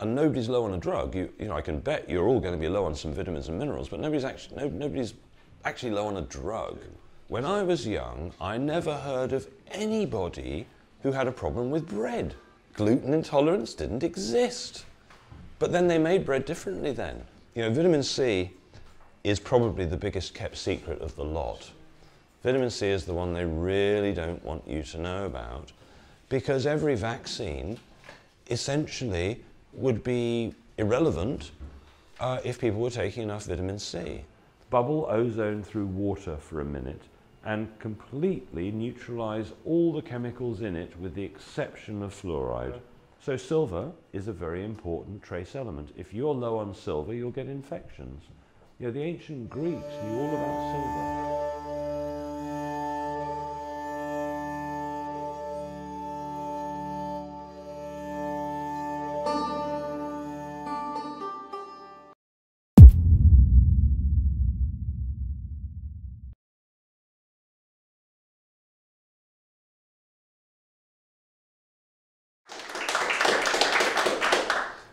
and nobody's low on a drug, you, you know, I can bet you're all going to be low on some vitamins and minerals, but nobody's actually, no, nobody's actually low on a drug. When I was young, I never heard of anybody who had a problem with bread. Gluten intolerance didn't exist. But then they made bread differently then. You know, vitamin C is probably the biggest kept secret of the lot. Vitamin C is the one they really don't want you to know about because every vaccine essentially would be irrelevant uh, if people were taking enough vitamin C. Bubble ozone through water for a minute and completely neutralize all the chemicals in it with the exception of fluoride. So silver is a very important trace element. If you're low on silver, you'll get infections. You know, the ancient Greeks knew all about silver.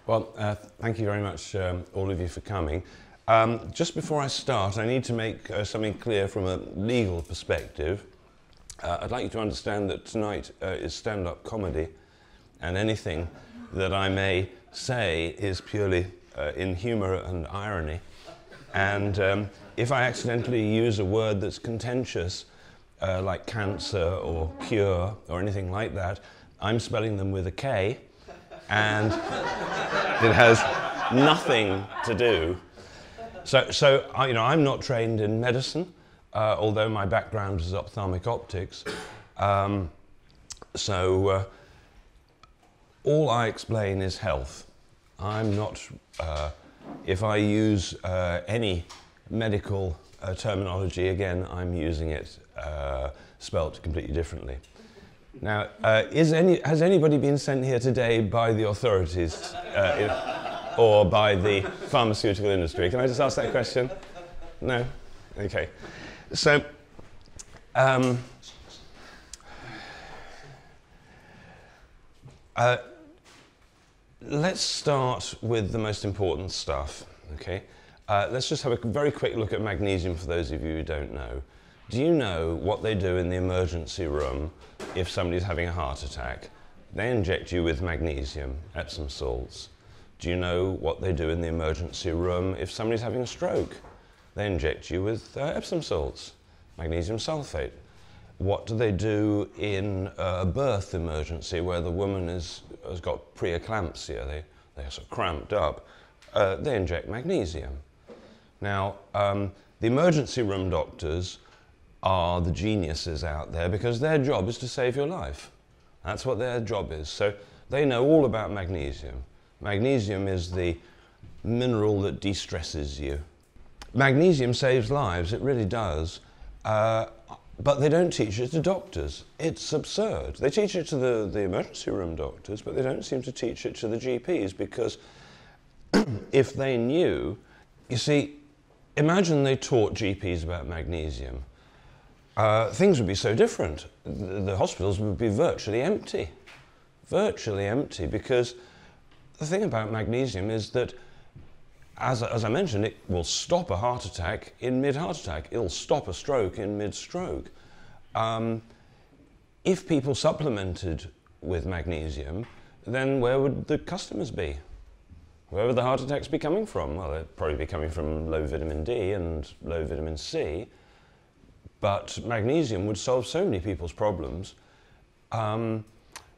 Well, uh, thank you very much, um, all of you, for coming. Um, just before I start, I need to make uh, something clear from a legal perspective. Uh, I'd like you to understand that tonight uh, is stand up comedy, and anything that I may say is purely uh, in humour and irony. And um, if I accidentally use a word that's contentious, uh, like cancer or cure or anything like that, I'm spelling them with a K, and it has nothing to do. So, so you know, I'm not trained in medicine, uh, although my background is ophthalmic optics. Um, so uh, all I explain is health. I'm not, uh, if I use uh, any medical uh, terminology, again, I'm using it uh, spelt completely differently. Now, uh, is any, has anybody been sent here today by the authorities uh, or by the pharmaceutical industry? Can I just ask that question? No? Okay. So, um, uh, let's start with the most important stuff, okay? Uh, let's just have a very quick look at magnesium for those of you who don't know. Do you know what they do in the emergency room if somebody's having a heart attack? They inject you with magnesium, Epsom salts. Do you know what they do in the emergency room if somebody's having a stroke? They inject you with uh, Epsom salts, magnesium sulfate. What do they do in a birth emergency where the woman is, has got preeclampsia? They, they're sort of cramped up. Uh, they inject magnesium. Now, um, the emergency room doctors are the geniuses out there because their job is to save your life. That's what their job is. So they know all about magnesium. Magnesium is the mineral that de stresses you. Magnesium saves lives, it really does. Uh, but they don't teach it to doctors. It's absurd. They teach it to the, the emergency room doctors, but they don't seem to teach it to the GPs because if they knew, you see, imagine they taught GPs about magnesium uh, things would be so different. The, the, hospitals would be virtually empty. Virtually empty because the thing about magnesium is that, as, as I mentioned, it will stop a heart attack in mid heart attack, it'll stop a stroke in mid stroke. Um, if people supplemented with magnesium, then where would the customers be? Where would the heart attacks be coming from? Well, they'd probably be coming from low vitamin D and low vitamin C. But magnesium would solve so many people's problems. Um,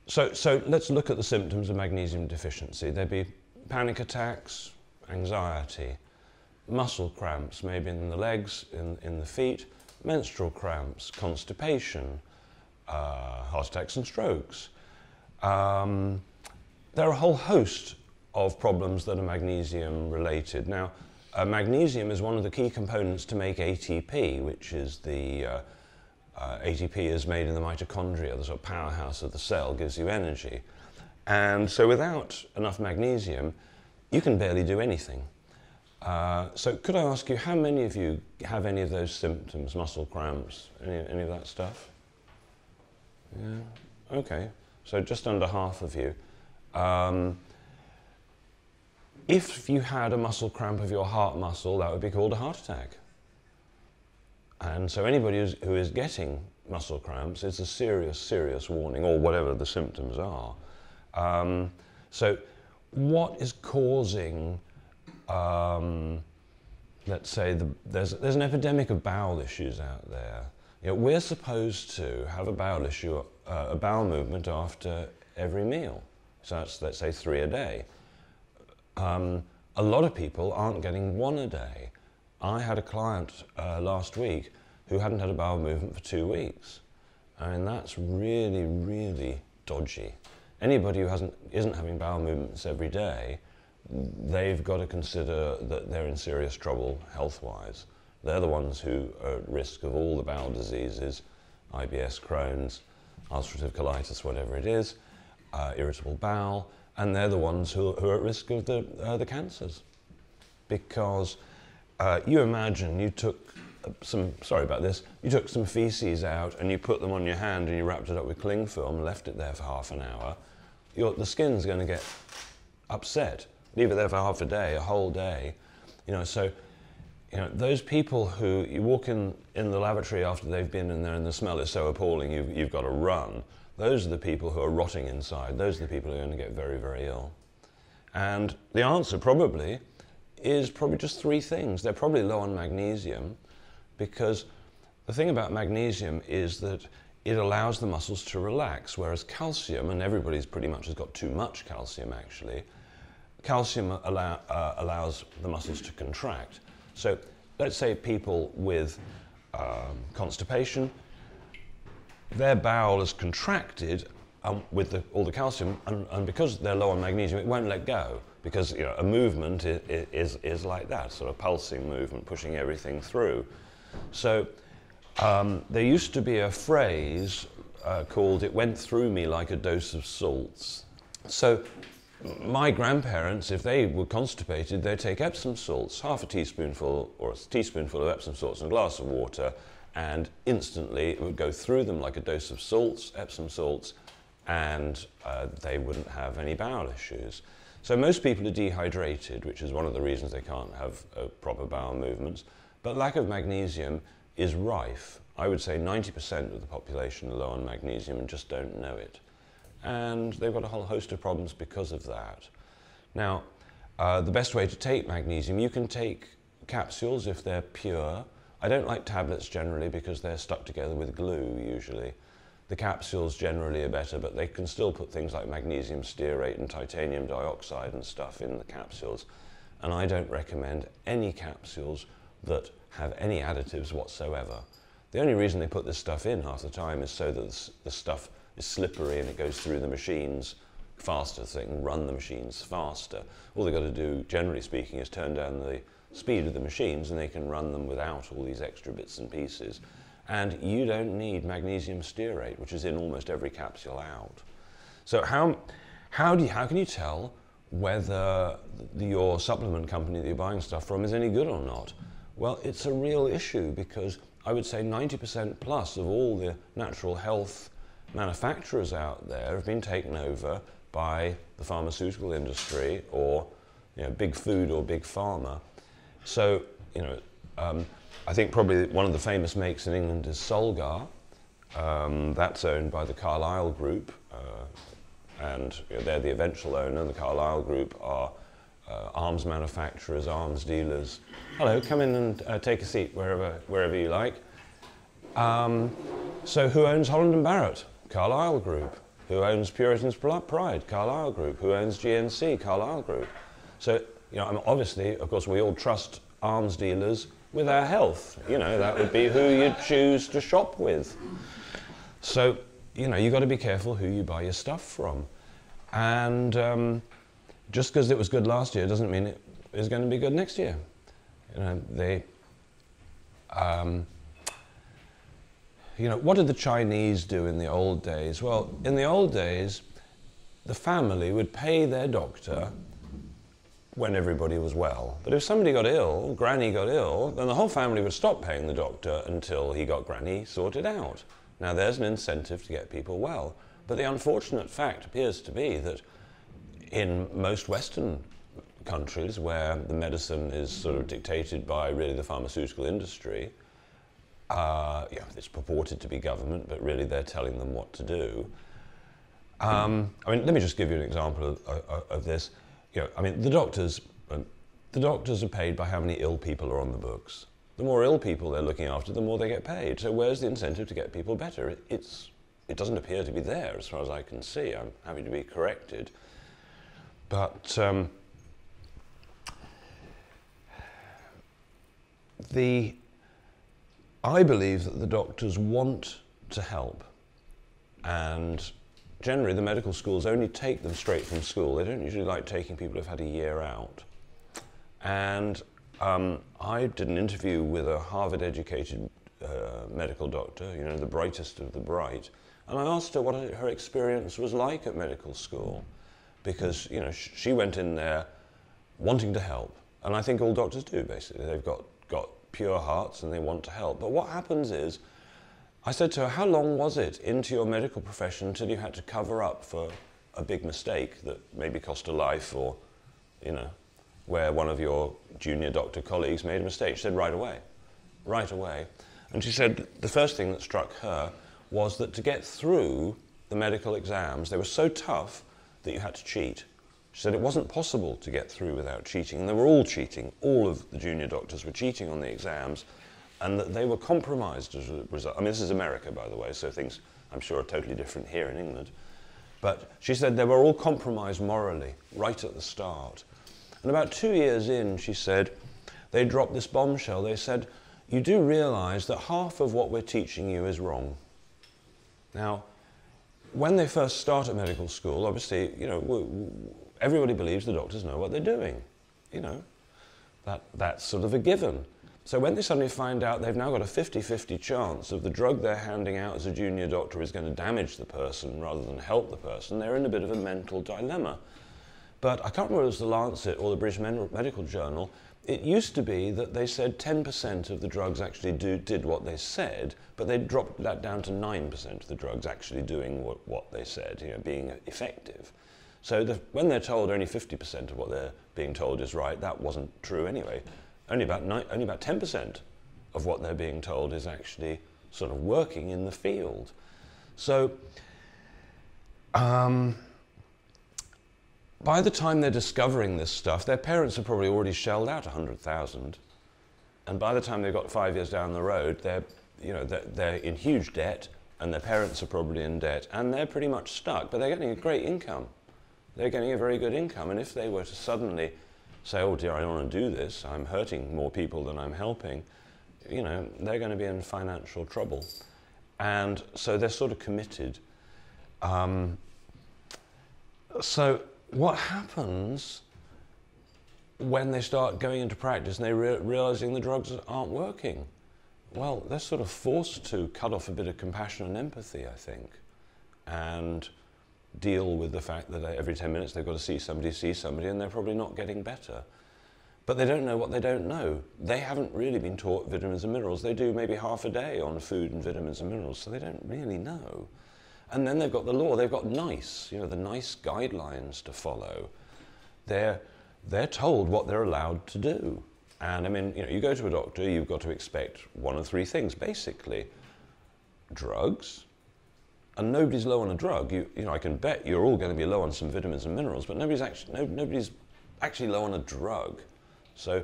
so, so let's look at the symptoms of magnesium deficiency. There'd be panic attacks, anxiety, muscle cramps, maybe in the legs, in, in the feet, menstrual cramps, constipation, uh, heart attacks and strokes. Um, there are a whole host of problems that are magnesium related. Now, uh, magnesium is one of the key components to make ATP, which is the uh, uh, ATP is made in the mitochondria, the sort of powerhouse of the cell, gives you energy. And so without enough magnesium, you can barely do anything. Uh, so could I ask you, how many of you have any of those symptoms, muscle cramps, any, any of that stuff? Yeah, okay. So just under half of you. Um, if you had a muscle cramp of your heart muscle, that would be called a heart attack. And so anybody who's, who is getting muscle cramps, it's a serious, serious warning, or whatever the symptoms are. Um, so what is causing, um, let's say, the, there's, there's an epidemic of bowel issues out there. You know, we're supposed to have a bowel issue, uh, a bowel movement after every meal. So that's, let's say, three a day. Um, a lot of people aren't getting one a day. I had a client uh, last week who hadn't had a bowel movement for two weeks. I mean, that's really, really dodgy. Anybody who hasn't, isn't having bowel movements every day, they've got to consider that they're in serious trouble health-wise. They're the ones who are at risk of all the bowel diseases, IBS, Crohn's, ulcerative colitis, whatever it is, uh, irritable bowel, and they're the ones who, who are at risk of the, uh, the cancers. Because uh, you imagine you took some, sorry about this, you took some feces out and you put them on your hand and you wrapped it up with cling film and left it there for half an hour, your, the skin's going to get upset. Leave it there for half a day, a whole day. You know, so you know, those people who you walk in, in the lavatory after they've been in there and the smell is so appalling you've, you've got to run, those are the people who are rotting inside. Those are the people who are going to get very, very ill. And the answer probably is probably just three things. They're probably low on magnesium because the thing about magnesium is that it allows the muscles to relax, whereas calcium, and everybody's pretty much has got too much calcium actually, calcium allow, uh, allows the muscles to contract. So let's say people with um, constipation, their bowel is contracted um, with the, all the calcium, and, and, because they're low on magnesium, it won't let go because you know, a movement is, is, is like that, sort of pulsing movement, pushing everything through. So um, there used to be a phrase uh, called "it went through me like a dose of salts." So my grandparents, if they were constipated, they'd take Epsom salts, half a teaspoonful or a teaspoonful of Epsom salts in a glass of water, and instantly it would go through them like a dose of salts, Epsom salts, and uh, they wouldn't have any bowel issues. So most people are dehydrated, which is one of the reasons they can't have uh, proper bowel movements. But lack of magnesium is rife. I would say 90% of the population are low on magnesium and just don't know it. And they've got a whole host of problems because of that. Now, uh, the best way to take magnesium, you can take capsules if they're pure. I don't like tablets generally because they're stuck together with glue usually. The capsules generally are better, but they can still put things like magnesium stearate and titanium dioxide and stuff in the capsules. And I don't recommend any capsules that have any additives whatsoever. The only reason they put this stuff in half the time is so that the stuff is slippery and it goes through the machines faster so they can run the machines faster. All they've got to do, generally speaking, is turn down the speed of the machines and they can run them without all these extra bits and pieces. And you don't need magnesium stearate, which is in almost every capsule out. So how, how, do you, how can you tell whether the, your supplement company that you're buying stuff from is any good or not? Well, it's a real issue because I would say 90% plus of all the natural health manufacturers out there have been taken over by the pharmaceutical industry or you know, big food or big pharma. So, you know, um, I think probably one of the famous makes in England is Solgar. Um, that's owned by the Carlyle Group, uh, and you know, they're the eventual owner. The Carlyle Group are uh, arms manufacturers, arms dealers. Hello, come in and uh, take a seat wherever, wherever you like. Um, so who owns Holland and Barrett? Carlyle Group. Who owns Puritan's Pride? Carlyle Group. Who owns GNC? Carlyle Group. So, you know, I mean, obviously, of course, we all trust arms dealers with our health. You know, that would be who you'd choose to shop with. So, you know, you've got to be careful who you buy your stuff from. And um, just because it was good last year doesn't mean it is going to be good next year. You know, they, um, you know, what did the Chinese do in the old days? Well, in the old days, the family would pay their doctor when everybody was well. But if somebody got ill, granny got ill, then the whole family would stop paying the doctor until he got granny sorted out. Now there's an incentive to get people well. But the unfortunate fact appears to be that in most Western countries where the medicine is sort of dictated by really the pharmaceutical industry, uh, yeah, it's purported to be government, but really they're telling them what to do. Um, I mean, let me just give you an example of, of, of this. You know, I mean, the doctors, um, the doctors are paid by how many ill people are on the books. The more ill people they're looking after, the more they get paid. So where's the incentive to get people better? It, it's, it doesn't appear to be there, as far as I can see. I'm happy to be corrected. But um, the, I believe that the doctors want to help, and generally the medical schools only take them straight from school. They don't usually like taking people who've had a year out. And um, I did an interview with a Harvard-educated uh, medical doctor, you know, the brightest of the bright, and I asked her what her experience was like at medical school, because you know sh she went in there wanting to help, and I think all doctors do basically. They've got got pure hearts and they want to help. But what happens is, I said to her, "How long was it into your medical profession until you had to cover up for a big mistake that maybe cost a life, or you know, where one of your junior doctor colleagues made a mistake?" She said, "Right away, right away." And she said the first thing that struck her was that to get through the medical exams, they were so tough that you had to cheat. She said it wasn't possible to get through without cheating, and they were all cheating. All of the junior doctors were cheating on the exams, and that they were compromised as a result. I mean, this is America, by the way, so things, I'm sure, are totally different here in England. But she said they were all compromised morally right at the start. And about two years in, she said, they dropped this bombshell. They said, you do realize that half of what we're teaching you is wrong. Now, when they first start at medical school, obviously, you know, everybody believes the doctors know what they're doing. You know, that, that's sort of a given. So when they suddenly find out they've now got a 50-50 chance of the drug they're handing out as a junior doctor is going to damage the person rather than help the person, they're in a bit of a mental dilemma. But I can't remember if it was the Lancet or the British Medical Journal, it used to be that they said 10% of the drugs actually do, did what they said, but they dropped that down to 9% of the drugs actually doing what, what they said, you know, being effective. So the, when they're told only 50% of what they're being told is right, that wasn't true anyway. Only about, only about 10% of what they're being told is actually sort of working in the field. So, um, by the time they're discovering this stuff, their parents have probably already shelled out 100,000. And by the time they've got five years down the road, they're, you know, they're, they're in huge debt, and their parents are probably in debt, and they're pretty much stuck, but they're getting a great income. They're getting a very good income, and if they were to suddenly say, oh dear, I don't want to do this, I'm hurting more people than I'm helping, you know, they're going to be in financial trouble. And so they're sort of committed. Um, so what happens when they start going into practice and they re realizing the drugs aren't working? Well, they're sort of forced to cut off a bit of compassion and empathy, I think, and deal with the fact that every 10 minutes they've got to see somebody, see somebody, and they're probably not getting better. But they don't know what they don't know. They haven't really been taught vitamins and minerals. They do maybe half a day on food and vitamins and minerals, so they don't really know. And then they've got the law, they've got NICE, you know, the NICE guidelines to follow. They're, they're told what they're allowed to do. And I mean, you know, you go to a doctor, you've got to expect one of three things, basically. Drugs, and nobody's low on a drug. You, you know, I can bet you're all going to be low on some vitamins and minerals, but nobody's actually, no, nobody's actually low on a drug. So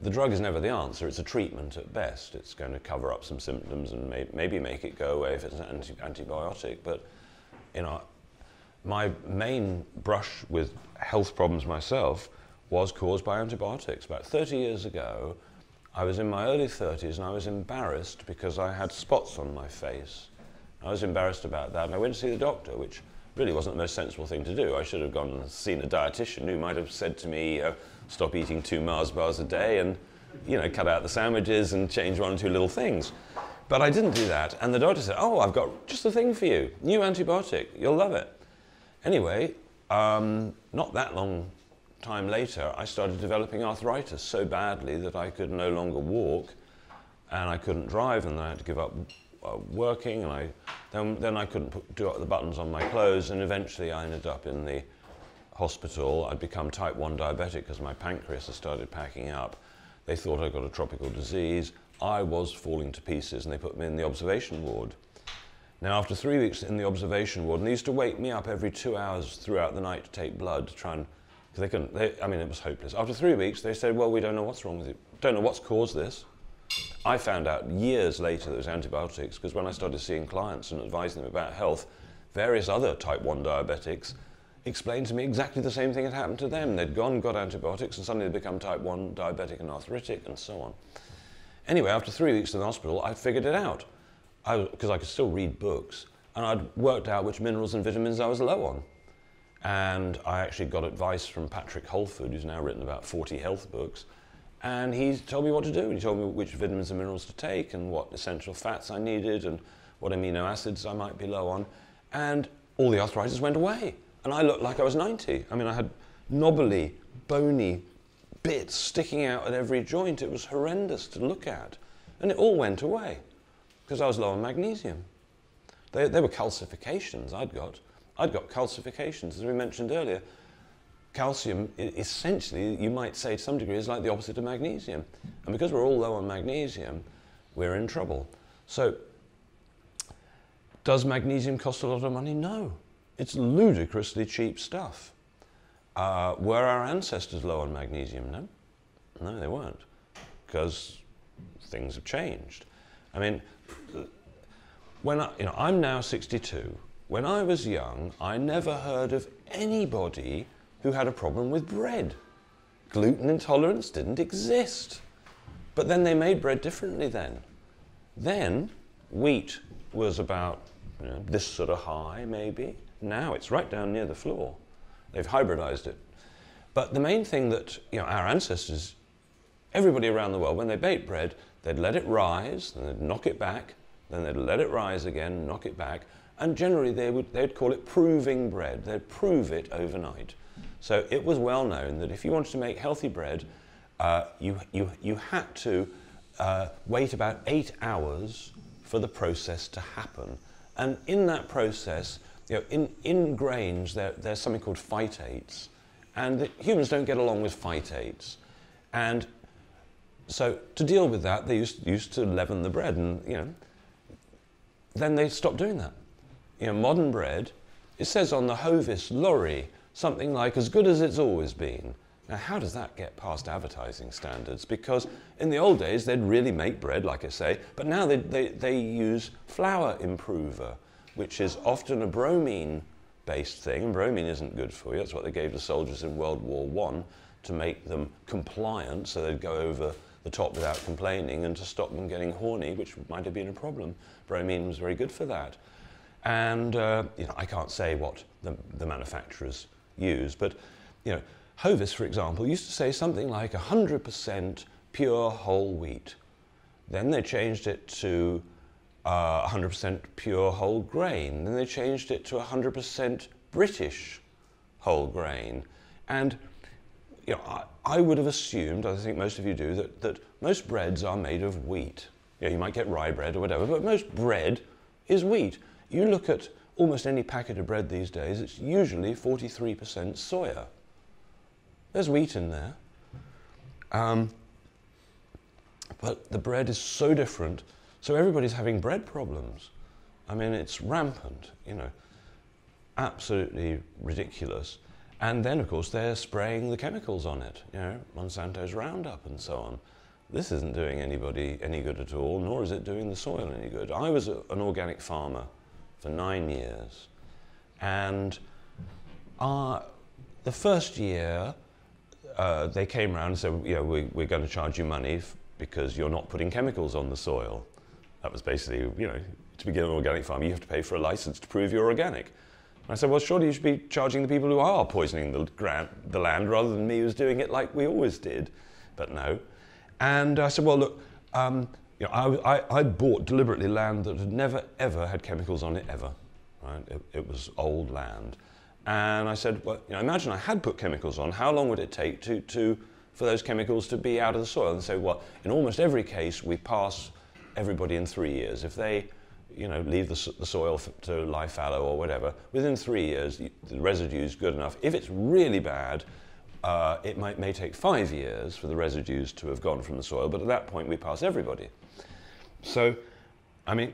the drug is never the answer. It's a treatment at best. It's going to cover up some symptoms and may, maybe make it go away if it's an anti antibiotic. But you know, my main brush with health problems myself was caused by antibiotics. About 30 years ago, I was in my early 30s and I was embarrassed because I had spots on my face. I was embarrassed about that and I went to see the doctor, which really wasn't the most sensible thing to do. I should have gone and seen a dietitian who might have said to me, uh, stop eating two Mars bars a day and, you know, cut out the sandwiches and change one or two little things. But I didn't do that. And the doctor said, oh, I've got just the thing for you. New antibiotic. You'll love it. Anyway, um, not that long time later, I started developing arthritis so badly that I could no longer walk and I couldn't drive and I had to give up Uh, working and I, then, then I couldn't put, do the buttons on my clothes and eventually I ended up in the hospital. I'd become type 1 diabetic because my pancreas had started packing up. They thought I got a tropical disease. I was falling to pieces and they put me in the observation ward. Now, after three weeks in the observation ward, and they used to wake me up every two hours throughout the night to take blood to try and, because they couldn't, they, I mean, it was hopeless. After three weeks, they said, well, we don't know what's wrong with you, don't know what's caused this. I found out years later that it was antibiotics, because when I started seeing clients and advising them about health, various other type 1 diabetics explained to me exactly the same thing had happened to them. They'd gone, got antibiotics, and suddenly they'd become type 1 diabetic and arthritic, and so on. Anyway, after three weeks in the hospital, I figured it out because I, I, could still read books, and I'd worked out which minerals and vitamins I was low on. And I actually got advice from Patrick Holford, who's now written about 40 health books, and he told me what to do. He told me which vitamins and minerals to take, and what essential fats I needed, and what amino acids I might be low on. And all the arthritis went away, and I looked like I was 90. I mean, I had knobbly, bony bits sticking out at every joint. It was horrendous to look at, and it all went away because I was low on magnesium. They, they were calcifications I'd got. I'd got calcifications, as we mentioned earlier. Calcium, essentially, you might say to some degree, is like the opposite of magnesium. And because we're all low on magnesium, we're in trouble. So, does magnesium cost a lot of money? No. It's ludicrously cheap stuff. Uh, were our ancestors low on magnesium? No. No, they weren't. Because things have changed. I mean, when I, you know, I'm now 62. When I was young, I never heard of anybody who had a problem with bread. Gluten intolerance didn't exist. But then they made bread differently then. Then wheat was about you know, this sort of high, maybe. Now it's right down near the floor. They've hybridized it. But the main thing that you know, our ancestors, everybody around the world, when they baked bread, they'd let it rise, then they'd knock it back, then they'd let it rise again, knock it back, and generally they would, they'd call it proving bread. They'd prove it overnight. So it was well known that if you wanted to make healthy bread, uh, you, you, you had to uh, wait about eight hours for the process to happen. And in that process, you know, in, in grains, there, there's something called phytates, and humans don't get along with phytates. And so to deal with that, they used, used to leaven the bread, and you know, then they stopped doing that. You know, modern bread, it says on the Hovis lorry something like as good as it's always been. Now, how does that get past advertising standards? Because in the old days, they'd really make bread, like I say, but now they, they, they use flour improver, which is often a bromine based thing, and bromine isn't good for you. That's what they gave the soldiers in World War I to make them compliant so they'd go over the top without complaining and to stop them getting horny, which might have been a problem. Bromine was very good for that. And uh, you know, I can't say what the, the manufacturers use, but you know, Hovis, for example, used to say something like 100% pure whole wheat. Then they changed it to uh, 100% pure whole grain. Then they changed it to 100% British whole grain. And you know, I, I, would have assumed, I think most of you do, that, that most breads are made of wheat. You, know, you might get rye bread or whatever, but most bread is wheat. You look at almost any packet of bread these days, it's usually 43% soya. There's wheat in there. Um, but the bread is so different, so everybody's having bread problems. I mean, it's rampant, you know, absolutely ridiculous. And then, of course, they're spraying the chemicals on it, you know, Monsanto's Roundup and so on. This isn't doing anybody any good at all, nor is it doing the soil any good. I was a, an organic farmer for nine years, and uh, the first year uh, they came around and said, you know, we, we're going to charge you money because you're not putting chemicals on the soil. That was basically, you know, to begin an organic farm, you have to pay for a license to prove you're organic. I said, well, surely you should be charging the people who are poisoning the, the land rather than me who's doing it like we always did. But no. And I said, well, look, um, you know, I, I, I, bought deliberately land that had never, ever had chemicals on it, ever. Right? It, it was old land. And I said, well, you know, imagine I had put chemicals on, how long would it take to, to, for those chemicals to be out of the soil? And say, well, in almost every case, we pass everybody in three years. If they you know, leave the, the soil to lie fallow or whatever. Within three years, the residue is good enough. If it's really bad, uh, it might, may take five years for the residues to have gone from the soil, but at that point we pass everybody. So, I mean,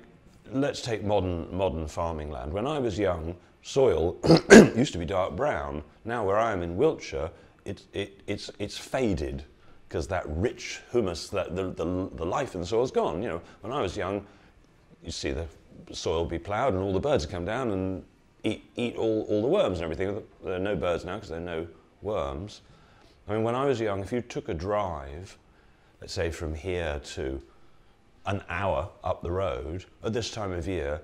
let's take modern, modern farming land. When I was young, soil used to be dark brown. Now, where I am in Wiltshire, it, it, it's, it's faded because that rich humus, that the, the, the life in the soil is gone. You know, when I was young, you see the soil be ploughed and all the birds come down and eat, eat all, all the worms and everything. There are no birds now because there are no worms. I mean, when I was young, if you took a drive, let's say from here to an hour up the road, at this time of year,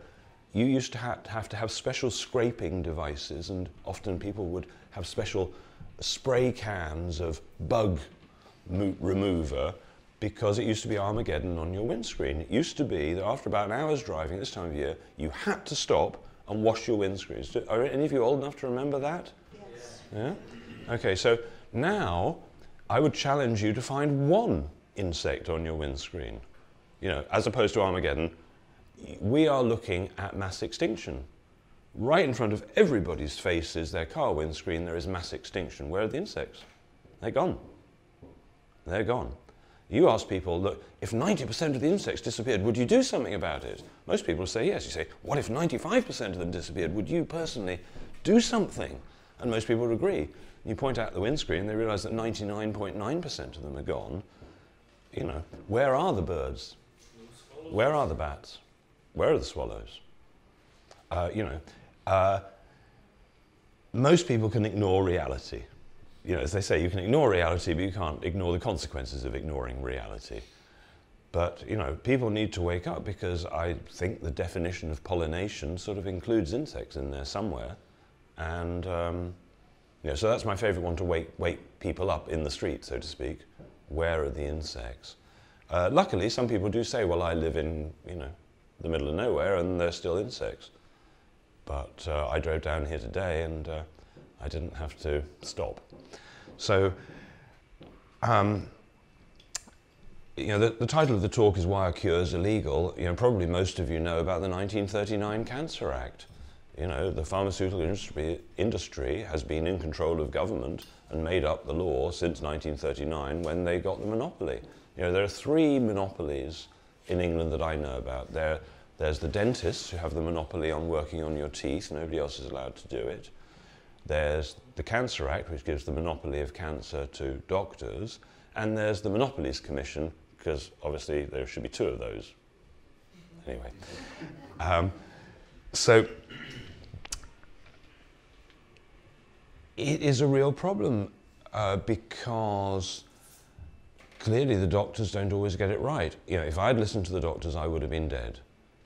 you used to have to have special scraping devices, and often people would have special spray cans of bug remover because it used to be Armageddon on your windscreen. It used to be that after about an hour's driving at this time of year, you had to stop and wash your windscreens. Are any of you old enough to remember that? Yes. Yeah? Okay, so now I would challenge you to find one insect on your windscreen. You know, as opposed to Armageddon, we are looking at mass extinction. Right in front of everybody's faces, their car windscreen, there is mass extinction. Where are the insects? They're gone. They're gone. You ask people, look, if 90% of the insects disappeared, would you do something about it? Most people say yes. You say, what if 95% of them disappeared? Would you personally do something? And most people would agree. You point out the windscreen, they realize that 99.9% of them are gone. You know, where are the birds? Where are the bats? Where are the swallows? Uh, you know, uh, most people can ignore reality you know, as they say, you can ignore reality, but you can't ignore the consequences of ignoring reality. But, you know, people need to wake up because I think the definition of pollination sort of includes insects in there somewhere. And, um, you know, so that's my favorite one to wake, wake people up in the street, so to speak. Where are the insects? Uh, luckily, some people do say, well, I live in, you know, the middle of nowhere and there's still insects. But uh, I drove down here today and uh, I didn't have to stop. So, um, you know, the, the, title of the talk is Why Are Cures Illegal? You know, probably most of you know about the 1939 Cancer Act. You know, the pharmaceutical industry, industry has been in control of government and made up the law since 1939 when they got the monopoly. You know, there are three monopolies in England that I know about. There, there's the dentists who have the monopoly on working on your teeth. Nobody else is allowed to do it. There's the Cancer Act, which gives the monopoly of cancer to doctors, and there's the Monopolies Commission, because obviously there should be two of those. Anyway, um, so it is a real problem uh, because clearly the doctors don't always get it right. You know, if I'd listened to the doctors, I would have been dead.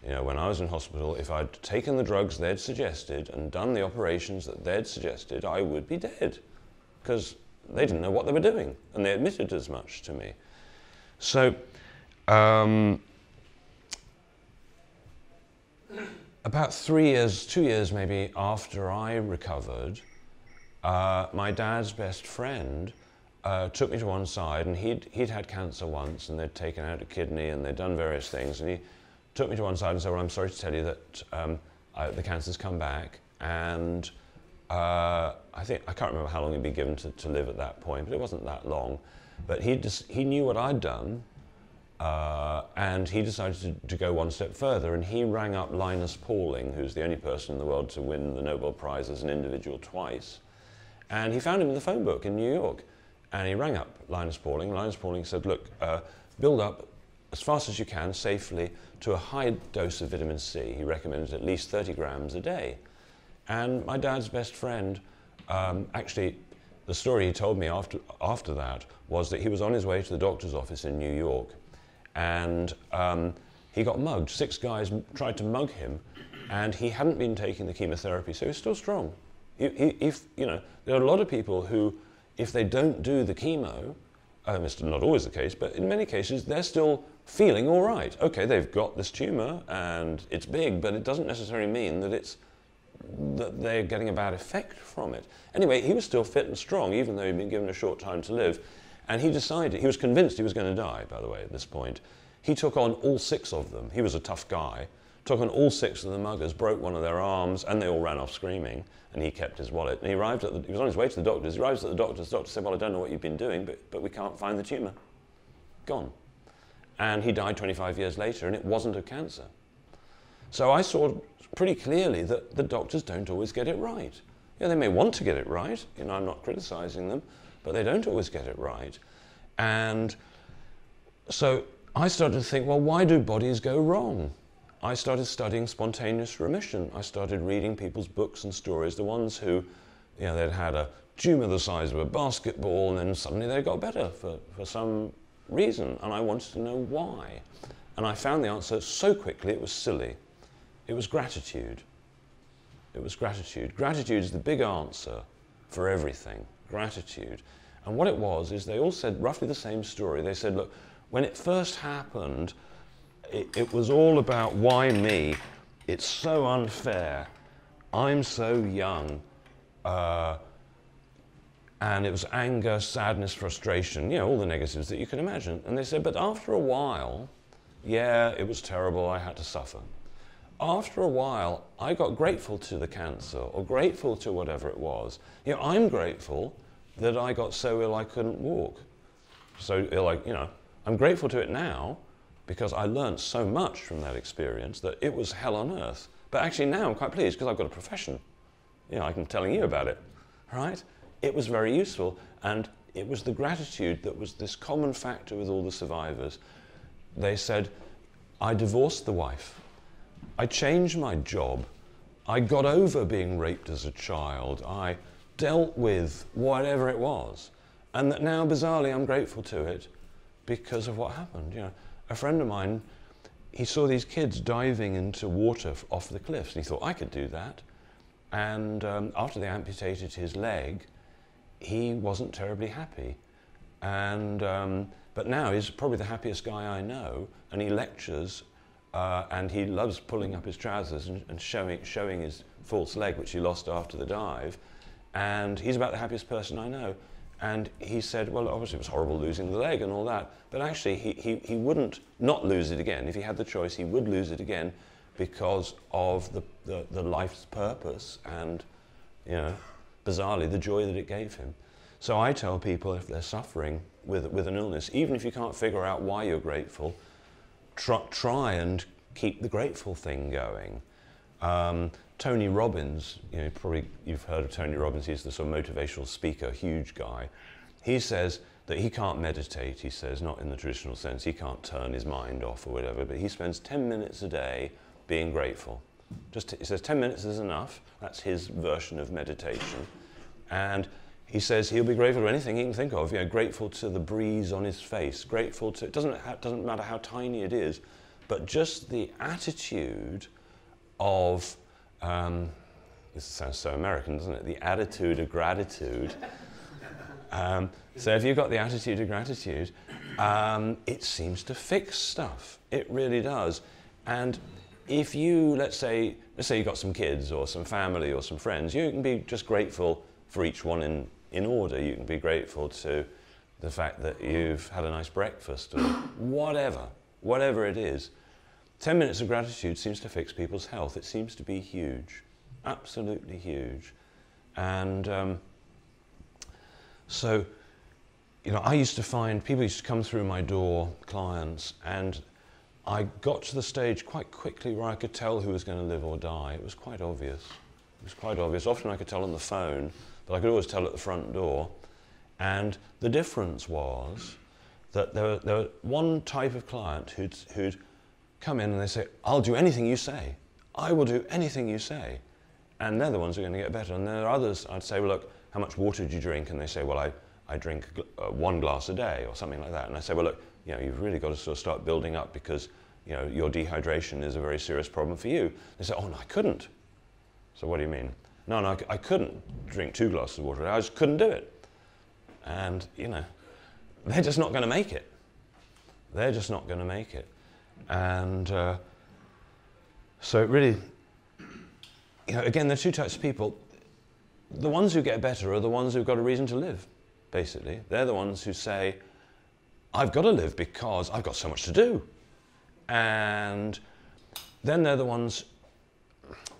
You know, when I was in hospital, if I'd taken the drugs they'd suggested and done the operations that they'd suggested, I would be dead because they didn't know what they were doing, and they admitted as much to me. So, um, about three years, two years maybe after I recovered, uh, my dad's best friend uh, took me to one side, and he'd, he'd had cancer once, and they'd taken out a kidney, and they'd done various things, and he took me to one side and said, well, I'm sorry to tell you that um, I, the cancer's come back. And uh, I think, I can't remember how long he'd been given to, to live at that point, but it wasn't that long. But he, he knew what I'd done, uh, and he decided to, to, go one step further, and he rang up Linus Pauling, who's the only person in the world to win the Nobel Prize as an individual twice. And he found him in the phone book in New York. And he rang up Linus Pauling. Linus Pauling said, look, uh, build up as fast as you can safely to a high dose of vitamin C. He recommended at least 30 grams a day. And my dad's best friend, um, actually, the story he told me after, after that was that he was on his way to the doctor's office in New York and um, he got mugged. Six guys tried to mug him and he hadn't been taking the chemotherapy, so he's still strong. If, you know, there are a lot of people who, if they don't do the chemo, uh, it's not always the case, but in many cases, they're still feeling all right. Okay, they've got this tumor and it's big, but it doesn't necessarily mean that it's that they're getting a bad effect from it. Anyway, he was still fit and strong, even though he'd been given a short time to live. And he decided, he was convinced he was going to die, by the way, at this point. He took on all six of them. He was a tough guy. Took on all six of the muggers, broke one of their arms, and they all ran off screaming. And he kept his wallet. And he arrived at the, he was on his way to the doctor's. He arrives at the doctor's. The doctor said, "Well, I don't know what you've been doing, but, but we can't find the tumour. Gone." And he died 25 years later, and it wasn't of cancer. So I saw pretty clearly that the doctors don't always get it right. Yeah, they may want to get it right. You know, I'm not criticizing them, but they don't always get it right. And so I started to think, well, why do bodies go wrong? I started studying spontaneous remission. I started reading people's books and stories, the ones who, you know, they'd had a tumor the size of a basketball and then suddenly they got better for, for some reason. And I wanted to know why. And I found the answer so quickly it was silly. It was gratitude. It was gratitude. Gratitude is the big answer for everything. Gratitude. And what it was is they all said roughly the same story. They said, look, when it first happened, it, it was all about why me? It's so unfair. I'm so young. Uh, and it was anger, sadness, frustration, you know, all the negatives that you can imagine. And they said, but after a while, yeah, it was terrible, I had to suffer. After a while, I got grateful to the cancer or grateful to whatever it was. You know, I'm grateful that I got so ill I couldn't walk. So I, you know, I'm grateful to it now because I learned so much from that experience that it was hell on earth. But actually now I'm quite pleased because I've got a profession. You know, I'm telling you about it, right? It was very useful and it was the gratitude that was this common factor with all the survivors. They said, I divorced the wife. I changed my job. I got over being raped as a child. I dealt with whatever it was. And that now, bizarrely, I'm grateful to it because of what happened. You know, a friend of mine, he saw these kids diving into water off the cliffs, and he thought, I could do that. And um, after they amputated his leg, he wasn't terribly happy. And, um, but now he's probably the happiest guy I know, and he lectures, uh, and he loves pulling up his trousers and, and showing, showing his false leg, which he lost after the dive. And he's about the happiest person I know. And he said, well, obviously it was horrible losing the leg and all that, but actually he, he, he wouldn't not lose it again. If he had the choice, he would lose it again because of the, the, the life's purpose and, you know, bizarrely, the joy that it gave him. So I tell people if they're suffering with, with an illness, even if you can't figure out why you're grateful, try, try and keep the grateful thing going. Um, Tony Robbins, you know, probably you've heard of Tony Robbins, he's the sort of motivational speaker, huge guy. He says that he can't meditate, he says, not in the traditional sense, he can't turn his mind off or whatever, but he spends 10 minutes a day being grateful. Just he says 10 minutes is enough. That's his version of meditation. And he says he'll be grateful to anything he can think of. You know, grateful to the breeze on his face, grateful to, it doesn't, it doesn't matter how tiny it is, but just the attitude of um, this sounds so American, doesn't it? The attitude of gratitude. Um, so if you've got the attitude of gratitude, um, it seems to fix stuff. It really does. And if you, let's say, let's say you've got some kids or some family or some friends, you can be just grateful for each one in, in order. You can be grateful to the fact that you've had a nice breakfast or whatever, whatever it is. 10 minutes of gratitude seems to fix people's health. It seems to be huge, absolutely huge. And um, so, you know, I used to find people used to come through my door, clients, and I got to the stage quite quickly where I could tell who was going to live or die. It was quite obvious. It was quite obvious. Often I could tell on the phone, but I could always tell at the front door. And the difference was that there, there was one type of client who'd, who'd come in and they say, I'll do anything you say. I will do anything you say. And they're the ones who are going to get better. And there are others, I'd say, well, look, how much water do you drink? And they say, well, I, I drink uh, one glass a day or something like that. And I say, well, look, you know, you've really got to sort of start building up because, you know, your dehydration is a very serious problem for you. They say, oh, no, I couldn't. So what do you mean? No, no, I, I couldn't drink two glasses of water. I just couldn't do it. And, you know, they're just not going to make it. They're just not going to make it. And uh, so it really, you know, again, there are two types of people. The ones who get better are the ones who've got a reason to live, basically. They're the ones who say, I've got to live because I've got so much to do. And then they're the ones,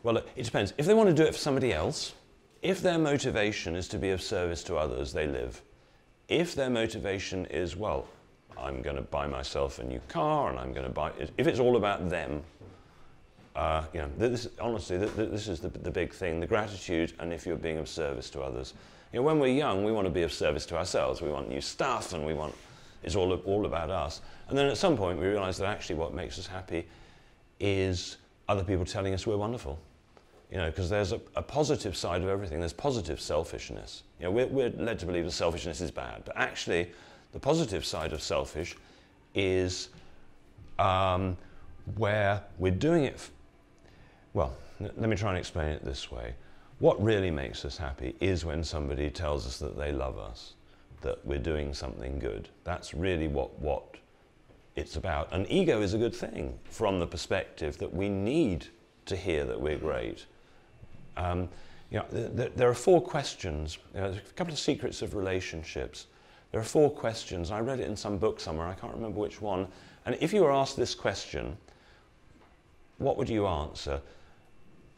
well, it depends. If they want to do it for somebody else, if their motivation is to be of service to others, they live. If their motivation is, well, I'm going to buy myself a new car and I'm going to buy, if it's all about them, uh, you know, this, honestly, this is the, the big thing, the gratitude and if you're being of service to others. You know, when we're young, we want to be of service to ourselves. We want new stuff and we want, it's all, all about us. And then at some point we realize that actually what makes us happy is other people telling us we're wonderful. You know, because there's a, a, positive side of everything. There's positive selfishness. You know, we're, we're led to believe that selfishness is bad, but actually, the positive side of selfish is um, where we're doing it. well, let me try and explain it this way. What really makes us happy is when somebody tells us that they love us, that we're doing something good. That's really what, what it's about. And ego is a good thing from the perspective that we need to hear that we're great. Um, you know, th th there are four questions. You know, a couple of secrets of relationships. There are four questions. I read it in some book somewhere. I can't remember which one. And if you were asked this question, what would you answer?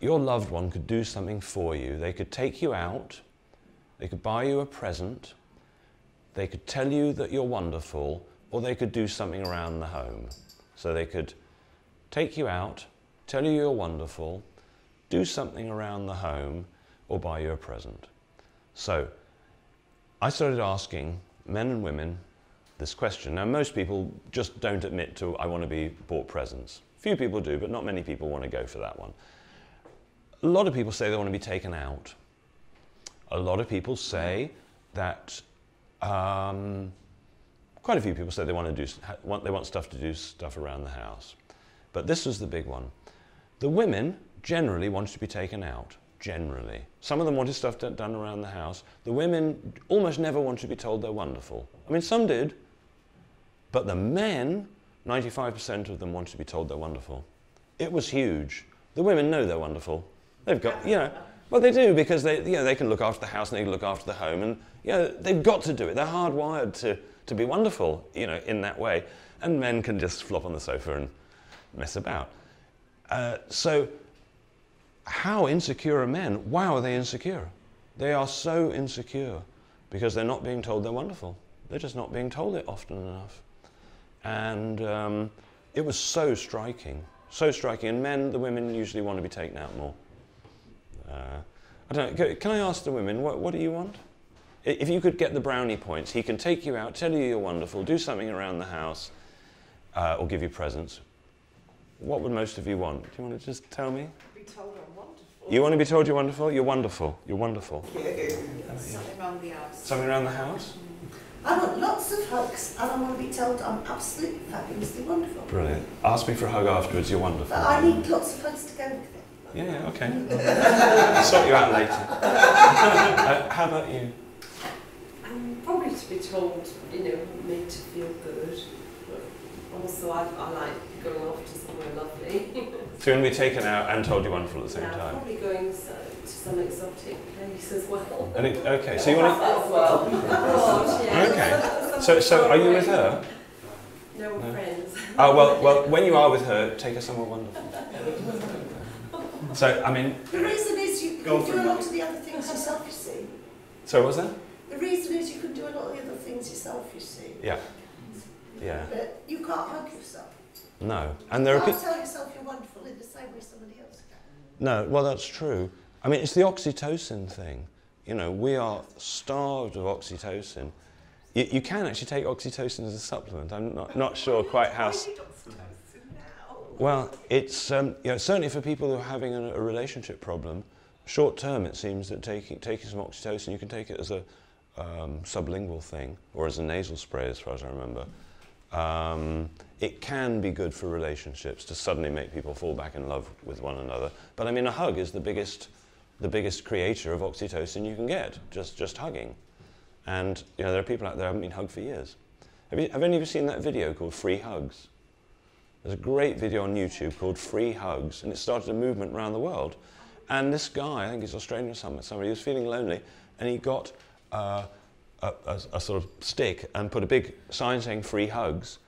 Your loved one could do something for you. They could take you out. They could buy you a present. They could tell you that you're wonderful or they could do something around the home. So they could take you out, tell you you're wonderful, do something around the home, or buy you a present. So I started asking men and women this question. Now, most people just don't admit to, I want to be bought presents. Few people do, but not many people want to go for that one. A lot of people say they want to be taken out. A lot of people say that um, Quite a few people say they want to do want, they want stuff to do stuff around the house. But this was the big one. The women generally wanted to be taken out. Generally. Some of them wanted stuff done around the house. The women almost never wanted to be told they're wonderful. I mean, some did. But the men, 95% of them wanted to be told they're wonderful. It was huge. The women know they're wonderful. They've got, you know, well, they do because they, you know, they can look after the house and they can look after the home, and you know, they've got to do it. They're hardwired to to be wonderful, you know, in that way. And men can just flop on the sofa and mess about. Uh, so, how insecure are men? Wow, are they insecure? They are so insecure because they're not being told they're wonderful. They're just not being told it often enough. And um, it was so striking, so striking. And men, the women usually want to be taken out more. Uh, I don't know, can I ask the women, what, what do you want? if you could get the brownie points, he can take you out, tell you you're wonderful, do something around the house, uh, or give you presents. What would most of you want? Do you want to just tell me? Be told. You want to be told you're wonderful? You're wonderful. You're wonderful. Something around the house. Something around the house? I want lots of hugs and I want to be told I'm absolutely fabulously wonderful. Brilliant. Ask me for a hug afterwards, you're wonderful. But I need lots of hugs to go with it. Yeah, yeah okay. I'll sort you out later. uh, how about you? probably to be told, you know, made to feel good. But also, I, I like going off to somewhere lovely. so you're going to be taken out and told you're wonderful at the same yeah, time? probably going so, to some exotic place as well. And it, okay, so you want to... As well. Oh, God, yeah. Okay. So, so are you with her? No, no. friends. Oh, well, well, when you are with her, take her somewhere wonderful. So, I mean... The reason is you, you do a lot of the other things yourself, you see. So what was that? The reason is you can do a lot of the other things yourself, you see. Yeah. Yeah. But you can't hug yourself. No. And there you are can't tell yourself you're wonderful in the same way somebody else can. No, well, that's true. I mean, it's the oxytocin thing. You know, we are starved of oxytocin. You, you can actually take oxytocin as a supplement. I'm not, not sure quite how. Well, it's um, you know, certainly for people who are having a, a relationship problem, short term it seems that taking, taking some oxytocin, you can take it as a, um, sublingual thing or as a nasal spray, as far as I remember. Um, it can be good for relationships to suddenly make people fall back in love with one another. But I mean, a hug is the biggest, the biggest creator of oxytocin you can get, just, just hugging. And you know, there are people out there who haven't been hugged for years. Have, you, have any of you seen that video called Free Hugs? There's a great video on YouTube called Free Hugs, and it started a movement around the world. And this guy, I think he's Australian or something, somebody, he was feeling lonely, and he got uh, a, a, a, sort of stick and put a big sign saying free hugs.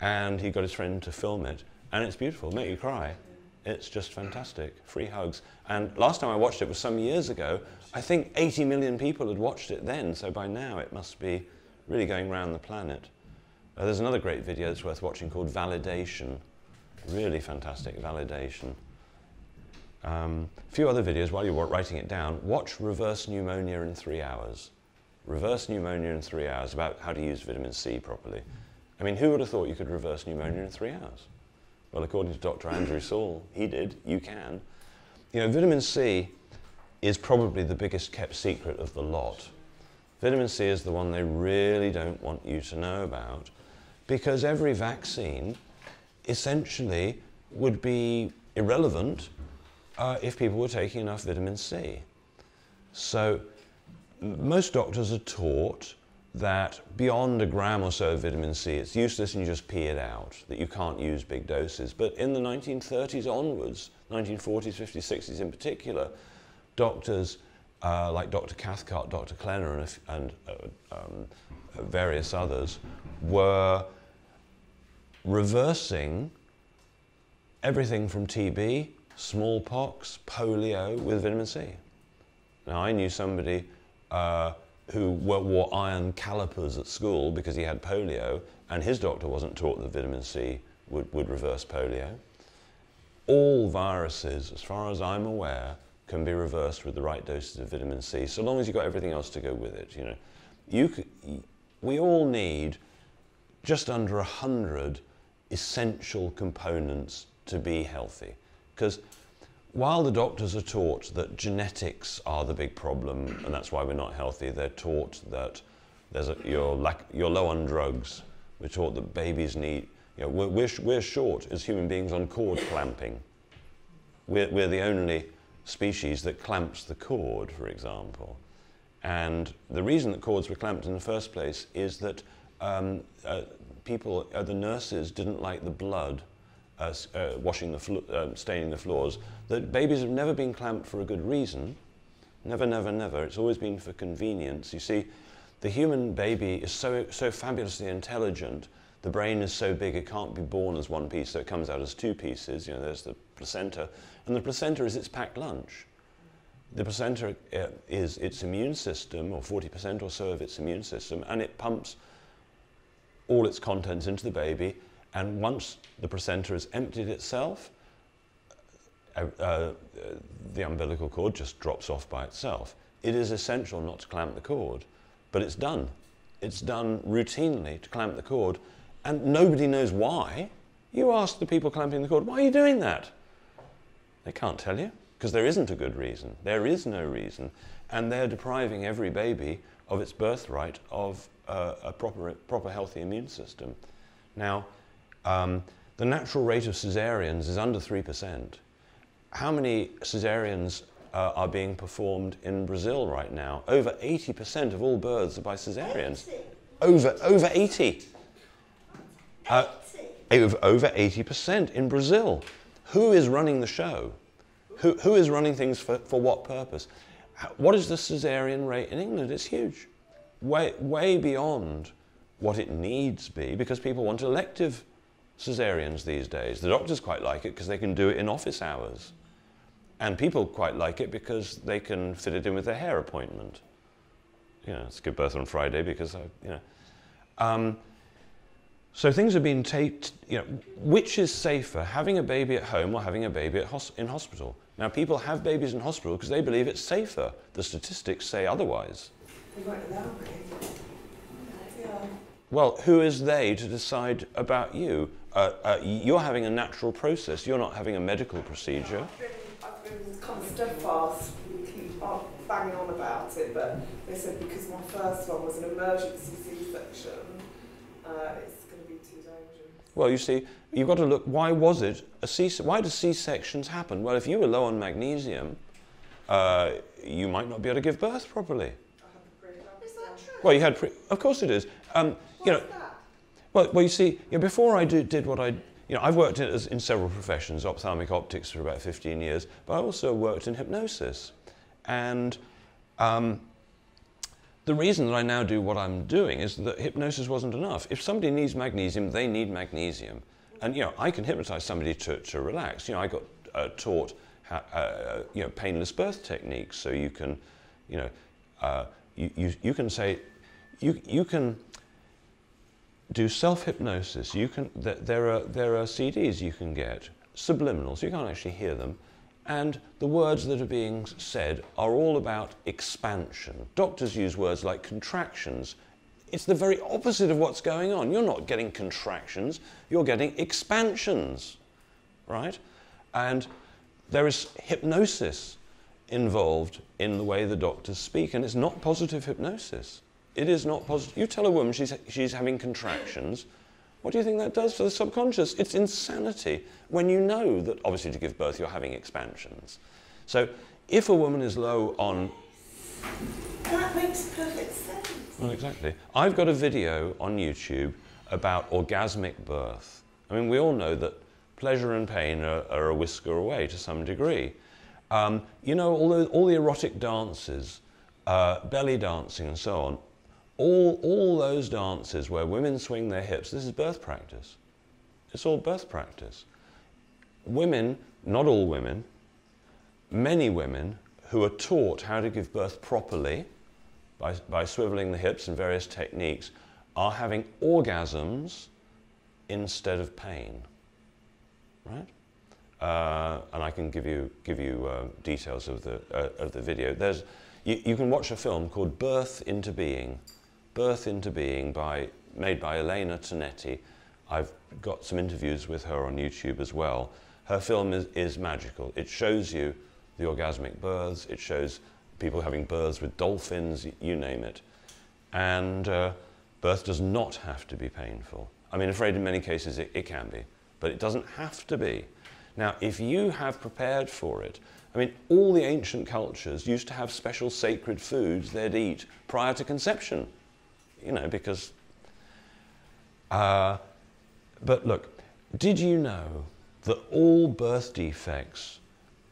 And he got his friend to film it. And it's beautiful, make you cry. It's just fantastic. Free hugs. And last time I watched it was some years ago. I think 80 million people had watched it then, so by now it must be really going around the planet. Uh, there's another great video that's worth watching called Validation. Really fantastic validation. Um, a few other videos while you're writing it down. Watch Reverse Pneumonia in three hours. Reverse pneumonia in three hours, about how to use vitamin C properly. I mean, who would have thought you could reverse pneumonia in three hours? Well, according to Dr. Andrew Saul, he did. You can. You know, vitamin C is probably the biggest kept secret of the lot. Vitamin C is the one they really don't want you to know about because every vaccine essentially would be irrelevant uh, if people were taking enough vitamin C. So most doctors are taught that beyond a gram or so of vitamin C, it's useless and you just pee it out, that you can't use big doses. But in the 1930s onwards, 1940s, 50s, 60s in particular, doctors uh, like Dr. Cathcart, Dr. Klenner, and, and uh, um, various others were reversing everything from TB, smallpox, polio with vitamin C. Now, I knew somebody uh, who wore iron calipers at school because he had polio, and his doctor wasn't taught that vitamin C would, would reverse polio. All viruses, as far as I'm aware, can be reversed with the right doses of vitamin C, so long as you've got everything else to go with it. You know, you we all need just under 100 essential components to be healthy. Because while the doctors are taught that genetics are the big problem and that's why we're not healthy, they're taught that there's a, you're, lack, you're low on drugs. We're taught that babies need, you know, we're, we're, we're short as human beings on cord clamping. We're, we're the only species that clamps the cord, for example. And the reason that cords were clamped in the first place is that um, uh, people, uh, the nurses, didn't like the blood uh, uh, washing the um, staining the floors, that babies have never been clamped for a good reason. Never, never, never. It's always been for convenience. You see, the human baby is so, so fabulously intelligent. The brain is so big it can't be born as one piece, so it comes out as two pieces. You know, there's the placenta, and the placenta is its packed lunch. The placenta uh, is its immune system, or 40% or so of its immune system, and it pumps all its contents into the baby and once the placenta has emptied itself, uh, uh, the umbilical cord just drops off by itself. It is essential not to clamp the cord, but it's done. It's done routinely to clamp the cord, and nobody knows why. You ask the people clamping the cord, why are you doing that? They can't tell you, because there isn't a good reason. There is no reason. And they're depriving every baby of its birthright of uh, a proper, proper healthy immune system. Now, um, the natural rate of caesareans is under 3%. How many caesareans uh, are being performed in Brazil right now? Over 80% of all births are by caesareans. 80. Over, over 80. Uh, 80. over, over 80% in Brazil. Who is running the show? Who, who is running things for, for what purpose? What is the caesarean rate in England? It's huge. Way, way beyond what it needs be because people want elective caesareans these days. The doctors quite like it because they can do it in office hours. And people quite like it because they can fit it in with their hair appointment. You know, it's give birth on Friday because, I, you know. Um, so things have been taped, you know, which is safer, having a baby at home or having a baby hos- in hospital? Now, people have babies in hospital because they believe it's safer. The statistics say otherwise. Well, who is they to decide about you? Uh, uh, you're having a natural process. You're not having a medical procedure. I've been, I've been kind of steadfast. We keep on banging on about it, but they said because my first one was an emergency C-section, uh, it's going to be too dangerous. Well, you see, you've got to look. Why was it a C? Why do C sections happen? Well, if you were low on magnesium, uh, you might not be able to give birth properly. I had the pre Is that true? Well, you had. Pre- of course, it is. Um, you know, that? Well, well, you see, you know, before I did, did what I, you know, I've worked in, as- in several professions, ophthalmic optics for about 15 years, but I also worked in hypnosis. And um, the reason that I now do what I'm doing is that hypnosis wasn't enough. If somebody needs magnesium, they need magnesium. And, you know, I can hypnotize somebody to, to relax. You know, I got uh, taught uh, you know, painless birth techniques. So you can, you know, uh, you, you, you can say, you, you can do self-hypnosis. You can, th- there, are, there are CDs you can get, subliminals, you can't actually hear them. And the words that are being said are all about expansion. Doctors use words like contractions. It's the very opposite of what's going on. You're not getting contractions, you're getting expansions, right? And there is hypnosis involved in the way the doctors speak, and it's not positive hypnosis. It is not positive. You tell a woman she's, she's having contractions, what do you think that does for the subconscious? It's insanity when you know that obviously to give birth you're having expansions. So if a woman is low on. That makes perfect sense. Well, exactly. I've got a video on YouTube about orgasmic birth. I mean, we all know that pleasure and pain are, are a whisker away to some degree. Um, you know, all the, all the erotic dances, uh, belly dancing and so on, all, all those dances where women swing their hips, this is birth practice. It's all birth practice. Women, not all women, many women who are taught how to give birth properly by, by swiveling the hips and various techniques are having orgasms instead of pain. Right? Uh, and I can give you, give you uh, details of the, uh, of the video. There's, you, you can watch a film called Birth into Being Birth into Being by, made by Elena Tonetti. I've got some interviews with her on YouTube as well. Her film is, is magical. It shows you the orgasmic births, it shows people having births with dolphins, you name it. And uh, birth does not have to be painful. I mean, afraid in many cases it, it can be, but it doesn't have to be. Now, if you have prepared for it, I mean, all the ancient cultures used to have special sacred foods they'd eat prior to conception you know, because. Uh, but look, did you know that all birth defects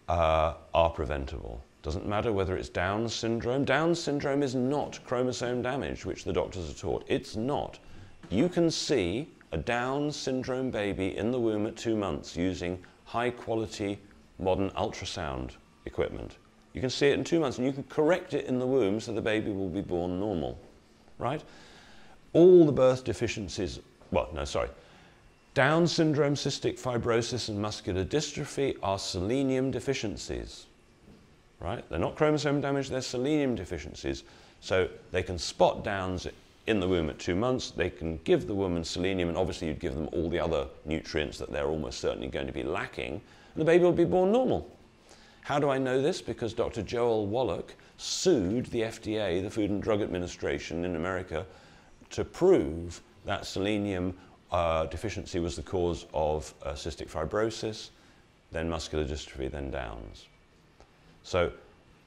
uh, are preventable? Doesn't matter whether it's Down syndrome. Down syndrome is not chromosome damage, which the doctors are taught. It's not. You can see a Down syndrome baby in the womb at two months using high quality modern ultrasound equipment. You can see it in two months and you can correct it in the womb so the baby will be born normal right? All the birth deficiencies, well, no, sorry. Down syndrome, cystic fibrosis, and muscular dystrophy are selenium deficiencies, right? They're not chromosome damage, they're selenium deficiencies. So they can spot Downs in the womb at two months. They can give the woman selenium, and obviously you'd give them all the other nutrients that they're almost certainly going to be lacking, and the baby will be born normal. How do I know this? Because Dr. Joel Wallach sued the FDA, the Food and Drug Administration in America, to prove that selenium uh, deficiency was the cause of uh, cystic fibrosis, then muscular dystrophy, then Downs. So,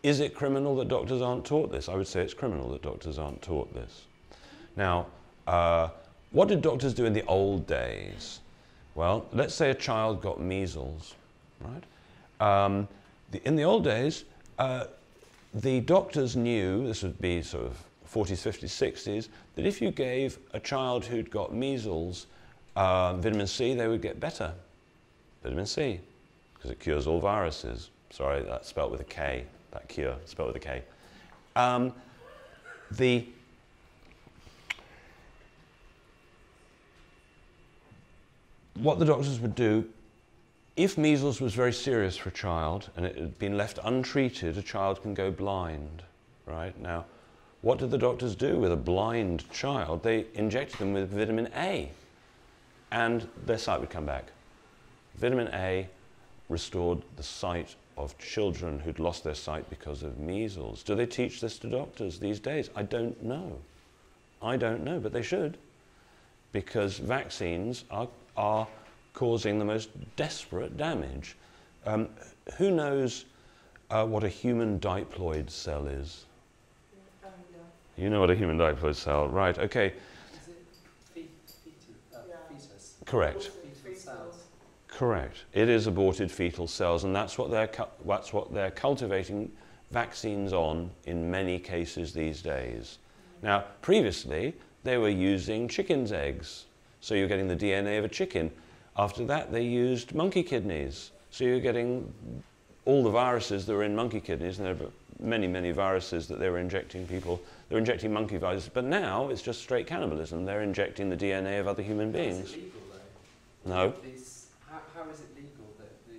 is it criminal that doctors aren't taught this? I would say it's criminal that doctors aren't taught this. Now, uh, what did doctors do in the old days? Well, let's say a child got measles, right? Um, the, in the old days, uh, the doctors knew, this would be sort of 40s, 50s, 60s, that if you gave a child who'd got measles uh, vitamin C, they would get better. Vitamin C, because it cures all viruses. Sorry, that's spelled with a K, that cure, spelled with a K. Um, the what the doctors would do if measles was very serious for a child and it had been left untreated, a child can go blind, right? Now, what did the doctors do with a blind child? They injected them with vitamin A and their sight would come back. Vitamin A restored the sight of children who'd lost their sight because of measles. Do they teach this to doctors these days? I don't know. I don't know, but they should because vaccines are, are causing the most desperate damage. Um, who knows uh, what a human diploid cell is? You know what a human diploid cell, right? Okay. Correct. Correct. It is aborted fetal cells, and that's what they're that's what they're cultivating vaccines on in many cases these days. Now, previously they were using chickens' eggs, so you're getting the DNA of a chicken. After that, they used monkey kidneys. So you're getting all the viruses that were in monkey kidneys, and there are many, many viruses that they were injecting people. They were injecting monkey viruses, but now it's just straight cannibalism. They're injecting the DNA of other human beings. legal? No, This, how, how is it legal that the,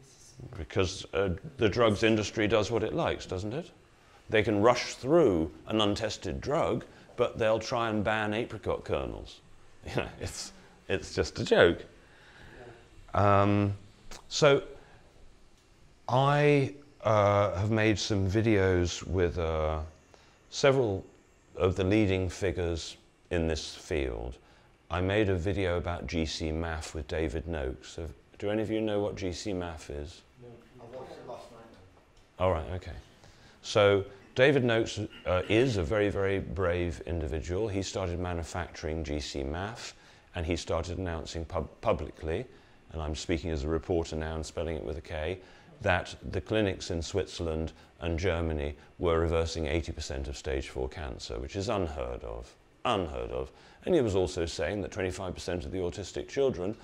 is because uh, the drugs industry does what it likes, doesn't it? They can rush through an untested drug, but they'll try and ban apricot kernels. You know, it's, it's just a joke. Um, so I uh, have made some videos with uh, several of the leading figures in this field. I made a video about GCMAF with David Noakes. Do any of you know what GCMAF is? I watched it last night. All right, okay. So David Noakes uh, is a very, very brave individual. He started manufacturing GCMAF and he started announcing pub- publicly, and I'm speaking as a reporter now and spelling it with a K, that the clinics in Switzerland and Germany were reversing 80% of stage 4 cancer, which is unheard of. Unheard of. And he was also saying that 25% of the autistic children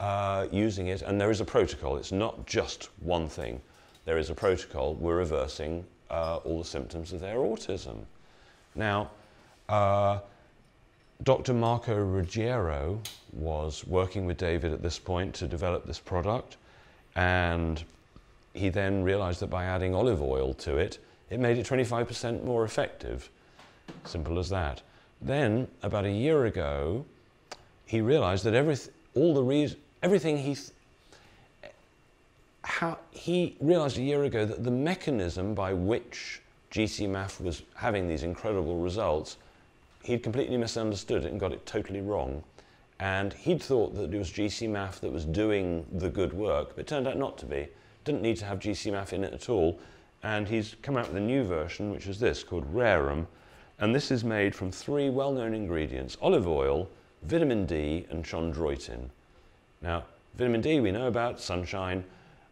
uh, using it, and there is a protocol, it's not just one thing. There is a protocol, we're reversing uh, all the symptoms of their autism. Now, uh, Dr. Marco Ruggiero was working with David at this point to develop this product, and he then realized that by adding olive oil to it, it made it 25% more effective. Simple as that. Then, about a year ago, he realized that everyth- all the reas- everything he th- how he realized a year ago that the mechanism by which GCMAF was having these incredible results, he'd completely misunderstood it and got it totally wrong. And he'd thought that it was GCMAF that was doing the good work, but it turned out not to be. Didn't need to have GCMAF in it at all. And he's come out with a new version, which is this, called Rerum. And this is made from three well known ingredients olive oil, vitamin D, and chondroitin. Now, vitamin D we know about, sunshine.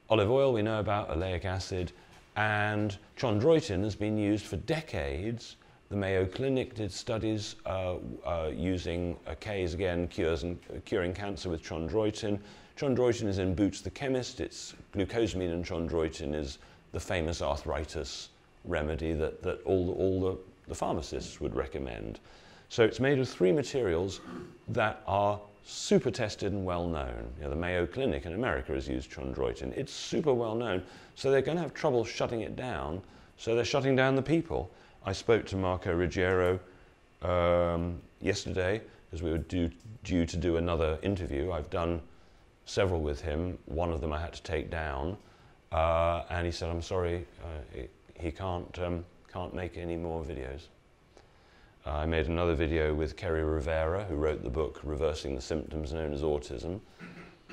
Olive oil we know about, oleic acid. And chondroitin has been used for decades. The Mayo Clinic did studies uh, uh, using uh, K's again, cures and, uh, curing cancer with chondroitin. Chondroitin is in Boots the Chemist. It's glucosamine and chondroitin is the famous arthritis remedy that, that all, the, all the, the pharmacists would recommend. So it's made of three materials that are super tested and well known. You know, the Mayo Clinic in America has used chondroitin. It's super well known. So they're going to have trouble shutting it down. So they're shutting down the people. I spoke to Marco Ruggiero um, yesterday because we were due, due to do another interview. I've done several with him. One of them I had to take down. Uh, and he said, I'm sorry, uh, he, he can't, um, can't make any more videos. Uh, I made another video with Kerri Rivera, who wrote the book Reversing the Symptoms Known as Autism,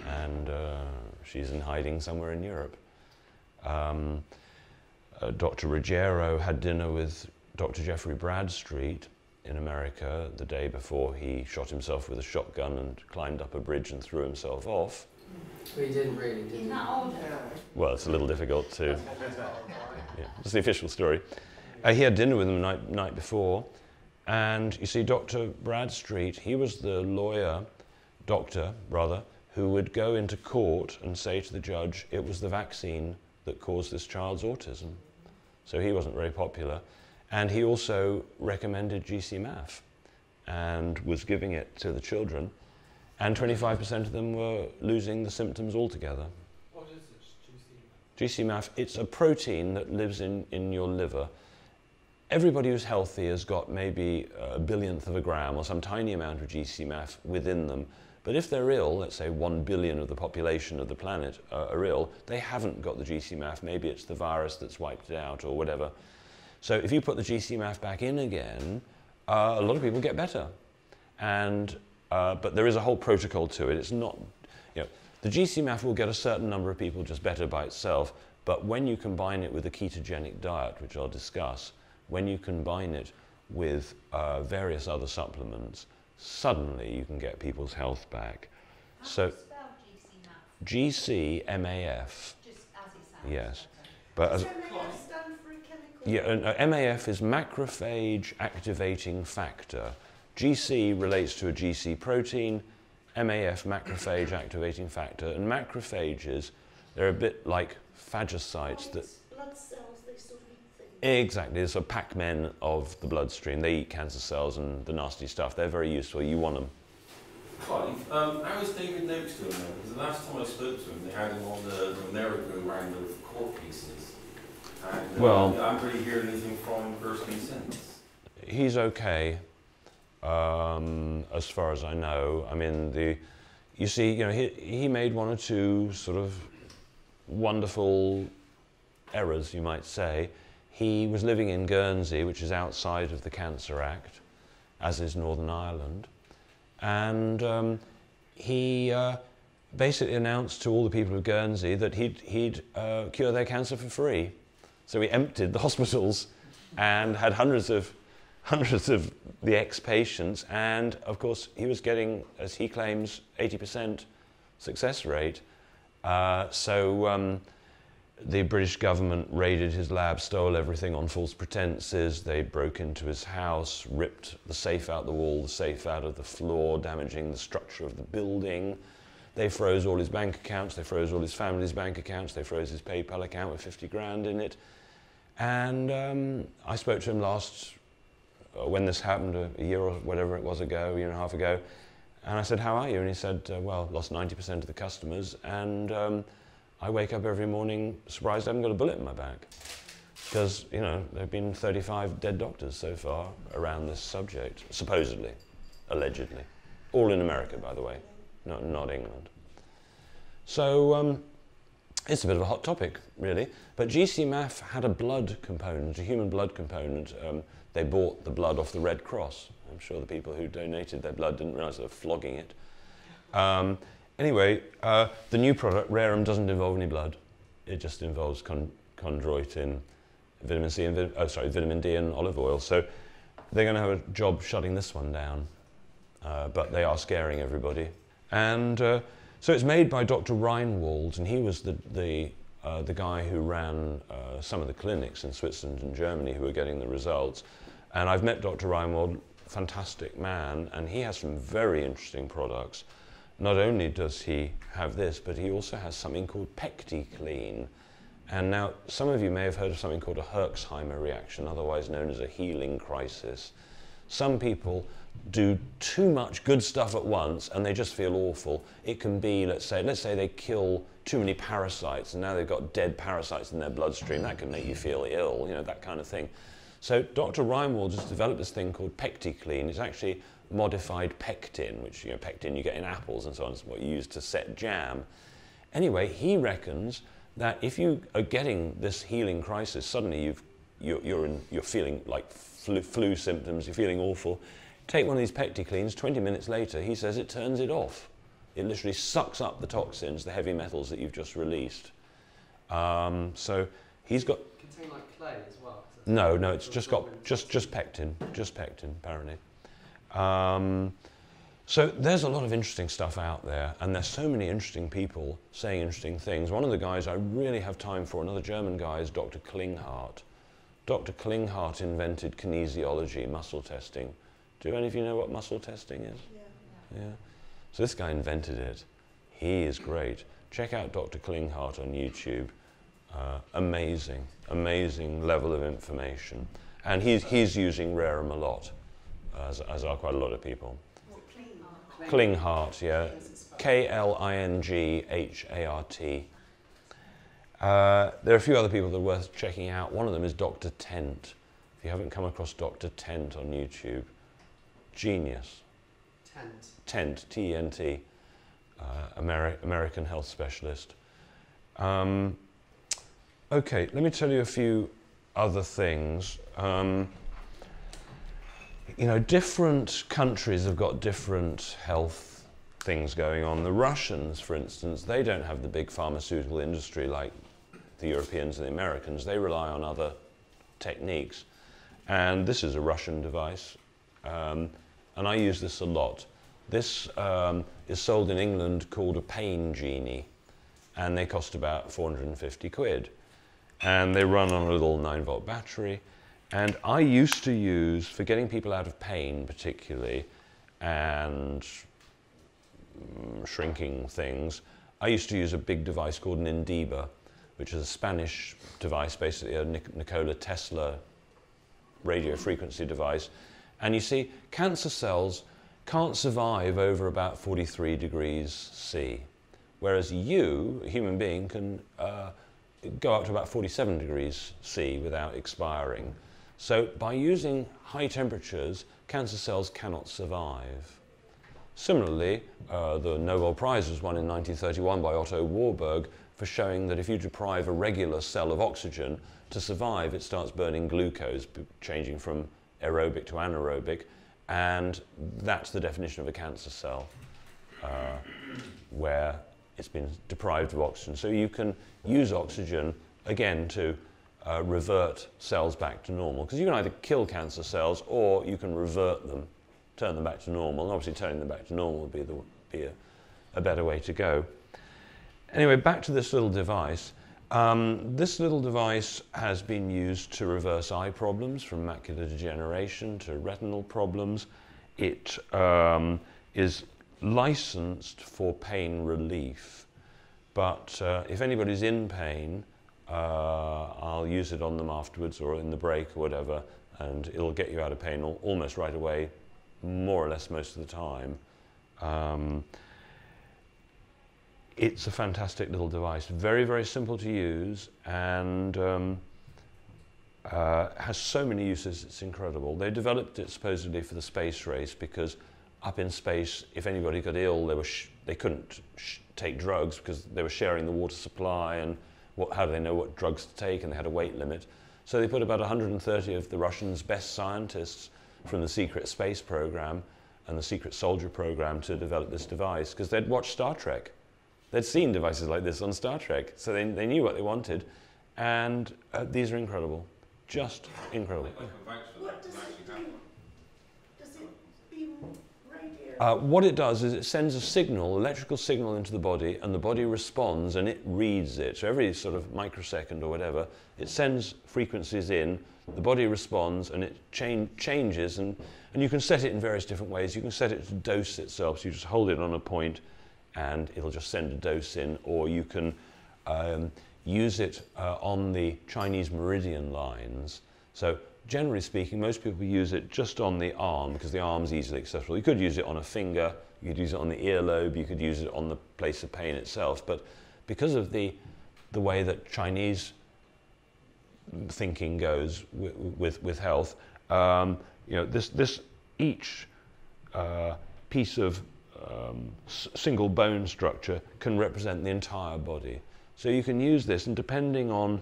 and uh, she's in hiding somewhere in Europe. Um, uh, Dr. Ruggiero had dinner with Dr. Jeffrey Bradstreet in America the day before he shot himself with a shotgun and climbed up a bridge and threw himself off. We didn't really, did In we? that. Well, it's a little difficult to. Yeah, it's the official story. Uh, he had dinner with him the night, night before, and you see, Dr. Bradstreet, he was the lawyer, doctor rather, who would go into court and say to the judge, it was the vaccine that caused this child's autism. So he wasn't very popular. And he also recommended GCMAF and was giving it to the children. And 25% of them were losing the symptoms altogether. What is this? Juicy? GCMAF, it's a protein that lives in, in your liver. Everybody who's healthy has got maybe a billionth of a gram or some tiny amount of GCMAF within them. But if they're ill, let's say one billion of the population of the planet uh, are ill, they haven't got the GCMAF. Maybe it's the virus that's wiped it out or whatever. So if you put the GCMAF back in again, uh, a lot of people get better. And, uh, but there is a whole protocol to it. It's not, you know, the GCMAF will get a certain number of people just better by itself, but when you combine it with a ketogenic diet, which I'll discuss, when you combine it with uh, various other supplements, suddenly you can get people's health back. How So- do you spell GC math? GCMAF, Just as it sounds. yes. But as, So MAF stand for a chemical? Yeah, and, uh, MAF is macrophage activating factor. GC relates to a GC protein, MAF macrophage activating factor, and macrophages They're a bit like phagocytes that Blood cells, they sort of eat things. Exactly, it's a Pac-Men of the bloodstream. They eat cancer cells and the nasty stuff. They're very useful. You want them. Clive, um, how is David Noakes doing now? Because the last time I spoke to him, they had him on the, the merry-go-round of court cases. Well- I haven't really heard anything from personally since. He's okay, um, as far as I know. I mean, the you see, you know, he he made one or two sort of wonderful errors, you might say. He was living in Guernsey, which is outside of the Cancer Act, as is Northern Ireland, and um, he. Uh, Basically announced to all the people of Guernsey that he'd, he'd uh, cure their cancer for free. So he emptied the hospitals and had hundreds of hundreds of the ex-patients, and of course he was getting, as he claims, 80% success rate. Uh, so um, the British government raided his lab, stole everything on false pretenses. They broke into his house, ripped the safe out the wall, the safe out of the floor, damaging the structure of the building. They froze all his bank accounts. They froze all his family's bank accounts. They froze his PayPal account with 50 grand in it. And um, I spoke to him last, uh, when this happened, a, a year or whatever it was ago, a year and a half ago. And I said, How are you? And he said, uh, Well, lost 90% of the customers. And um, I wake up every morning surprised I haven't got a bullet in my back. Because, you know, there have been 35 dead doctors so far around this subject, supposedly, allegedly. All in America, by the way, not, not England. So, um, it's a bit of a hot topic, really. But GCMAF had a blood component, a human blood component. Um, they bought the blood off the Red Cross. I'm sure the people who donated their blood didn't realize they were flogging it. Um, anyway, uh, the new product, Rerum, doesn't involve any blood. It just involves con- chondroitin, vitamin C, and oh, sorry, vitamin D and olive oil. So they're going to have a job shutting this one down. Uh, but they are scaring everybody. And uh, so it's made by Dr. Reinwald, and he was the, the, uh, the guy who ran uh, some of the clinics in Switzerland and Germany who were getting the results. And I've met Dr. Reinwald, fantastic man, and he has some very interesting products. Not only does he have this, but he also has something called PectiClean. And now, some of you may have heard of something called a Herxheimer reaction, otherwise known as a healing crisis. Some people do too much good stuff at once and they just feel awful. It can be, let's say, let's say they kill too many parasites and now they've got dead parasites in their bloodstream. That can make you feel ill, you know, that kind of thing. So Dr. Reinwald has developed this thing called PectiClean. It's actually modified pectin, which, you know, pectin you get in apples and so on, is what you use to set jam. Anyway, he reckons that if you are getting this healing crisis, suddenly you've, you're, you're, in, you're feeling like flu, flu symptoms, you're feeling awful, take one of these PectiCleans, 20 minutes later, he says it turns it off. It literally sucks up the toxins, the heavy metals that you've just released. Um, so he's got, Contain like clay as well. no, no, it's just got, just, just pectin, just pectin, apparently. Um, so there's a lot of interesting stuff out there, and there's so many interesting people saying interesting things. One of the guys I really have time for, another German guy, is Dr. Klinghardt. Dr. Klinghardt invented kinesiology, muscle testing. Do any of you know what muscle testing is? Yeah. Yeah. So this guy invented it. He is great. Check out Dr. Klinghardt on YouTube. Uh, amazing, amazing level of information. And he's, he's using Rerum a lot, as, as are quite a lot of people. Klinghardt, yeah. K L I N G H A R T. Uh, there are a few other people that are worth checking out. One of them is Dr. Tent. If you haven't come across Dr. Tent on YouTube, genius. Tent. Tent, T E N T, uh, Ameri- American health specialist. Um, okay, let me tell you a few other things. Um, you know, different countries have got different health things going on. The Russians, for instance, they don't have the big pharmaceutical industry like the Europeans and the Americans. They rely on other techniques. And this is a Russian device. Um, and I use this a lot. This um, is sold in England called a Pain Genie, and they cost about 450 quid. And they run on a little 9 volt battery. And I used to use, for getting people out of pain particularly, and mm, shrinking things, I used to use a big device called an Indiba, which is a Spanish device, basically a Nik- Nikola Tesla radio frequency device. And you see, cancer cells can't survive over about 43 degrees C, whereas you, a human being, can uh, go up to about 47 degrees C without expiring. So by using high temperatures, cancer cells cannot survive. Similarly, uh, the Nobel Prize was won in 1931 by Otto Warburg for showing that if you deprive a regular cell of oxygen to survive, it starts burning glucose, changing from aerobic to anaerobic, and that's the definition of a cancer cell, uh, where it's been deprived of oxygen. So you can use oxygen again to uh, revert cells back to normal, because you can either kill cancer cells or you can revert them, turn them back to normal. And obviously, turning them back to normal would be, the, be a, a better way to go. Anyway, back to this little device. Um, this little device has been used to reverse eye problems from macular degeneration to retinal problems. It um, is licensed for pain relief, but uh, if anybody's in pain, uh, I'll use it on them afterwards or in the break or whatever, and it'll get you out of pain almost right away, more or less most of the time. Um, it's a fantastic little device, very, very simple to use, and um, uh, has so many uses, it's incredible. They developed it supposedly for the space race because up in space, if anybody got ill, they, were they couldn't take drugs because they were sharing the water supply, and what, how do they know what drugs to take, and they had a weight limit. So they put about 130 of the Russians' best scientists from the secret space program and the secret soldier program to develop this device because they'd watched Star Trek. They'd seen devices like this on Star Trek, so they, they knew what they wanted. And uh, these are incredible. Just incredible. I can vouch for What does it do? Does it beam radio? Uh, what it does is it sends a signal, electrical signal into the body, and the body responds and it reads it. So every sort of microsecond or whatever, it sends frequencies in, the body responds, and it chan- changes. And, and you can set it in various different ways. You can set it to dose itself, so you just hold it on a point and it'll just send a dose in, or you can um, use it uh, on the Chinese meridian lines. So generally speaking, most people use it just on the arm because the arm's easily accessible. You could use it on a finger, you could use it on the earlobe, you could use it on the place of pain itself. But because of the, the way that Chinese thinking goes with, with, with health, um, you know, this, this each uh, piece of um, single bone structure can represent the entire body. So you can use this, and depending on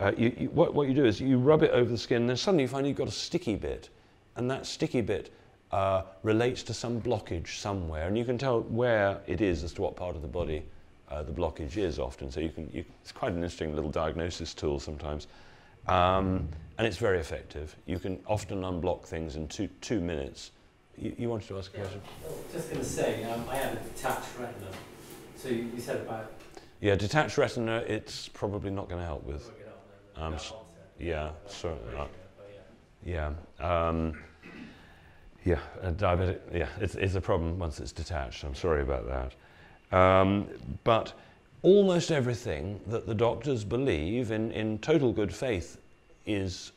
uh, you, you, what, what you do is you rub it over the skin, and then suddenly you find you've got a sticky bit, and that sticky bit uh, relates to some blockage somewhere, and you can tell where it is as to what part of the body uh, the blockage is often. So you can, you, it's quite an interesting little diagnosis tool sometimes, um, and it's very effective. You can often unblock things in two, two minutes. You, you wanted to ask a question? Just going to say, um, I have a detached retina. So you, you said about Yeah, detached retina, it's probably not going to help with. working out there, Um, that s- onset. Yeah, certainly Yeah, Uh, yeah. yeah. Um, yeah, diabetic, yeah, it's, it's a problem once it's detached. I'm sorry about that. Um, but almost everything that the doctors believe in, in total good faith is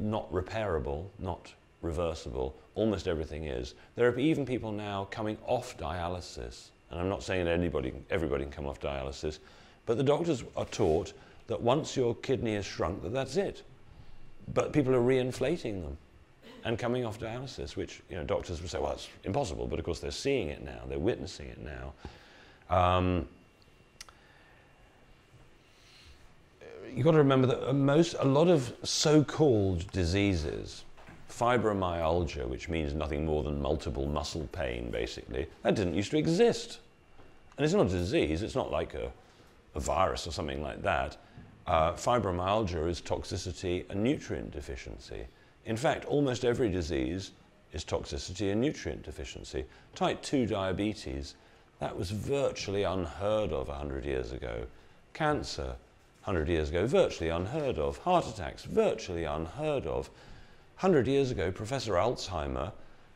not repairable, not reversible. Almost everything is. There are even people now coming off dialysis, and I'm not saying that anybody, everybody can come off dialysis, but the doctors are taught that once your kidney is shrunk, that that's it. But people are reinflating them and coming off dialysis, which you know doctors would say, well, it's impossible, but of course they're seeing it now, they're witnessing it now. Um, you've got to remember that most, a lot of so-called diseases, fibromyalgia, which means nothing more than multiple muscle pain, basically, that didn't used to exist. And it's not a disease, it's not like a, a virus or something like that. Uh, fibromyalgia is toxicity and nutrient deficiency. In fact, almost every disease is toxicity and nutrient deficiency. Type 2 diabetes, that was virtually unheard of 100 years ago. Cancer, 100 years ago, virtually unheard of. Heart attacks, virtually unheard of. 100 years ago, Professor Alzheimer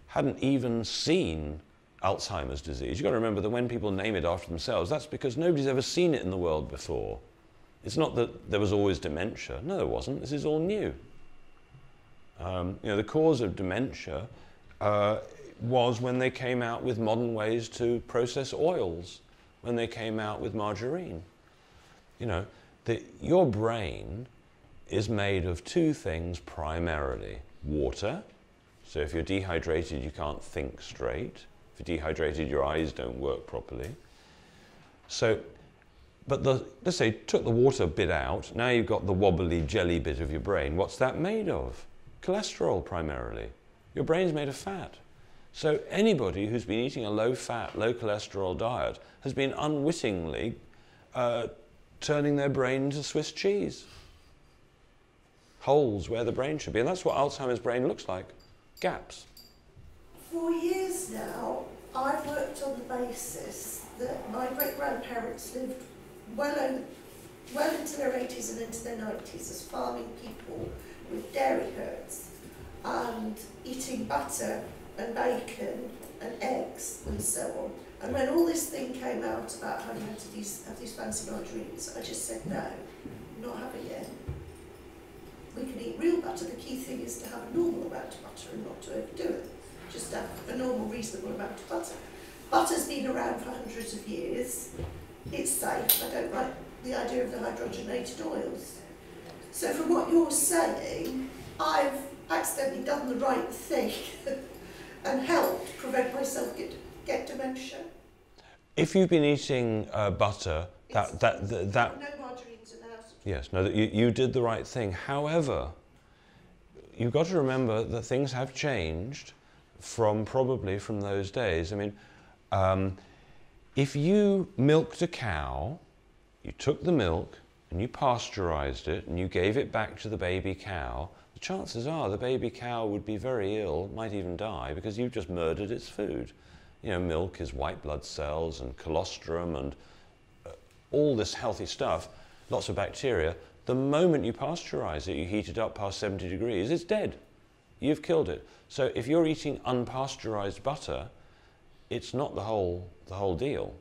hadn't even seen Alzheimer's disease, you've got to remember that when people name it after themselves, that's because nobody's ever seen it in the world before. It's not that there was always dementia. No, there wasn't. This is all new. Um, you know, the cause of dementia uh, was when they came out with modern ways to process oils, when they came out with margarine. You know, the, your brain is made of two things primarily water. So if you're dehydrated, you can't think straight. If you're dehydrated, your eyes don't work properly. So, but the, let's say took the water bit out, now you've got the wobbly jelly bit of your brain. What's that made of? Cholesterol primarily. Your brain's made of fat. So anybody who's been eating a low fat, low cholesterol diet has been unwittingly uh, turning their brain into Swiss cheese. Holes where the brain should be. And that's what Alzheimer's brain looks like gaps. For years now, I've worked on the basis that my great grandparents lived well, well into their 80s and into their 90s as farming people with dairy herds and eating butter and bacon and eggs and so on. And when all this thing came out about having to these, have these fancy margarines, I just said no, not having it. We can eat real butter. The key thing is to have a normal amount of butter and not to overdo it. Just have a normal, reasonable amount of butter. Butter's been around for hundreds of years. It's safe. I don't like the idea of the hydrogenated oils. So from what you're saying, I've accidentally done the right thing and helped prevent myself get, get dementia. If you've been eating uh, butter, that, that, that, that No margarines allowed. Yes, no, you, you did the right thing. However, you've got to remember that things have changed from probably from those days. I mean, um, if you milked a cow, you took the milk and you pasteurized it and you gave it back to the baby cow, the chances are the baby cow would be very ill, might even die, because you've just murdered its food. You know, milk is white blood cells and colostrum and uh, all this healthy stuff, lots of bacteria. The moment you pasteurize it, you heat it up past 70 degrees, it's dead. You've killed it. So if you're eating unpasteurized butter, it's not the whole, the whole deal.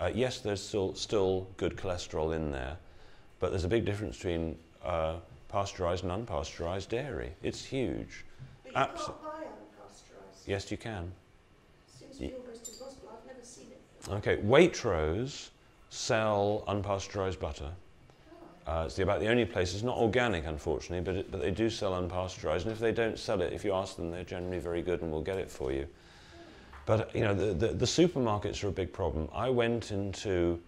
Uh, yes, there's still, still good cholesterol in there, but there's a big difference between uh, pasteurized and unpasteurized dairy. It's huge. But you Abso- can't buy unpasteurised. Yes, you can. Seems to be almost impossible. I've never seen it. Okay, Waitrose sell unpasteurized butter. Uh, it's the, about the only place. It's not organic, unfortunately, but, it, but they do sell unpasteurized. And if they don't sell it, if you ask them, they're generally very good and will get it for you. But you know, the, the, the supermarkets are a big problem. I went into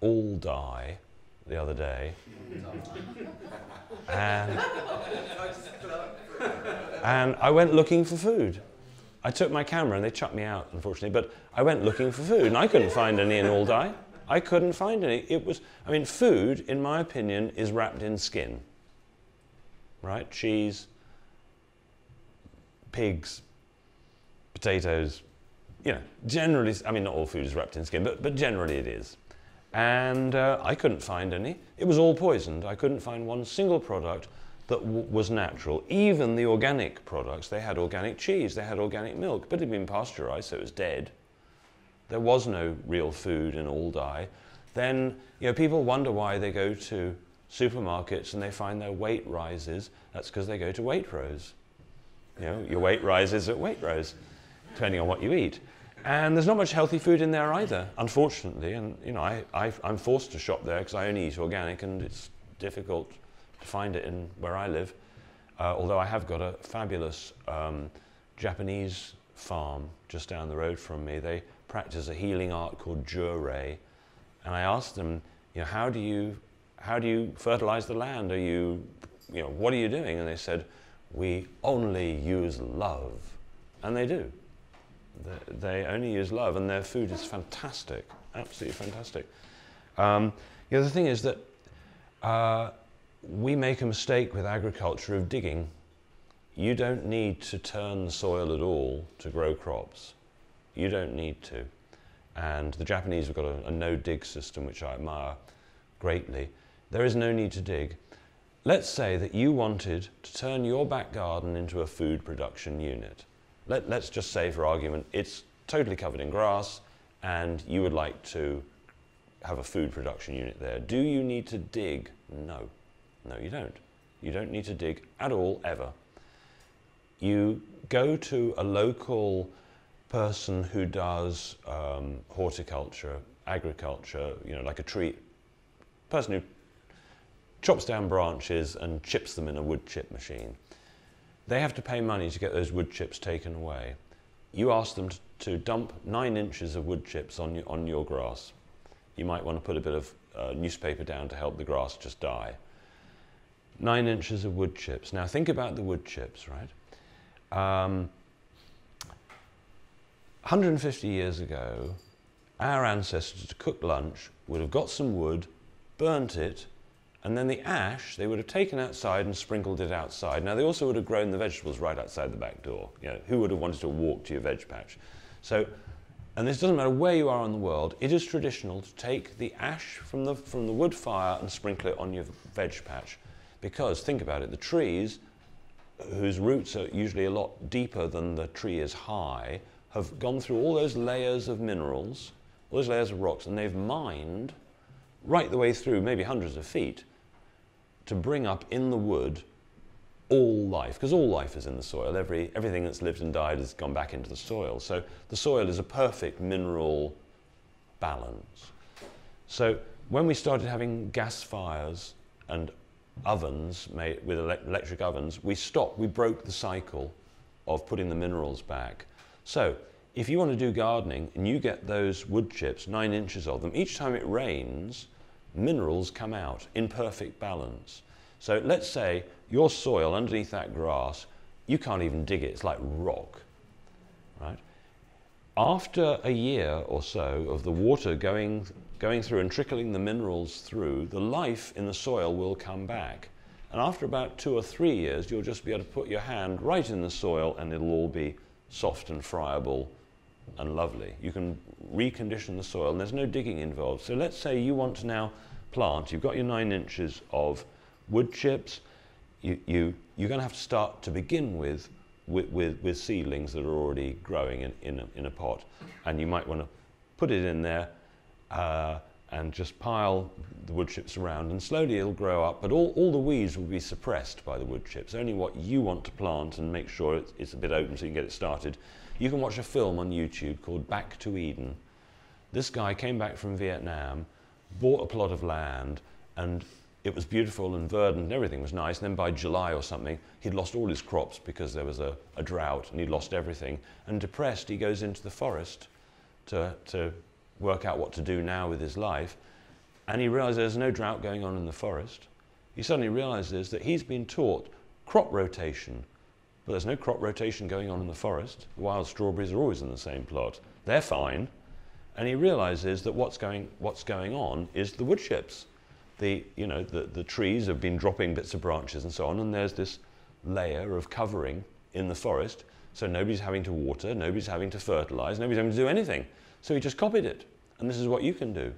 All Die the other day, and, and I went looking for food. I took my camera and they chucked me out, unfortunately. But I went looking for food and I couldn't find any in All Die. I couldn't find any. It was, I mean, food, in my opinion, is wrapped in skin. Right? Cheese, pigs, potatoes. You know, generally, I mean, not all food is wrapped in skin, but, but generally it is. And uh, I couldn't find any. It was all poisoned. I couldn't find one single product that was natural. Even the organic products, they had organic cheese, they had organic milk, but it had been pasteurized, so it was dead. There was no real food in all die. Then, you know, people wonder why they go to supermarkets and they find their weight rises. That's because they go to Waitrose. You know, your weight rises at Waitrose, depending on what you eat. And there's not much healthy food in there either, unfortunately. And you know, I, I, I'm forced to shop there because I only eat organic, and it's difficult to find it in where I live. Uh, although I have got a fabulous um, Japanese farm just down the road from me. They practice a healing art called Johrei, and I asked them, you know, how do you how do you fertilize the land? Are you, you know, what are you doing? And they said, we only use love, and they do. They- They only use love, and their food is fantastic, absolutely fantastic. Um, the other thing is that uh, we make a mistake with agriculture of digging. You don't need to turn the soil at all to grow crops. You don't need to. And the Japanese have got a, a no dig system, which I admire greatly. There is no need to dig. Let's say that you wanted to turn your back garden into a food production unit. Let, let's just say, for argument, it's totally covered in grass and you would like to have a food production unit there. Do you need to dig? No. No, you don't. You don't need to dig at all, ever. You go to a local person who does um, horticulture, agriculture, you know, like a tree, person who chops down branches and chips them in a wood chip machine. They have to pay money to get those wood chips taken away. You ask them to, to dump nine inches of wood chips on, your on your grass. You might want to put a bit of uh, newspaper down to help the grass just die. Nine inches of wood chips. Now think about the wood chips, right? Um, 150 years ago, our ancestors to cook lunch would have got some wood, burnt it, and then the ash they would have taken outside and sprinkled it outside. Now they also would have grown the vegetables right outside the back door. You know, who would have wanted to walk to your veg patch? So, and this doesn't matter where you are in the world, it is traditional to take the ash from the, from the wood fire and sprinkle it on your veg patch. Because, think about it, the trees, whose roots are usually a lot deeper than the tree is high, have gone through all those layers of minerals, all those layers of rocks, and they've mined right the way through, maybe hundreds of feet, to bring up in the wood all life, because all life is in the soil. Every, everything that's lived and died has gone back into the soil. So the soil is a perfect mineral balance. So when we started having gas fires and ovens made with electric ovens, we stopped, we broke the cycle of putting the minerals back. So if you want to do gardening and you get those wood chips, nine inches of them, each time it rains, minerals come out in perfect balance. So let's say your soil underneath that grass, you can't even dig it, it's like rock, right? After a year or so of the water going, going through and trickling the minerals through, the life in the soil will come back. And after about two or three years, you'll just be able to put your hand right in the soil and it'll all be soft and friable and lovely. You can recondition the soil and there's no digging involved. So let's say you want to now plant, you've got your nine inches of wood chips, you, you, you're going to have to start to begin with with, with, with seedlings that are already growing in, in, a, in a pot. And you might want to put it in there uh, and just pile the wood chips around and slowly it'll grow up. But all, all the weeds will be suppressed by the wood chips. Only what you want to plant and make sure it's, it's a bit open so you can get it started. You can watch a film on YouTube called Back to Eden. This guy came back from Vietnam, bought a plot of land, and it was beautiful and verdant and everything was nice. And then by July or something, he'd lost all his crops because there was a, a drought and he'd lost everything. And depressed, he goes into the forest to, to work out what to do now with his life. And he realizes there's no drought going on in the forest. He suddenly realizes that he's been taught crop rotation, but there's no crop rotation going on in the forest. Wild strawberries are always in the same plot. They're fine. And he realizes that what's going, what's going on is the wood chips the, you know, the, the trees have been dropping bits of branches and so on, and there's this layer of covering in the forest, so nobody's having to water, nobody's having to fertilize, nobody's having to do anything. So he just copied it, and this is what you can do.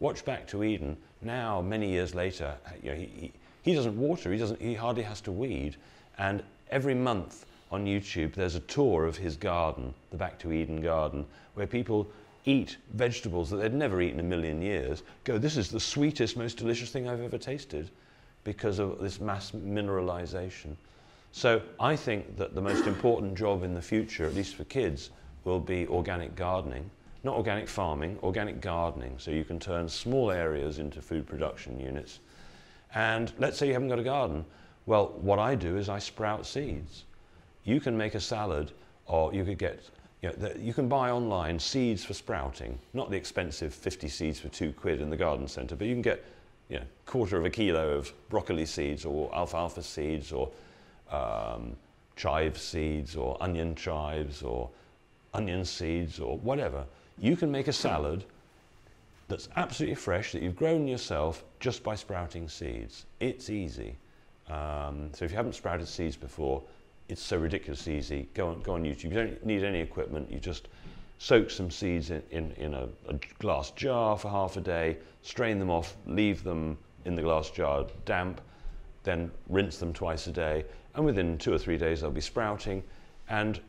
Watch Back to Eden. Now, many years later, you know, he, he, he doesn't water, he, doesn't, he hardly has to weed, and every month on YouTube there's a tour of his garden, the Back to Eden garden, where people eat vegetables that they'd never eaten in a million years, go, this is the sweetest, most delicious thing I've ever tasted because of this mass mineralization. So I think that the most important job in the future, at least for kids, will be organic gardening. Not organic farming, organic gardening. So you can turn small areas into food production units. And let's say you haven't got a garden. Well, what I do is I sprout seeds. You can make a salad, or you could get you, know, the, you can buy online seeds for sprouting, not the expensive 50 seeds for two quid in the garden centre, but you can get you know, quarter of a kilo of broccoli seeds or alfalfa seeds or um, chive seeds or onion chives or onion seeds or whatever. You can make a salad that's absolutely fresh that you've grown yourself just by sprouting seeds. It's easy. Um, so if you haven't sprouted seeds before, it's so ridiculously easy. Go on, go on YouTube. You don't need any equipment. You just soak some seeds in, in, in a, a, glass jar for half a day, strain them off, leave them in the glass jar damp, then rinse them twice a day, and within two or three days they'll be sprouting. And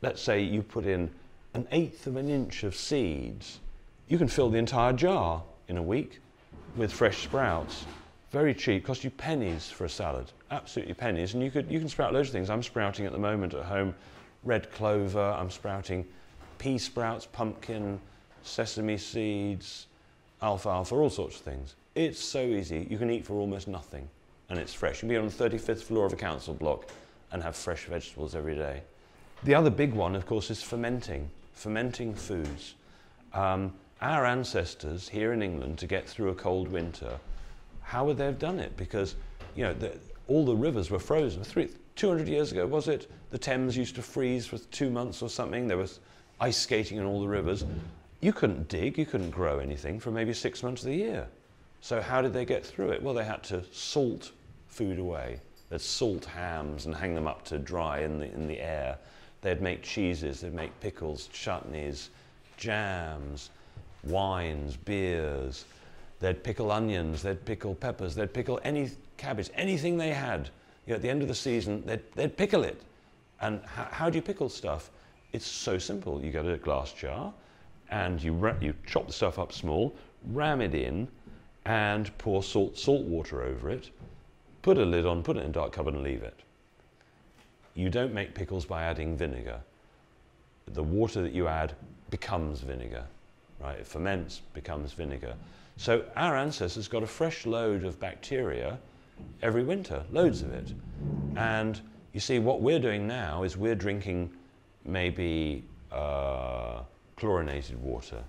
let's say you put in an eighth of an inch of seeds, you can fill the entire jar in a week with fresh sprouts. Very cheap, cost you pennies for a salad, absolutely pennies. And you, could, you can sprout loads of things. I'm sprouting at the moment at home red clover, I'm sprouting pea sprouts, pumpkin, sesame seeds, alfalfa, all sorts of things. It's so easy. You can eat for almost nothing and it's fresh. You can be on the 35th floor of a council block and have fresh vegetables every day. The other big one, of course, is fermenting, fermenting foods. Um, our ancestors here in England, to get through a cold winter, how would they have done it? Because, you know, the, all the rivers were frozen. Three, 200 years ago, was it? The Thames used to freeze for two months or something. There was ice skating in all the rivers. You couldn't dig, you couldn't grow anything for maybe six months of the year. So how did they get through it? Well, they had to salt food away. They'd salt hams and hang them up to dry in the, in the air. They'd make cheeses, they'd make pickles, chutneys, jams, wines, beers. They'd pickle onions, they'd pickle peppers, they'd pickle any cabbage, anything they had. You know, at the end of the season, they'd, they'd pickle it. And how, do you pickle stuff? It's so simple. You get a glass jar and you, you chop the stuff up small, ram it in, and pour salt, salt water over it. Put a lid on, put it in a dark cupboard, and leave it. You don't make pickles by adding vinegar. The water that you add becomes vinegar, right? It ferments, becomes vinegar. So our ancestors got a fresh load of bacteria every winter, loads of it. And you see, what we're doing now is we're drinking maybe uh, chlorinated water.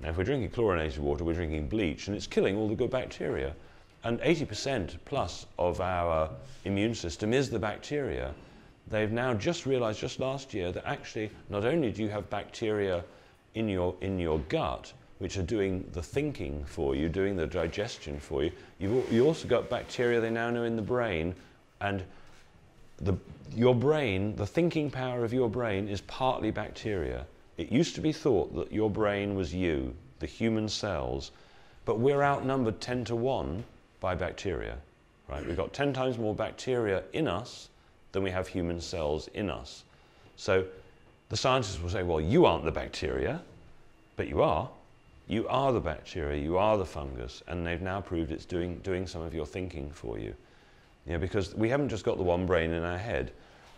Now, if we're drinking chlorinated water, we're drinking bleach, and it's killing all the good bacteria. And 80% plus of our immune system is the bacteria. They've now just realized, just last year, that actually not only do you have bacteria in your, in your gut, which are doing the thinking for you, doing the digestion for you, you've you also got bacteria they now know in the brain. And the, your brain, the thinking power of your brain, is partly bacteria. It used to be thought that your brain was you, the human cells, but we're outnumbered 10 to 1 by bacteria. Right? We've got 10 times more bacteria in us than we have human cells in us. So the scientists will say, well, you aren't the bacteria, but you are. You are the bacteria, you are the fungus, and they've now proved it's doing, doing some of your thinking for you. you know, because we haven't just got the one brain in our head.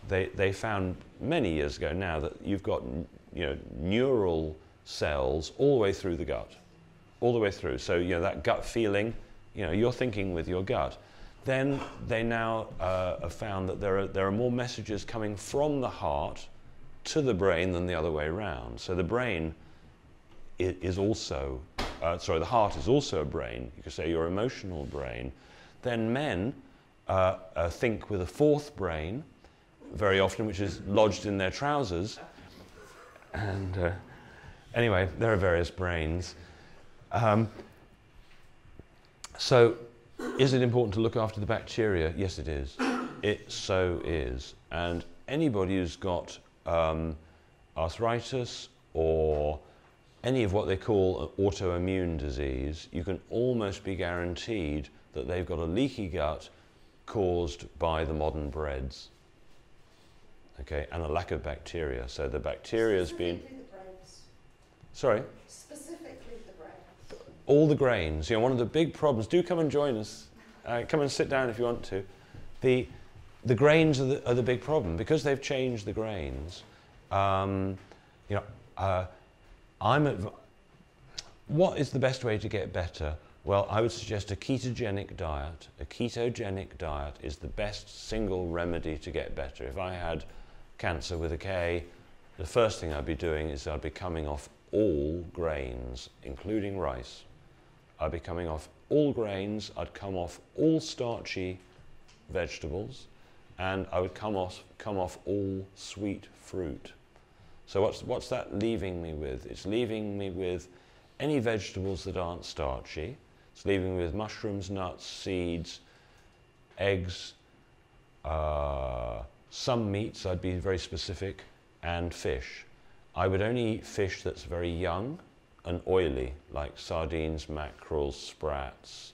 They, they found many years ago now that you've got you know, neural cells all the way through the gut, all the way through. So you know, that gut feeling, you know, you're thinking with your gut. Then they now uh, have found that there are, there are more messages coming from the heart to the brain than the other way around. So the brain is also, uh, sorry, the heart is also a brain. You could say your emotional brain. Then men uh, uh, think with a fourth brain, very often, which is lodged in their trousers. And uh, anyway, there are various brains. Um, so, is it important to look after the bacteria? Yes, it is. It so is. And anybody who's got um, arthritis or any of what they call an autoimmune disease, you can almost be guaranteed that they've got a leaky gut caused by the modern breads. Okay, and a lack of bacteria. So the bacteria has been. The. Sorry? Specifically. All the grains. You know, one of the big problems. Do come and join us. Uh, come and sit down if you want to. The, the grains are the, are the big problem because they've changed the grains. Um, you know, uh, I'm adv- what is the best way to get better? Well, I would suggest a ketogenic diet. A ketogenic diet is the best single remedy to get better. If I had cancer with a K, the first thing I'd be doing is I'd be coming off all grains, including rice. I'd be coming off all grains, I'd come off all starchy vegetables, and I would come off, come off all sweet fruit. So what's, what's that leaving me with? It's leaving me with any vegetables that aren't starchy. It's leaving me with mushrooms, nuts, seeds, eggs, uh, some meats, I'd be very specific, and fish. I would only eat fish that's very young and oily, like sardines, mackerel, sprats,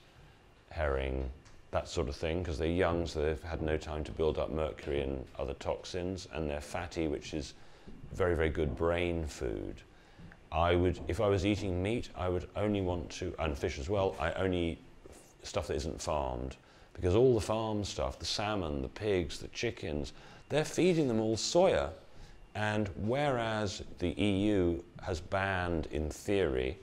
herring, that sort of thing, because they're young, so they've had no time to build up mercury and other toxins, and they're fatty, which is very, very good brain food. I would, if I was eating meat, I would only want to, and fish as well, I only eat stuff that isn't farmed. Because all the farm stuff, the salmon, the pigs, the chickens, they're feeding them all soya. And whereas the EU has banned, in theory,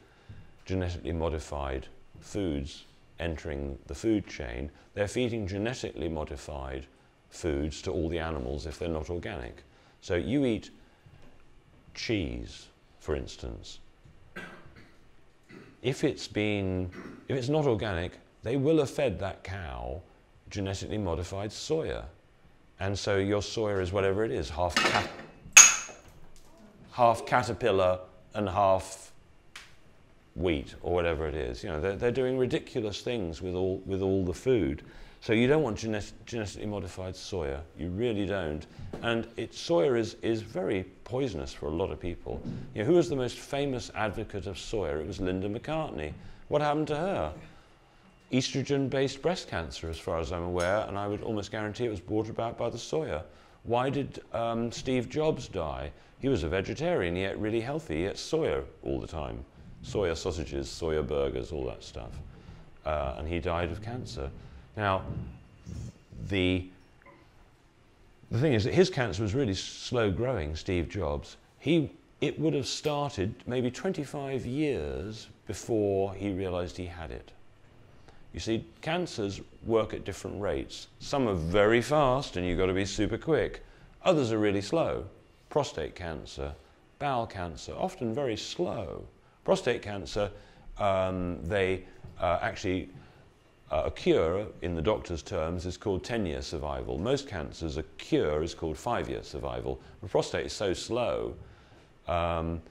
genetically modified foods entering the food chain, they're feeding genetically modified foods to all the animals if they're not organic. So you eat cheese, for instance. If it's been, if it's not organic, they will have fed that cow genetically modified soya. And so your soya is whatever it is, half half caterpillar and half wheat or whatever it is. You know, they're, they're doing ridiculous things with all, with all the food. So you don't want genet- genetically modified soya. You really don't. And it, soya is, is very poisonous for a lot of people. You know, who was the most famous advocate of soya? It was Linda McCartney. What happened to her? Estrogen based breast cancer, as far as I'm aware, and I would almost guarantee it was brought about by the soya. Why did um, Steve Jobs die? He was a vegetarian, he ate really healthy, he ate soya all the time soya sausages, soya burgers, all that stuff. Uh, and he died of cancer. Now, the, the thing is that his cancer was really slow growing, Steve Jobs. He, it would have started maybe 25 years before he realized he had it. You see, cancers work at different rates. Some are very fast and you've got to be super quick. Others are really slow. Prostate cancer, bowel cancer, often very slow. Prostate cancer, um, they uh, actually, uh, a cure in the doctor's terms is called 10 year survival. Most cancers, a cure is called 5 year survival. The prostate is so slow. Um,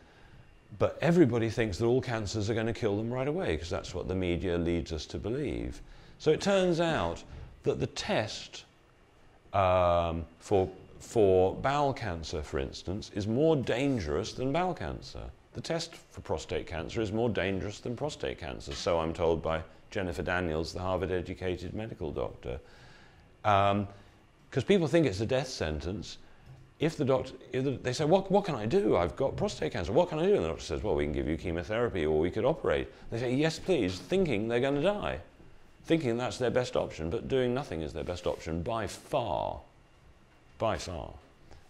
but everybody thinks that all cancers are going to kill them right away because that's what the media leads us to believe. So it turns out that the test um, for, for bowel cancer, for instance, is more dangerous than bowel cancer. The test for prostate cancer is more dangerous than prostate cancer, so I'm told by Jennifer Daniels, the Harvard educated medical doctor. Because um, people think it's a death sentence. If the doctor, if the, they say, what, what can I do? I've got prostate cancer. What can I do? And the doctor says, well, we can give you chemotherapy or we could operate. They say, yes, please, thinking they're going to die. Thinking that's their best option, but doing nothing is their best option by far. By far.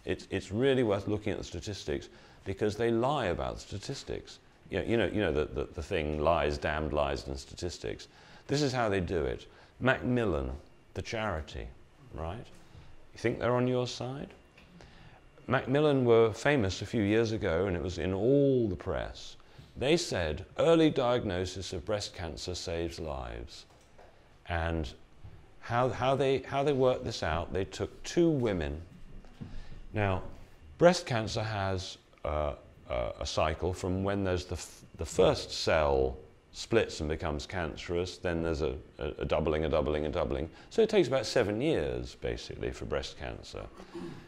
It's, it's really worth looking at the statistics because they lie about statistics. You know, you know, you know the, the, the thing, lies, damned lies and statistics. This is how they do it. Macmillan, the charity, right? You think they're on your side? Macmillan were famous a few years ago, and it was in all the press. They said early diagnosis of breast cancer saves lives. And how, how, they, how they worked this out, they took two women. Now, breast cancer has uh, uh, a cycle from when there's the, the first cell splits and becomes cancerous, then there's a, a, a, doubling, a doubling, a doubling. So it takes about seven years, basically, for breast cancer.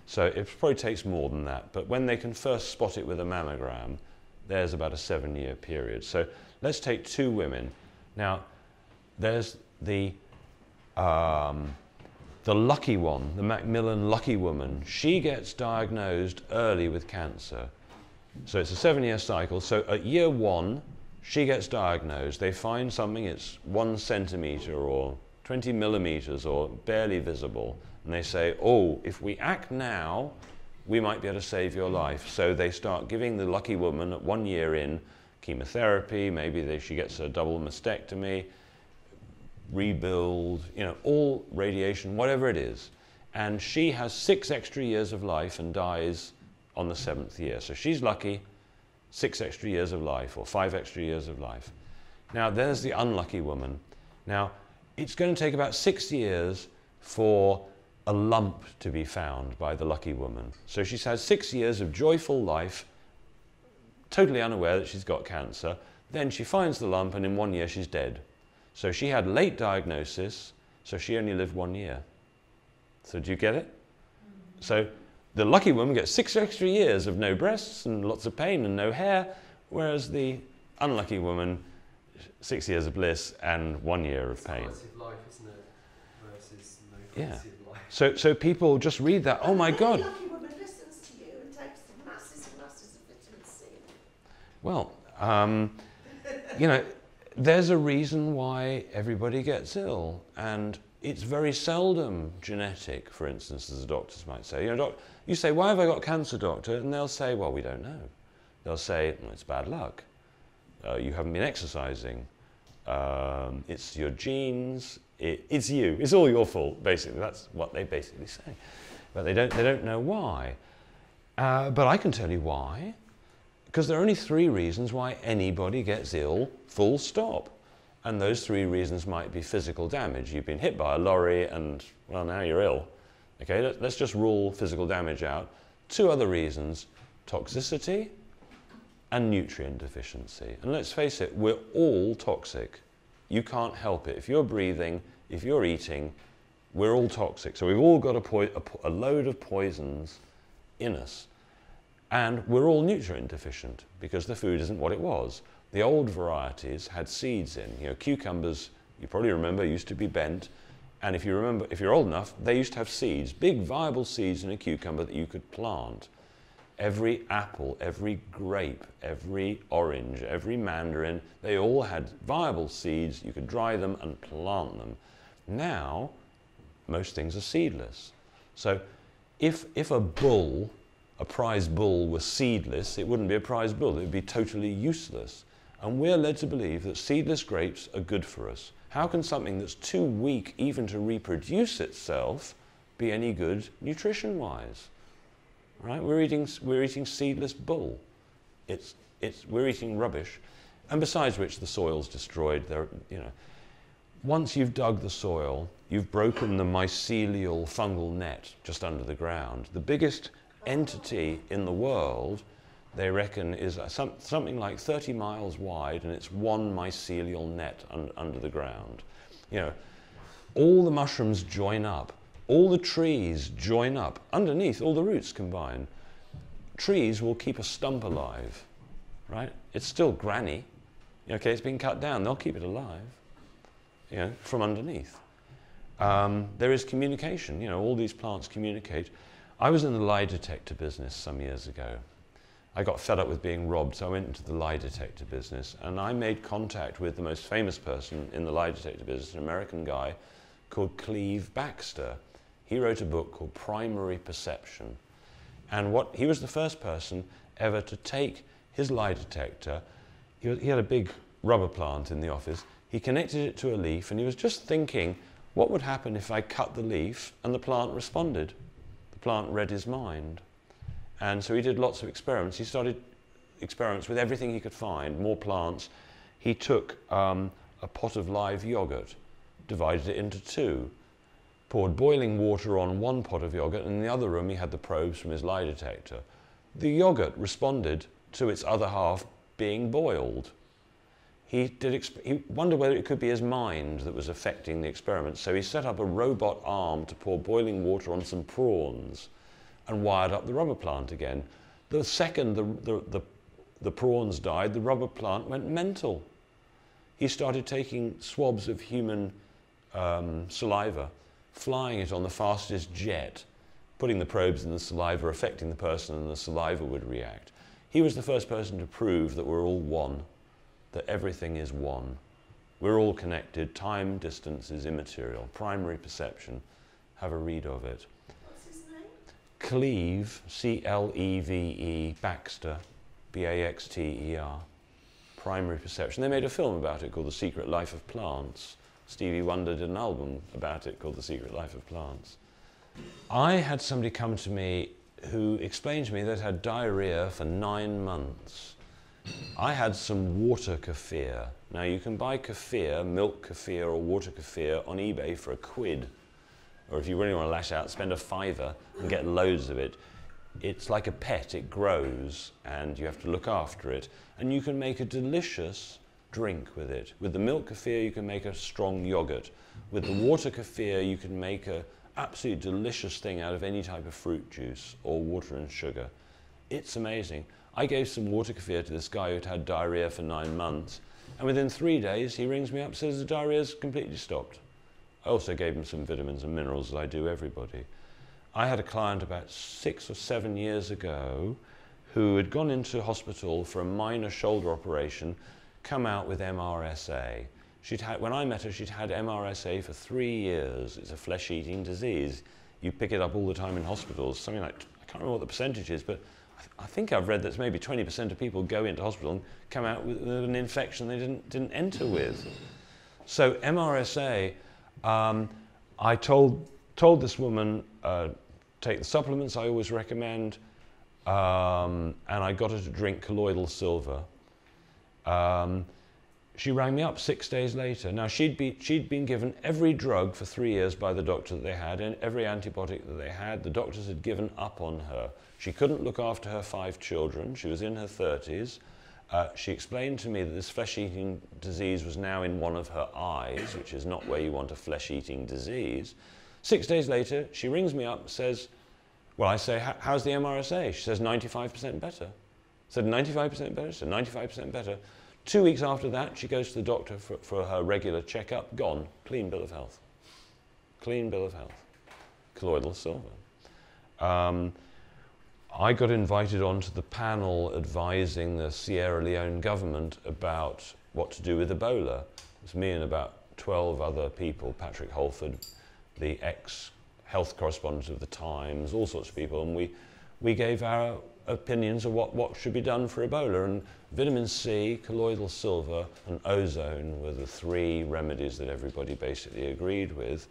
So it probably takes more than that. But when they can first spot it with a mammogram, there's about a seven year period. So let's take two women. Now, there's the, um, the lucky one, the Macmillan lucky woman. She gets diagnosed early with cancer. So it's a seven year cycle. So at year one, she gets diagnosed. They find something, it's one centimeter or 20 millimeters or barely visible. And they say, oh, if we act now, we might be able to save your life. So they start giving the lucky woman at one year in chemotherapy, maybe they, she gets a double mastectomy, rebuild, you know, all radiation, whatever it is. And she has six extra years of life and dies on the seventh year. So she's lucky, six extra years of life or five extra years of life. Now, there's the unlucky woman. Now, it's going to take about six years for a lump to be found by the lucky woman. So she's had six years of joyful life, totally unaware that she's got cancer. Then she finds the lump, and in one year she's dead. So she had late diagnosis, so she only lived one year. So do you get it? So the lucky woman gets six extra years of no breasts and lots of pain and no hair, whereas the unlucky woman, six years of bliss and one year of pain. Life, Versus no yeah. So, so people just read that. Oh my God. lucky woman listens to you and takes massive Well, um, you know, there's a reason why everybody gets ill, and it's very seldom genetic, for instance, as the doctors might say. You know, doc, you say, why have I got cancer, doctor? And they'll say, well, we don't know. They'll say, well, it's bad luck. Uh, you haven't been exercising. Um, it's your genes. It, it's you. It's all your fault, basically. That's what they basically say. But they don't, they don't know why. Uh, but I can tell you why. Because there are only three reasons why anybody gets ill, full stop. And those three reasons might be physical damage. You've been hit by a lorry and, well, now you're ill. Okay, let, let's just rule physical damage out. Two other reasons toxicity and nutrient deficiency. And let's face it, we're all toxic. You can't help it. If you're breathing, if you're eating, we're all toxic. So we've all got a, a load of poisons in us. And we're all nutrient deficient because the food isn't what it was. The old varieties had seeds in. You know, cucumbers, you probably remember, used to be bent. And if you remember, if you're old enough, they used to have seeds, big viable seeds in a cucumber that you could plant. Every apple, every grape, every orange, every mandarin, they all had viable seeds. You could dry them and plant them. Now, most things are seedless. So if, if a bull, a prize bull, was seedless, it wouldn't be a prize bull. It would be totally useless. And we're led to believe that seedless grapes are good for us. How can something that's too weak even to reproduce itself be any good nutrition wise? Right? We're eating, we're eating seedless bull. It's, it's, we're eating rubbish. And besides which, the soil's destroyed. There, you know. Once you've dug the soil, you've broken the mycelial fungal net just under the ground. The biggest entity in the world, they reckon, is some, something like 30 miles wide, and it's one mycelial net un, under the ground. You know, all the mushrooms join up, all the trees join up. Underneath, all the roots combine. Trees will keep a stump alive, right? It's still granny. Okay, it's been cut down. They'll keep it alive, you know, from underneath. Um, there is communication. You know, all these plants communicate. I was in the lie detector business some years ago. I got fed up with being robbed, so I went into the lie detector business, and I made contact with the most famous person in the lie detector business, an American guy called Cleve Baxter. He wrote a book called Primary Perception. And what he was the first person ever to take his lie detector. He, he had a big rubber plant in the office. He connected it to a leaf, and he was just thinking, what would happen if I cut the leaf and the plant responded? Plant read his mind. And so he did lots of experiments. He started experiments with everything he could find, more plants. He took um, a pot of live yogurt, divided it into two, poured boiling water on one pot of yogurt, and in the other room he had the probes from his lie detector. The yogurt responded to its other half being boiled. He, did he wondered whether it could be his mind that was affecting the experiment, so he set up a robot arm to pour boiling water on some prawns and wired up the rubber plant again. The second the, the, the, the prawns died, the rubber plant went mental. He started taking swabs of human um, saliva, flying it on the fastest jet, putting the probes in the saliva, affecting the person, and the saliva would react. He was the first person to prove that we're all one, that everything is one. We're all connected. Time, distance is immaterial. Primary perception. Have a read of it. What's his name? Cleve, C L E V E, Baxter, B A X T E R. Primary perception. They made a film about it called The Secret Life of Plants. Stevie Wonder did an album about it called The Secret Life of Plants. I had somebody come to me who explained to me they'd had diarrhea for nine months. I had some water kefir. Now you can buy kefir, milk kefir or water kefir on eBay for a quid. Or if you really want to lash out, spend a fiver and get loads of it. It's like a pet, it grows and you have to look after it. And you can make a delicious drink with it. With the milk kefir, you can make a strong yogurt. With the water kefir, you can make a absolutely delicious thing out of any type of fruit juice or water and sugar. It's amazing. I gave some water kefir to this guy who'd had diarrhea for nine months, and within three days he rings me up says the diarrhea's completely stopped. I also gave him some vitamins and minerals as I do everybody. I had a client about six or seven years ago who had gone into hospital for a minor shoulder operation, come out with MRSA. She'd had, when I met her, she'd had MRSA for three years. It's a flesh-eating disease. You pick it up all the time in hospitals. Something like I can't remember what the percentage is, but I, think I've read that maybe 20% of people go into hospital and come out with, an infection they didn't didn't enter with. So MRSA, um, I told told this woman uh, take the supplements I always recommend, um, and I got her to drink colloidal silver. Um, she rang me up six days later. Now she'd be she'd been given every drug for three years by the doctor that they had, and every antibiotic that they had. The doctors had given up on her. She couldn't look after her five children. She was in her thirties. Uh, she explained to me that this flesh-eating disease was now in one of her eyes, which is not where you want a flesh-eating disease. Six days later, she rings me up and says, well, I say, how's the MRSA? She says, 95% better. Said, 95% better? Said, 95% better. Two weeks after that, she goes to the doctor for, for her regular checkup, gone, clean bill of health. Clean bill of health. Colloidal silver. Um, I got invited onto the panel advising the Sierra Leone government about what to do with Ebola. It was me and about 12 other people, Patrick Holford, the ex health correspondent of the Times, all sorts of people, and we, we gave our opinions of what, what should be done for Ebola. And vitamin C, colloidal silver, and ozone were the three remedies that everybody basically agreed with.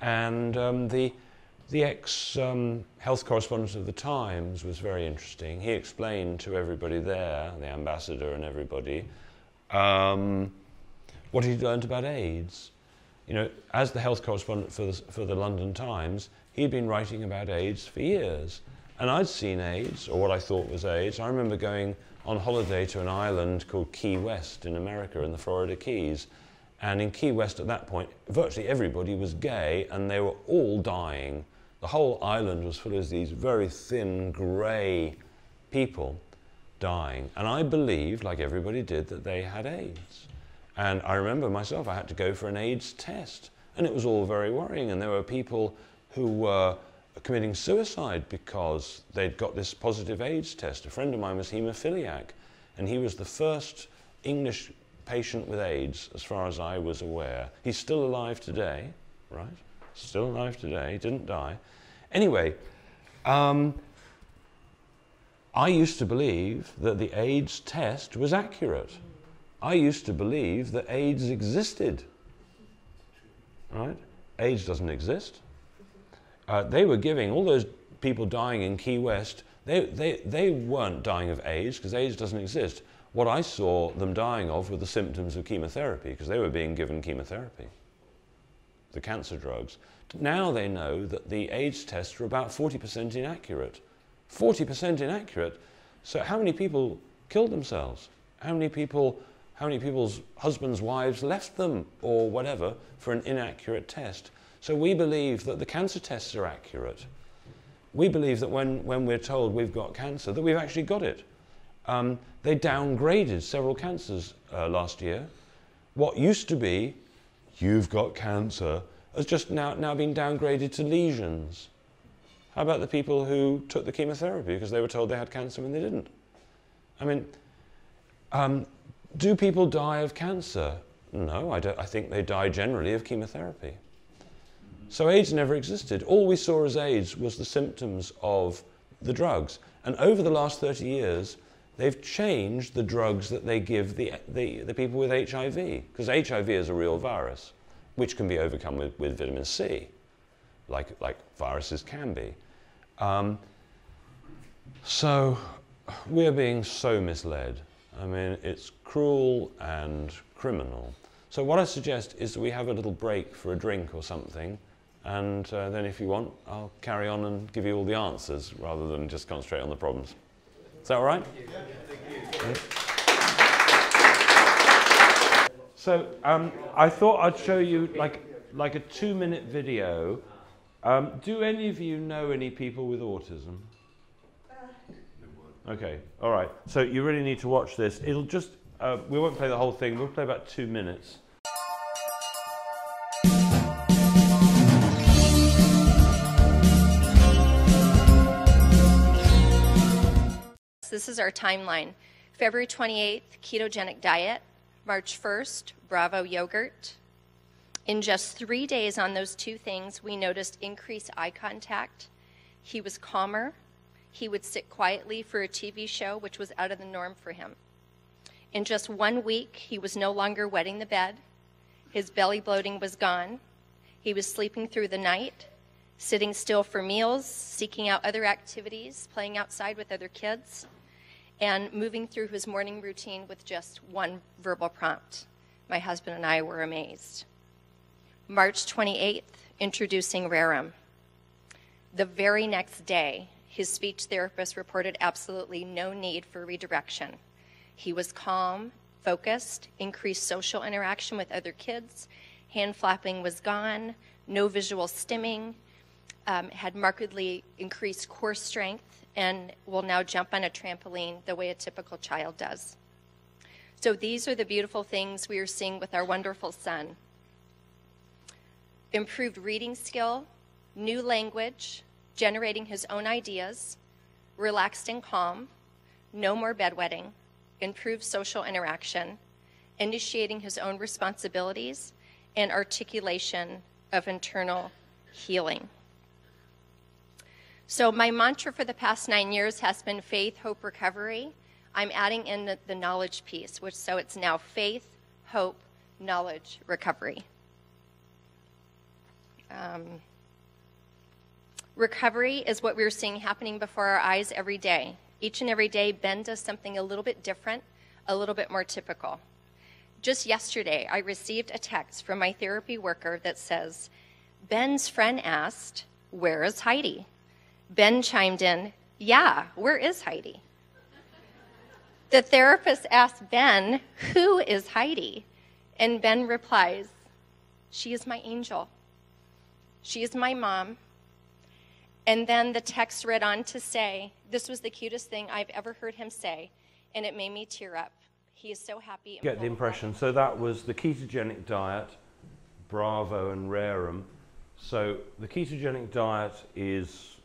And um, the, the ex um, health correspondent of the Times was very interesting. He explained to everybody there, the ambassador and everybody, um, what he'd learned about AIDS. You know, as the health correspondent for the, for the London Times, he'd been writing about AIDS for years. And I'd seen AIDS, or what I thought was AIDS. I remember going on holiday to an island called Key West in America, in the Florida Keys. And in Key West at that point, virtually everybody was gay and they were all dying. The whole island was full of these very thin, grey people dying. And I believed, like everybody did, that they had AIDS. And I remember myself, I had to go for an AIDS test. And it was all very worrying. And there were people who were committing suicide because they'd got this positive AIDS test. A friend of mine was haemophiliac, and he was the first English patient with AIDS, as far as I was aware. He's still alive today, right? Still alive today, didn't die. Anyway, um, I used to believe that the AIDS test was accurate. I used to believe that AIDS existed. Right? AIDS doesn't exist. Uh, they were giving all those people dying in Key West, they, they, they weren't dying of AIDS because AIDS doesn't exist. What I saw them dying of were the symptoms of chemotherapy because they were being given chemotherapy, the cancer drugs. Now they know that the AIDS tests are about 40% inaccurate. 40% inaccurate. So how many people killed themselves? How many people, how many people's husbands, wives left them or whatever for an inaccurate test? So we believe that the cancer tests are accurate. We believe that when, when we're told we've got cancer, that we've actually got it. Um, they downgraded several cancers uh, last year. What used to be, you've got cancer, has just now, now been downgraded to lesions. How about the people who took the chemotherapy because they were told they had cancer when they didn't? I mean, um, do people die of cancer? No, I, I think they die generally of chemotherapy. So AIDS never existed. All we saw as AIDS was the symptoms of the drugs. And over the last 30 years, they've changed the drugs that they give the, the, the people with HIV, because HIV is a real virus, which can be overcome with, with vitamin C, like, like viruses can be. Um, so we're being so misled. I mean, it's cruel and criminal. So what I suggest is that we have a little break for a drink or something, and uh, then if you want, I'll carry on and give you all the answers rather than just concentrate on the problems. Is that all right? So um, I thought I'd show you like, like a two-minute video. Um, do any of you know any people with autism? Okay, all right. So you really need to watch this. It'll just, uh, we won't play the whole thing. We'll play about two minutes. This is our timeline. February 28th, ketogenic diet. March 1st, Bravo yogurt. In just three days on those two things, we noticed increased eye contact. He was calmer. He would sit quietly for a TV show, which was out of the norm for him. In just one week, he was no longer wetting the bed. His belly bloating was gone. He was sleeping through the night, sitting still for meals, seeking out other activities, playing outside with other kids, and moving through his morning routine with just one verbal prompt. My husband and I were amazed. March 28th, introducing Rerum. The very next day, his speech therapist reported absolutely no need for redirection. He was calm, focused, increased social interaction with other kids, hand flapping was gone, no visual stimming, um, had markedly increased core strength, and will now jump on a trampoline the way a typical child does. So these are the beautiful things we are seeing with our wonderful son. Improved reading skill, new language, generating his own ideas, relaxed and calm, no more bedwetting, improved social interaction, initiating his own responsibilities, and articulation of internal healing. So, my mantra for the past nine years has been faith, hope, recovery. I'm adding in the, the knowledge piece, which so it's now faith, hope, knowledge, recovery. Um, recovery is what we're seeing happening before our eyes every day. Each and every day, Ben does something a little bit different, a little bit more typical. Just yesterday, I received a text from my therapy worker that says, Ben's friend asked, Where is Heidi? Ben chimed in, Yeah, where is Heidi? The therapist asked Ben, Who is Heidi? And Ben replies, She is my angel. She is my mom. And then the text read on to say, This was the cutest thing I've ever heard him say, and it made me tear up. He is so happy. Get the impression. So that was the ketogenic diet, Bravo and Rerum. So the ketogenic diet is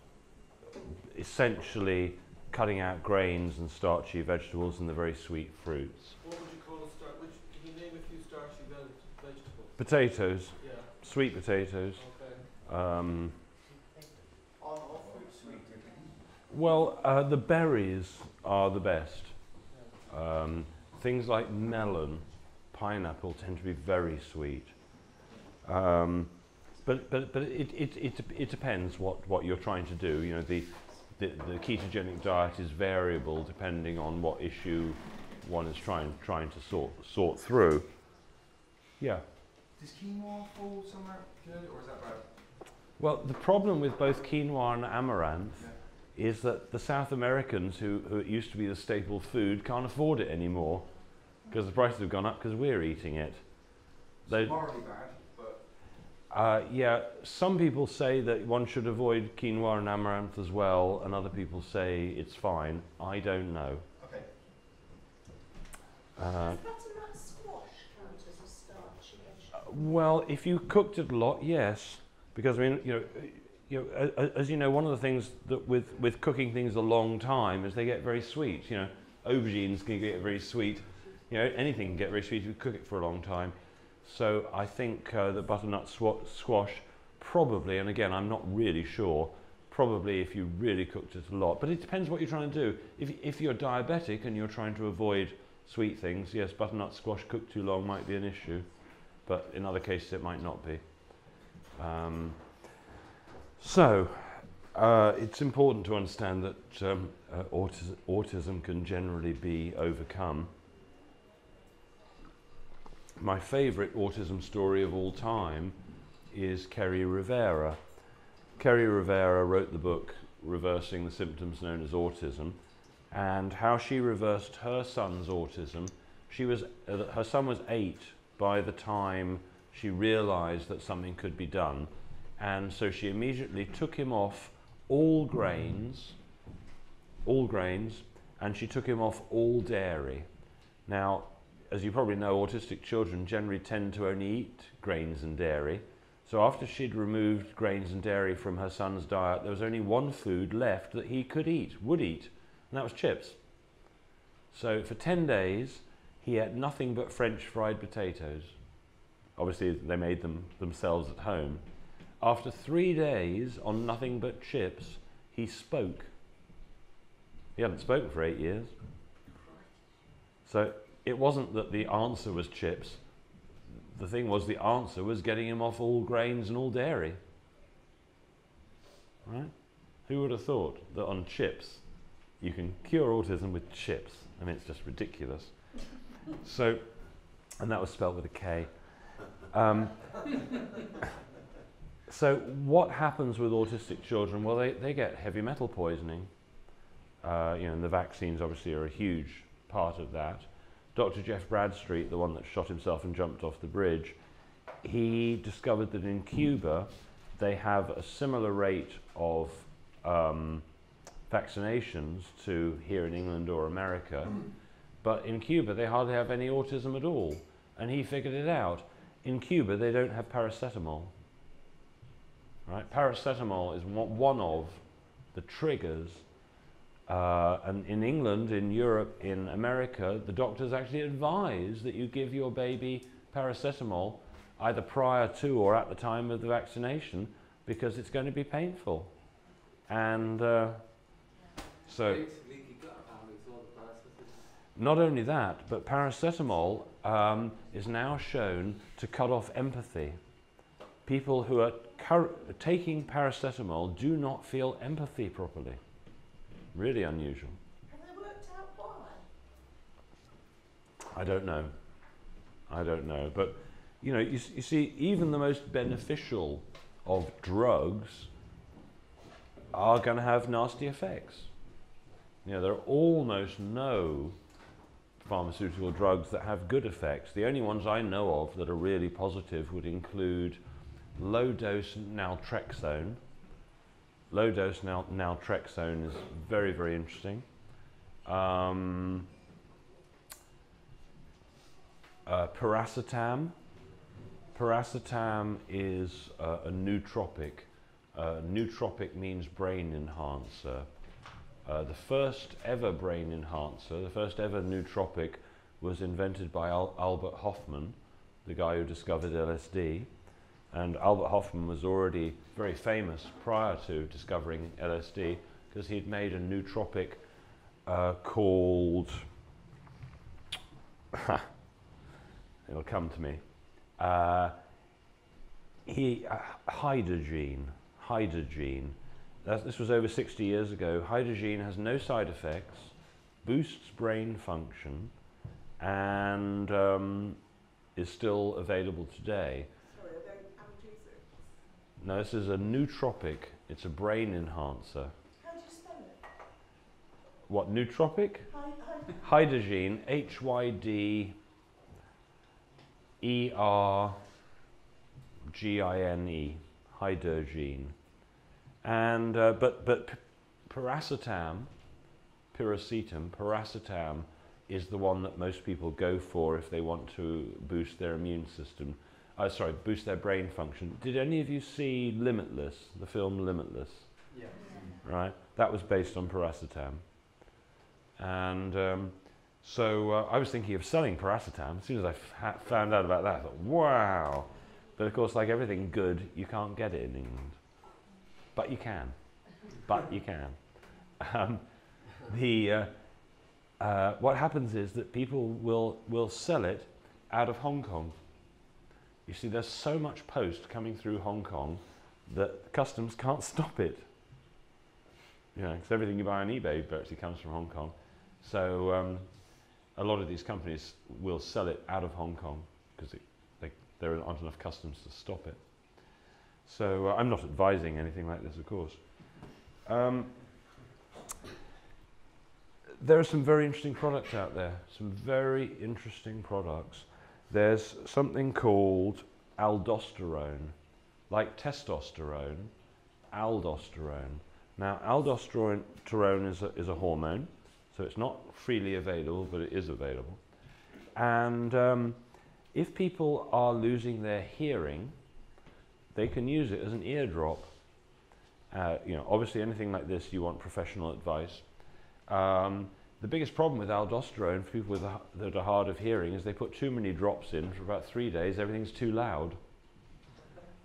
essentially cutting out grains and starchy vegetables and the very sweet fruits. What would you call a star? Which, can you name a few starchy veg- vegetables? Potatoes, Yeah. sweet potatoes. Okay. Um, On all sweet. well, uh, the berries are the best. Um, things like melon, pineapple tend to be very sweet. Um, but but, but it, it, it, it depends what, what you're trying to do. You know, the, the, the ketogenic diet is variable depending on what issue one is trying, trying to sort, sort through. Yeah. Does quinoa fall somewhere good, or is that bad? Well, the problem with both quinoa and amaranth is that the South Americans, who, who it used to be the staple food, can't afford it anymore because the prices have gone up because we're eating it. They, It's morally bad, uh, yeah, some people say that one should avoid quinoa and amaranth as well, and other people say it's fine. I don't know. okay. Uh, Does butternut squash count as a starchy vegetable? Well, if you cooked it a lot, yes, because I mean, you know, you know, a- a- as you know, one of the things that with with cooking things a long time is they get very sweet. You know, aubergines can get very sweet. You know, anything can get very sweet if you cook it for a long time. So I think uh, the butternut squash probably, and again, I'm not really sure. Probably if you really cooked it a lot, but it depends what you're trying to do. If if you're diabetic and you're trying to avoid sweet things, yes, butternut squash cooked too long might be an issue but in other cases it might not be. Um, so, uh, it's important to understand that um, uh, autis- autism can generally be overcome. My favourite autism story of all time is Kerri Rivera. Kerri Rivera wrote the book Reversing the Symptoms Known as Autism, and how she reversed her son's autism. She was, uh, her son was eight by the time she realized that something could be done. And so she immediately took him off all grains, all grains, and she took him off all dairy. Now, as you probably know, autistic children generally tend to only eat grains and dairy. So after she'd removed grains and dairy from her son's diet, there was only one food left that he could eat, would eat, and that was chips. So for 10 days, he ate nothing but French fried potatoes. Obviously, they made them themselves at home. After three days on nothing but chips, he spoke. He hadn't spoken for eight years. So it wasn't that the answer was chips. The thing was, the answer was getting him off all grains and all dairy. Right? Who would have thought that on chips, you can cure autism with chips? I mean, it's just ridiculous. so, and that was spelled with a K. Um, so, what happens with autistic children? Well, they, they get heavy metal poisoning. Uh, you know, and the vaccines obviously are a huge part of that. Dr. Jeff Bradstreet, the one that shot himself and jumped off the bridge, he discovered that in Cuba they have a similar rate of um, vaccinations to here in England or America, but in Cuba they hardly have any autism at all. And he figured it out. In Cuba they don't have paracetamol. Right? Paracetamol is one of the triggers uh, and in England, in Europe, in America, the doctors actually advise that you give your baby paracetamol either prior to or at the time of the vaccination because it's going to be painful. And uh, so, not only that, but paracetamol um, is now shown to cut off empathy. People who are taking paracetamol do not feel empathy properly. Really unusual. Have they worked out why? I don't know. I don't know. But, you know, you, you see, even the most beneficial of drugs are going to have nasty effects. You know, there are almost no pharmaceutical drugs that have good effects. The only ones I know of that are really positive would include low dose naltrexone, Low dose nal- naltrexone is very, very interesting. Um, uh, piracetam. Piracetam is uh, a nootropic. Uh, nootropic means brain enhancer. Uh, the first ever brain enhancer, the first ever nootropic, was invented by Al- Albert Hofmann, the guy who discovered LSD. And Albert Hofmann was already very famous prior to discovering LSD because he'd made a nootropic uh, called, it'll come to me, uh, he, uh, Hydergine. That, this was over 60 years ago. Hydergine has no side effects, boosts brain function, and um, is still available today. No, this is a nootropic. It's a brain enhancer. How do you spell it? What, nootropic? Hy- hy- Hydergine, H Y D E R G I N E, hydergine. And, uh, but, but p- piracetam, piracetam is the one that most people go for if they want to boost their immune system. Uh, sorry, boost their brain function. Did any of you see Limitless, the film Limitless? Yeah. right? That was based on piracetam. And um, so uh, I was thinking of selling piracetam. As soon as I f- found out about that, I thought, wow. But of course, like everything good, you can't get it in England. But you can. But you can. Um, the, uh, uh, what happens is that people will, will sell it out of Hong Kong. You see, there's so much post coming through Hong Kong that customs can't stop it. You know, because everything you buy on eBay virtually comes from Hong Kong. So um, a lot of these companies will sell it out of Hong Kong because they, there aren't enough customs to stop it. So uh, I'm not advising anything like this, of course. Um, there are some very interesting products out there, some very interesting products. There's something called aldosterone, like testosterone, aldosterone. Now, aldosterone is a, is a hormone, so it's not freely available, but it is available. And um, if people are losing their hearing, they can use it as an eardrop. Uh, you know, obviously, anything like this, you want professional advice. Um, the biggest problem with aldosterone for people with a, that are hard of hearing is they put too many drops in for about three days, everything's too loud.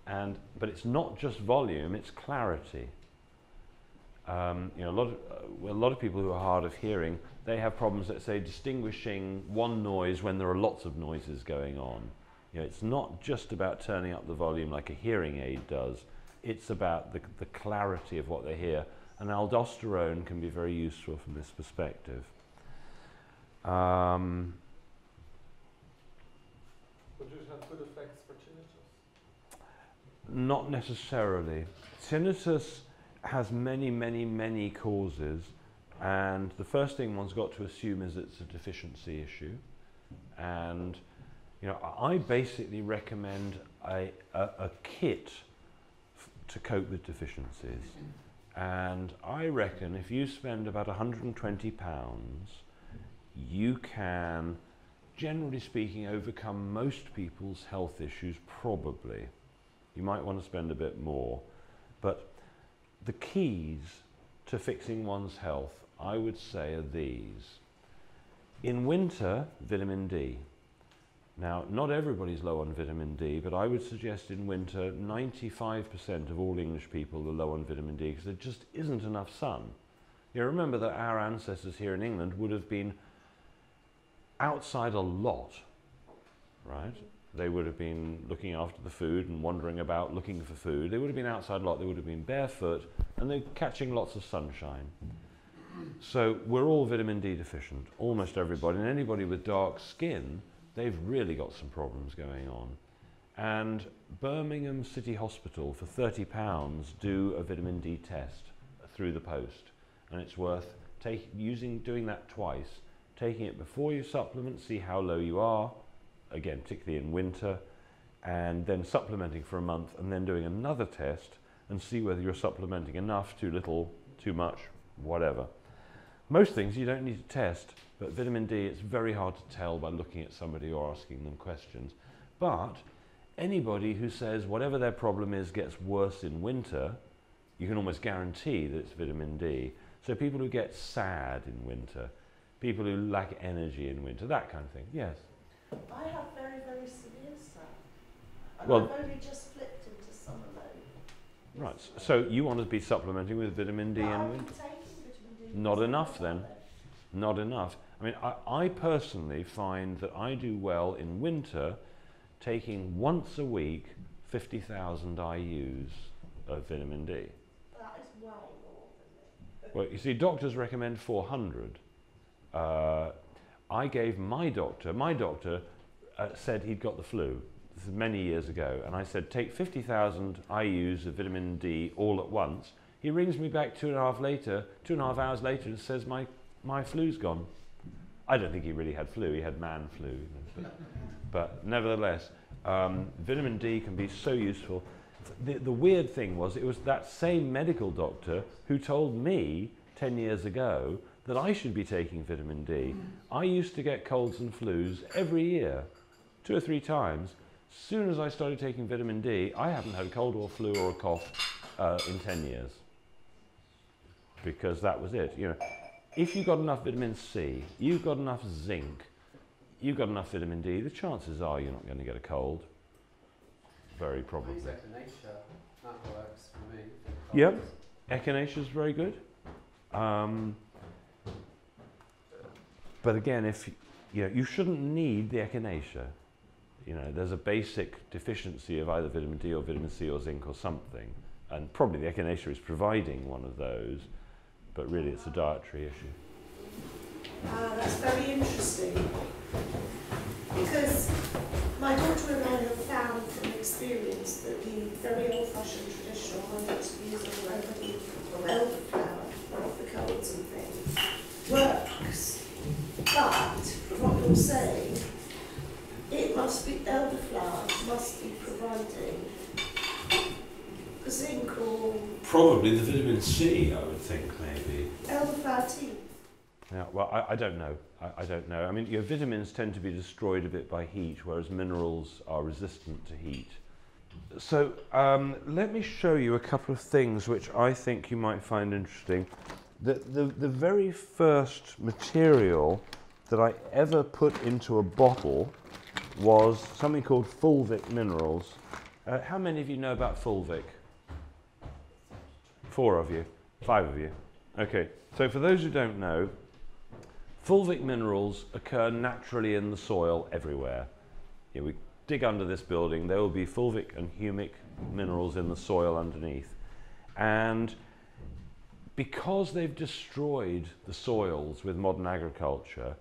And, but it's not just volume, it's clarity. Um, you know, a lot, of, uh, a lot of people who are hard of hearing, they have problems, let's say, distinguishing one noise when there are lots of noises going on. You know, it's not just about turning up the volume like a hearing aid does. It's about the, the clarity of what they hear. And aldosterone can be very useful from this perspective. Um, Would it have good effects for tinnitus? not necessarily. Tinnitus has many, many, many causes. And the first thing one's got to assume is it's a deficiency issue. And, you know, I basically recommend a, a, a kit f- to cope with deficiencies. And I reckon if you spend about 120 pounds, you can, generally speaking, overcome most people's health issues probably. You might want to spend a bit more. But the keys to fixing one's health, I would say, are these. In winter, vitamin D. Now, not everybody's low on vitamin D, but I would suggest in winter 95% of all English people are low on vitamin D because there just isn't enough sun. You remember that our ancestors here in England would have been outside a lot, right? They would have been looking after the food and wandering about looking for food. They would have been outside a lot. They would have been barefoot and they're catching lots of sunshine. So we're all vitamin D deficient, almost everybody. And anybody with dark skin, they've really got some problems going on. And Birmingham City Hospital for 30 pounds do a vitamin D test through the post. And it's worth take, using, doing that twice, taking it before you supplement, see how low you are, again, particularly in winter, and then supplementing for a month, and then doing another test and see whether you're supplementing enough, too little, too much, whatever. Most things you don't need to test, but vitamin D, it's very hard to tell by looking at somebody or asking them questions. But anybody who says whatever their problem is gets worse in winter, you can almost guarantee that it's vitamin D. So people who get sad in winter, people who lack energy in winter, that kind of thing. Yes. I have very, very severe stuff. And Well- I've only just flipped into summer mode. Right. So you want to be supplementing with vitamin D But in winter? been taking vitamin D Not enough then. Not enough. I mean, I, I personally find that I do well in winter taking once a week 50,000 IUs of vitamin D. That is way more than. Well, you see, doctors recommend 400. Uh, I gave my doctor, my doctor uh, said he'd got the flu. Many years ago. And I said, take 50,000 IUs of vitamin D all at once. He rings me back two and a half later, two and a half hours later, and says, my, my flu's gone. I don't think he really had flu, he had man flu. But, nevertheless, um, vitamin D can be so useful. The, the weird thing was, it was that same medical doctor who told me 10 years ago that I should be taking vitamin D. I used to get colds and flus every year, two or three times. Soon as I started taking vitamin D, I haven't had a cold or flu or a cough uh, in 10 years. Because that was it. You know, if you've got enough vitamin C, you've got enough zinc, you've got enough vitamin D, the chances are you're not going to get a cold. Very probably. Echinacea. That works for me. Yep. Echinacea is very good. Um, but again, if you know, you shouldn't need the echinacea. You know, there's a basic deficiency of either vitamin D or vitamin C or zinc or something, and probably the echinacea is providing one of those. But really, it's a dietary issue. Ah, that's very interesting. Because my daughter and I have found from experience that the very old-fashioned traditional methods of using remedy or elderflower for the colds and things works. But what you're saying, it must be elderflower must be providing zinc or Probably the vitamin C, I would think, maybe. elderflower tea. Yeah, well, I, I don't know. I, I don't know. I mean, your vitamins tend to be destroyed a bit by heat, whereas minerals are resistant to heat. So um, let me show you a couple of things which I think you might find interesting. The, the, the very first material that I ever put into a bottle was something called Fulvic Minerals. Uh, how many of you know about Fulvic? Four of you, five of you. Okay, so for those who don't know, fulvic minerals occur naturally in the soil everywhere. Yeah, we dig under this building, there will be fulvic and humic minerals in the soil underneath. And because they've destroyed the soils with modern agriculture,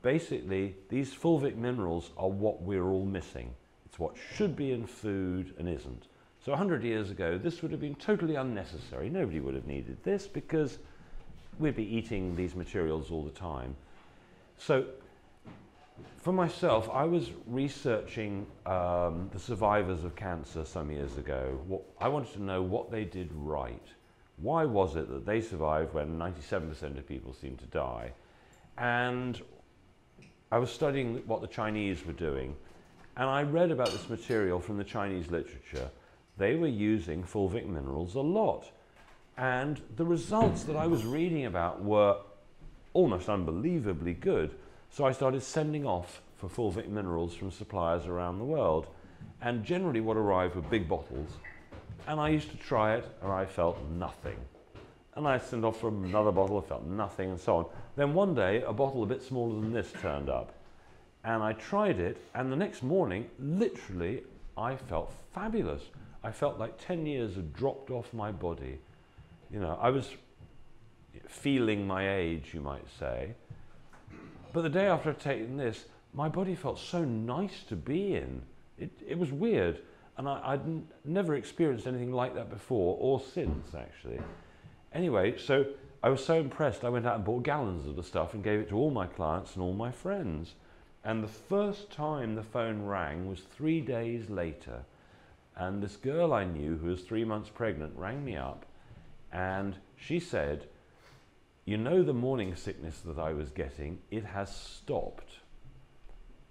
basically these fulvic minerals are what we're all missing. It's what should be in food and isn't. So 100 years ago, this would have been totally unnecessary. Nobody would have needed this because we'd be eating these materials all the time. So for myself, I was researching um, the survivors of cancer some years ago. What, I wanted to know what they did right. Why was it that they survived when 97% of people seem to die? And I was studying what the Chinese were doing, and I read about this material from the Chinese literature. They were using fulvic minerals a lot. And the results that I was reading about were almost unbelievably good. So I started sending off for fulvic minerals from suppliers around the world. And generally what arrived were big bottles. And I used to try it and I felt nothing. And I sent off for another bottle, I felt nothing and so on. Then one day a bottle a bit smaller than this turned up. And I tried it and the next morning, literally, I felt fabulous. I felt like 10 years had dropped off my body. You know, I was feeling my age, you might say. But the day after I'd taken this, my body felt so nice to be in. It, it was weird. And I, I'd n- never experienced anything like that before or since, actually. Anyway, so I was so impressed, I went out and bought gallons of the stuff and gave it to all my clients and all my friends. And the first time the phone rang was three days later. And this girl I knew who was three months pregnant rang me up and she said, You know, the morning sickness that I was getting, it has stopped.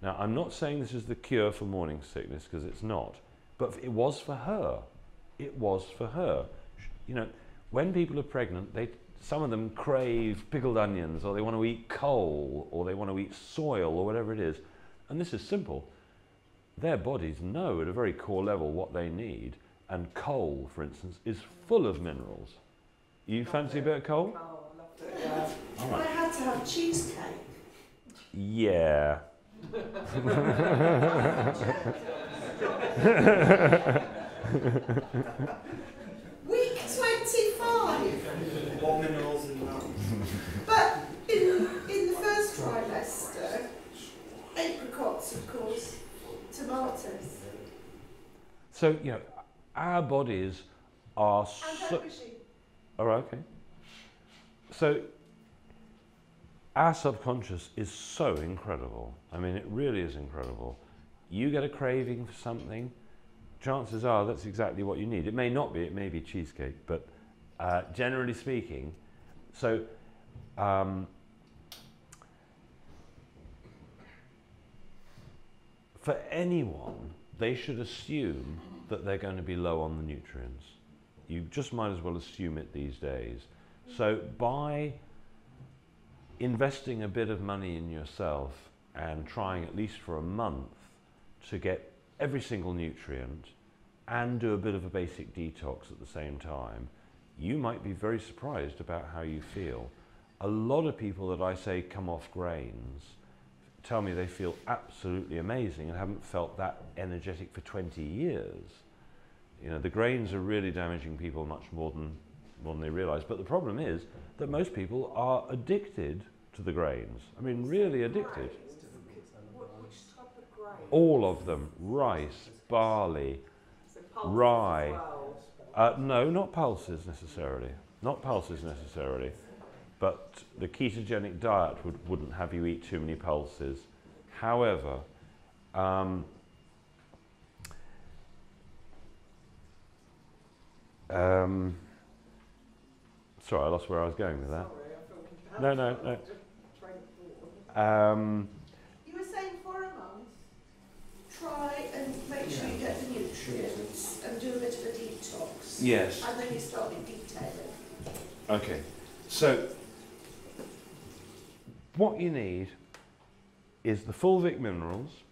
Now, I'm not saying this is the cure for morning sickness because it's not, but it was for her. It was for her. You know, when people are pregnant, they, some of them crave pickled onions, or they want to eat coal, or they want to eat soil, or whatever it is. And this is simple. Their bodies know at a very core level what they need, and coal, for instance, is full of minerals. You fancy a bit of coal? Oh, I loved it, yeah. If I had to have cheesecake, Yeah. week 25. What minerals in that? But in, in the first trimester, apricots, of course, So, you know, our bodies are so. All right, okay. So, our subconscious is so incredible. I mean, it really is incredible. You get a craving for something, chances are that's exactly what you need. It may not be, it may be cheesecake, but uh, generally speaking, so um, for anyone, they should assume that they're going to be low on the nutrients. You just might as well assume it these days. So by investing a bit of money in yourself and trying at least for a month to get every single nutrient and do a bit of a basic detox at the same time, you might be very surprised about how you feel. A lot of people that I say come off grains tell me they feel absolutely amazing and haven't felt that energetic for 20 years. You know, the grains are really damaging people much more than, more than they realize. But the problem is that most people are addicted to the grains. I mean, really addicted. All of them rice, barley, rye. Uh, no, not pulses necessarily. Not pulses necessarily. But the ketogenic diet would, wouldn't have you eat too many pulses. However, um, um, sorry, I lost where I was going with that. Sorry, I No, no, no. Train of thought. Um, You were saying for a month, try and make sure you get the nutrients and do a bit of a detox. yes. And then you start with detailing. Okay. So what you need is the fulvic minerals,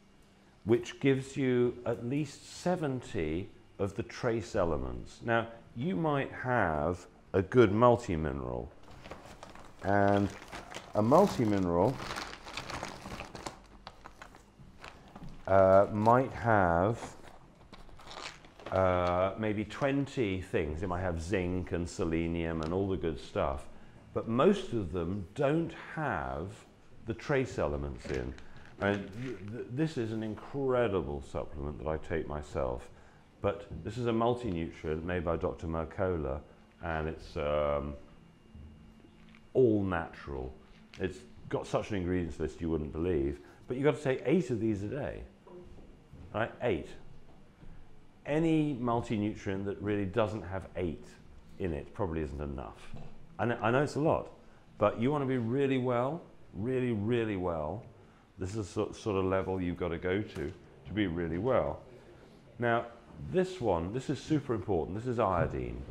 which gives you at least 70 of the trace elements. Now, you might have a good multi-mineral, and a multi-mineral uh, might have uh, maybe 20 things. It might have zinc and selenium and all the good stuff, but most of them don't have the trace elements in. And th th this is an incredible supplement that I take myself, but this is a multi-nutrient made by Dr. Mercola, and it's um, all natural. It's got such an ingredients list you wouldn't believe, but you've got to take eight of these a day, right? Eight any multi-nutrient that really doesn't have eight in it probably isn't enough. I know, I know it's a lot, but you want to be really well, really, really well. This is the sort of level you've got to go to to be really well. Now, this one, this is super important. This is iodine.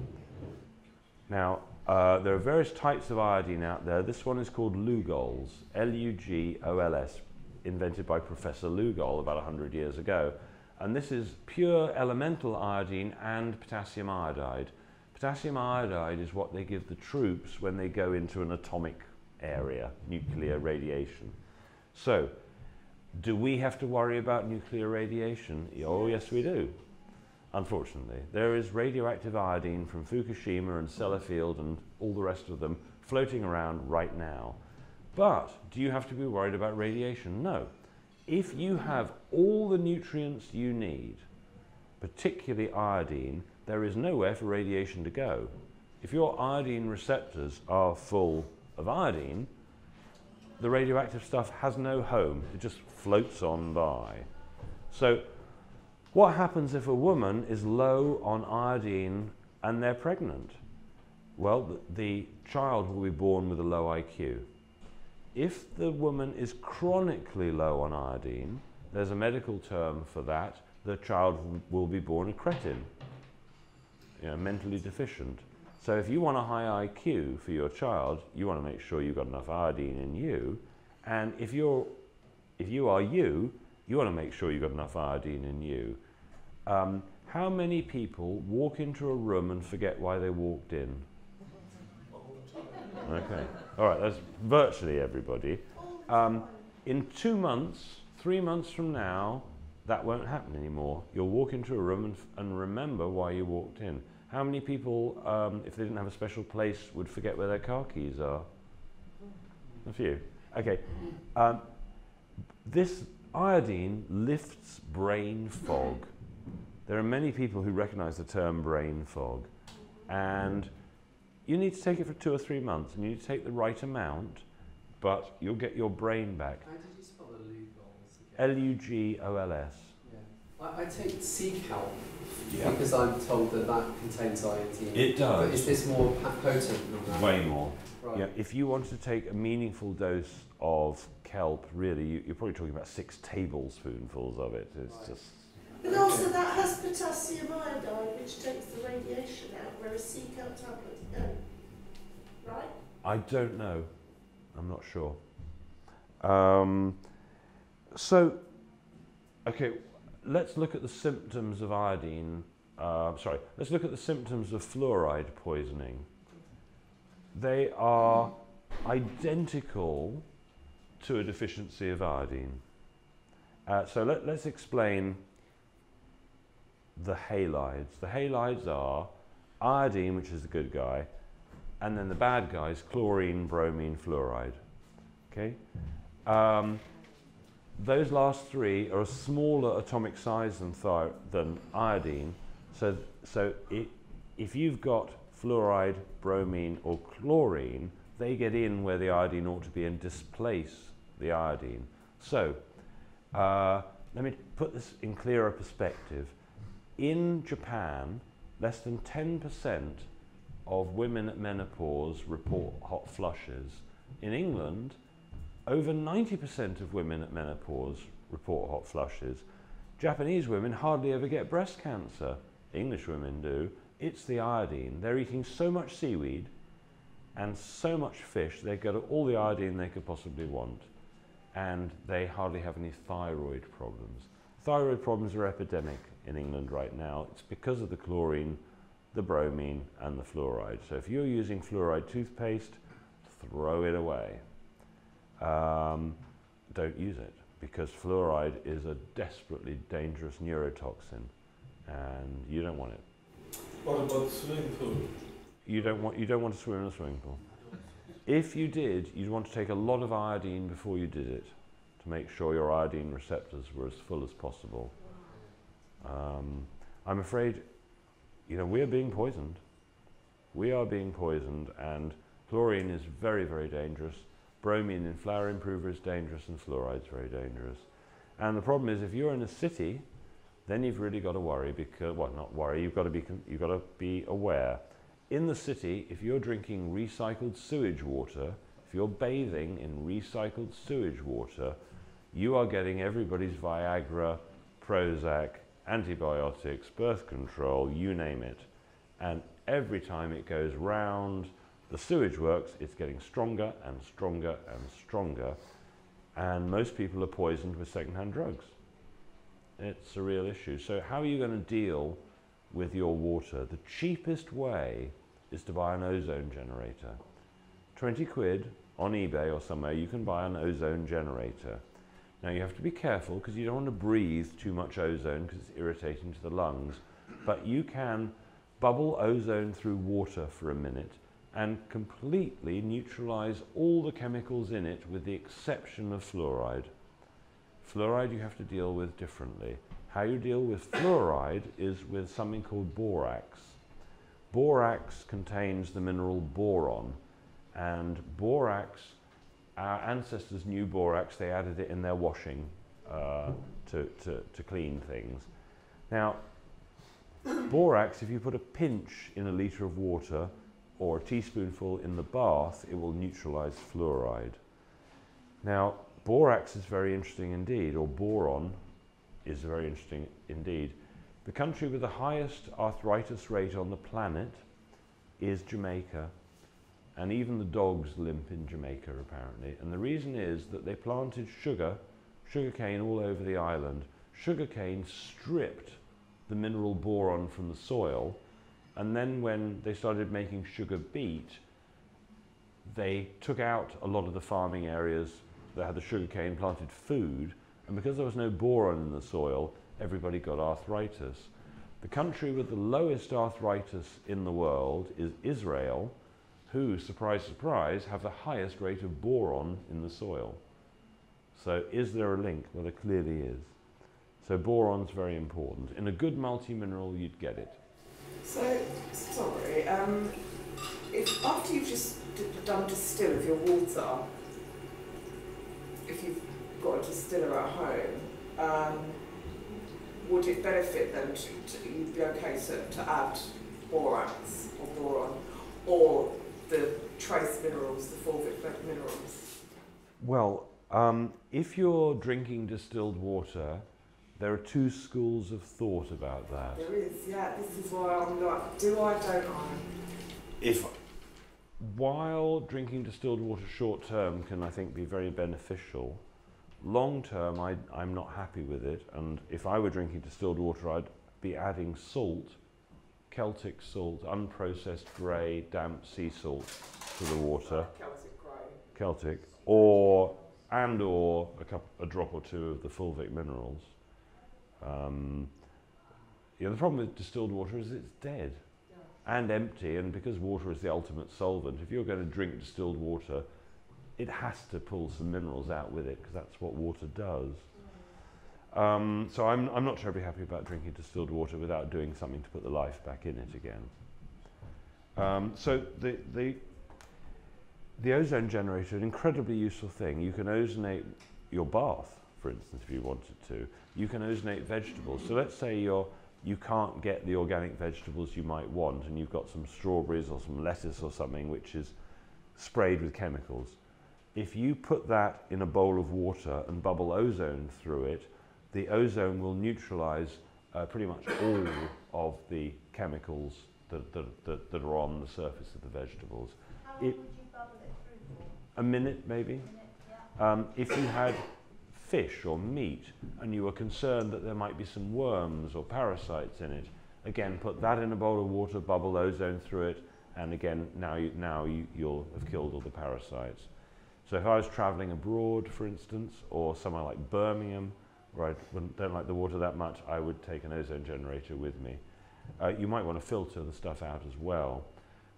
Now, uh, there are various types of iodine out there. This one is called Lugols, L-U-G-O-L-S, invented by Professor Lugol about 100 years ago. And this is pure elemental iodine and potassium iodide. Potassium iodide is what they give the troops when they go into an atomic area, nuclear radiation. So, do we have to worry about nuclear radiation? Oh, yes, we do. Unfortunately, there is radioactive iodine from Fukushima and Sellafield and all the rest of them floating around right now. But do you have to be worried about radiation? No if you have all the nutrients you need, particularly iodine, there is nowhere for radiation to go. If your iodine receptors are full of iodine, the radioactive stuff has no home. It just floats on by. So what happens if a woman is low on iodine and they're pregnant? Well, the, child will be born with a low IQ if the woman is chronically low on iodine, there's a medical term for that, the child will be born a cretin, you know, mentally deficient. So if you want a high IQ for your child, you want to make sure you've got enough iodine in you. And if you're, if you are you, you want to make sure you've got enough iodine in you. Um, how many people walk into a room and forget why they walked in? Okay. All right, that's virtually everybody. Um, in two months, three months from now, that won't happen anymore. You'll walk into a room and, and remember why you walked in. How many people, um, if they didn't have a special place, would forget where their car keys are? A few. Okay. Um, this iodine lifts brain fog. There are many people who recognize the term brain fog. And you need to take it for two or three months, and you need to take the right amount, but you'll get your brain back. How did you spell the Lugols? I, I take sea kelp Yeah. because I'm told that that contains iodine. It does. But is this more potent than that? Way more. Right. Yeah, if you want to take a meaningful dose of kelp, really, you, you're probably talking about six tablespoonfuls of it. It's Right. just. But also that has potassium iodide, which takes the radiation out, whereas sea kelp tablets don't. Right? I don't know. I'm not sure. Um, so, okay, let's look at the symptoms of iodine. Uh, sorry, let's look at the symptoms of fluoride poisoning. They are identical to a deficiency of iodine. Uh, so let, let's explain the halides. The halides are iodine, which is the good guy, and then the bad guys, chlorine, bromine, fluoride. Okay? Um, those last three are a smaller atomic size than, than iodine. So, so it, if you've got fluoride, bromine, or chlorine, they get in where the iodine ought to be and displace the iodine. So, uh, let me put this in clearer perspective. In Japan, less than 10% of women at menopause report hot flushes. In England, over 90% of women at menopause report hot flushes. Japanese women hardly ever get breast cancer. English women do. It's the iodine. They're eating so much seaweed and so much fish, they get all the iodine they could possibly want, and they hardly have any thyroid problems. Thyroid problems are epidemic in England right now. It's because of the chlorine, the bromine, and the fluoride. So if you're using fluoride toothpaste, throw it away. Um, don't use it because fluoride is a desperately dangerous neurotoxin and you don't want it. What about swimming pool? You don't want, you don't want to swim in a swimming pool. If you did, you'd want to take a lot of iodine before you did it to make sure your iodine receptors were as full as possible. Um, I'm afraid, you know, we're being poisoned. We are being poisoned, and chlorine is very, very dangerous. Bromine in flour improver is dangerous, and fluoride is very dangerous. And the problem is, if you're in a city, then you've really got to worry because, well, not worry. You've got to be, you've got to be aware. In the city, if you're drinking recycled sewage water, if you're bathing in recycled sewage water, you are getting everybody's Viagra, Prozac, antibiotics, birth control, you name it. And every time it goes round the sewage works, it's getting stronger and stronger and stronger. And most people are poisoned with secondhand drugs. It's a real issue. So how are you going to deal with your water? The cheapest way is to buy an ozone generator. 20 quid on eBay or somewhere, you can buy an ozone generator. Now you have to be careful because you don't want to breathe too much ozone because it's irritating to the lungs. But you can bubble ozone through water for a minute and completely neutralize all the chemicals in it with the exception of fluoride. Fluoride you have to deal with differently. How you deal with fluoride is with something called borax. Borax contains the mineral boron and borax our ancestors knew borax, they added it in their washing uh, to, to, to clean things. Now, borax, if you put a pinch in a litre of water or a teaspoonful in the bath, it will neutralize fluoride. Now, borax is very interesting indeed, or boron is very interesting indeed. The country with the highest arthritis rate on the planet is Jamaica. And even the dogs limp in Jamaica, apparently. And the reason is that they planted sugar, sugarcane all over the island. Sugarcane stripped the mineral boron from the soil. And then when they started making sugar beet, they took out a lot of the farming areas that had the sugarcane, planted food. And because there was no boron in the soil, everybody got arthritis. The country with the lowest arthritis in the world is Israel who, surprise, surprise, have the highest rate of boron in the soil. So is there a link? Well, there clearly is. So boron's very important. In a good multi-mineral, you'd get it. So, sorry, um, if after you've just done distill of your water, if you've got a distiller at home, um, would it benefit them to, to you'd be okay to, to add borax or boron, or the trace minerals, the fulvic minerals? Well, um, if you're drinking distilled water, there are two schools of thought about that. There is, yeah. This is why I'm not. do I, don't I? If while drinking distilled water short term can, I think, be very beneficial, long term, I, I'm not happy with it. And if I were drinking distilled water, I'd be adding salt Celtic salt, unprocessed grey, damp sea salt to the water. Celtic grey. Celtic, or and or a, cup, a drop or two of the fulvic minerals. Um, yeah, the problem with distilled water is it's dead and empty, and because water is the ultimate solvent, if you're going to drink distilled water, it has to pull some minerals out with it because that's what water does. Um, so I'm, I'm not terribly happy about drinking distilled water without doing something to put the life back in it again. Um, so the, the, the ozone generator, an incredibly useful thing. You can ozonate your bath, for instance, if you wanted to. You can ozonate vegetables. So let's say you're, you can't get the organic vegetables you might want and you've got some strawberries or some lettuce or something which is sprayed with chemicals. If you put that in a bowl of water and bubble ozone through it, the ozone will neutralize uh, pretty much all of the chemicals that, that, that, that, are on the surface of the vegetables. How long It- through? a minute maybe. Um, if you had fish or meat and you were concerned that there might be some worms or parasites in it, again, put that in a bowl of water, bubble ozone through it, and again, now, you, now you, you'll have killed all the parasites. So if I was traveling abroad, for instance, or somewhere like Birmingham, where I don't like the water that much, I would take an ozone generator with me. Uh, you might want to filter the stuff out as well.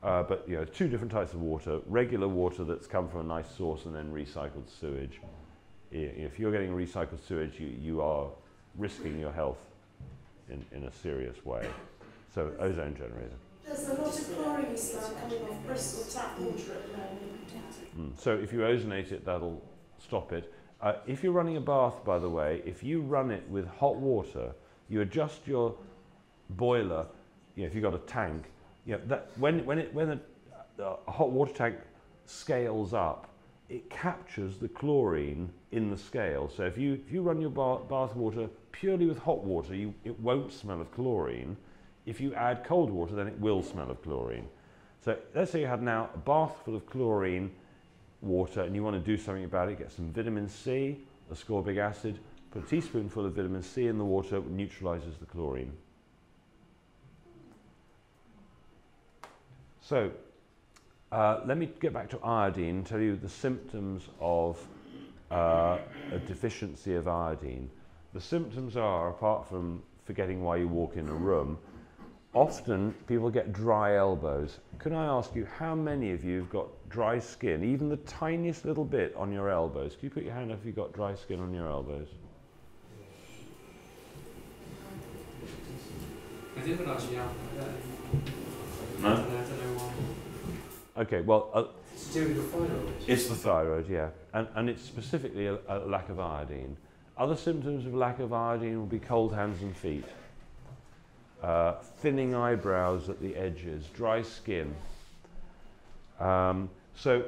Uh, but you know, two different types of water: regular water that's come from a nice source, and then recycled sewage. If you're getting recycled sewage, you, you are risking your health in, in a serious way. So, ozone generator. There's a lot of chlorine stuff coming off Bristol tap water at the moment. Mm. So if you ozonate it, that'll stop it. Uh, if you're running a bath, by the way, if you run it with hot water, you adjust your boiler. You know, if you've got a tank, you know, that when when it when a hot water tank scales up, it captures the chlorine in the scale. So if you if you run your ba- bath water purely with hot water, you, it won't smell of chlorine. If you add cold water, then it will smell of chlorine. So let's say you had now a bath full of chlorine water and you want to do something about it, get some vitamin C, ascorbic acid, put a teaspoonful of vitamin C in the water, it neutralizes the chlorine. So, uh, let me get back to iodine and tell you the symptoms of uh, a deficiency of iodine. The symptoms are, apart from forgetting why you walk in a room, often people get dry elbows. Can I ask you, how many of you have got dry skin, even the tiniest little bit on your elbows? Can you put your hand up if you've got dry skin on your elbows? I didn't actually have. No? Okay, well, uh, It's to do with your thyroid. it's the thyroid, yeah. And, and it's specifically a, a lack of iodine. Other symptoms of lack of iodine will be cold hands and feet, uh, thinning eyebrows at the edges, dry skin. Um, so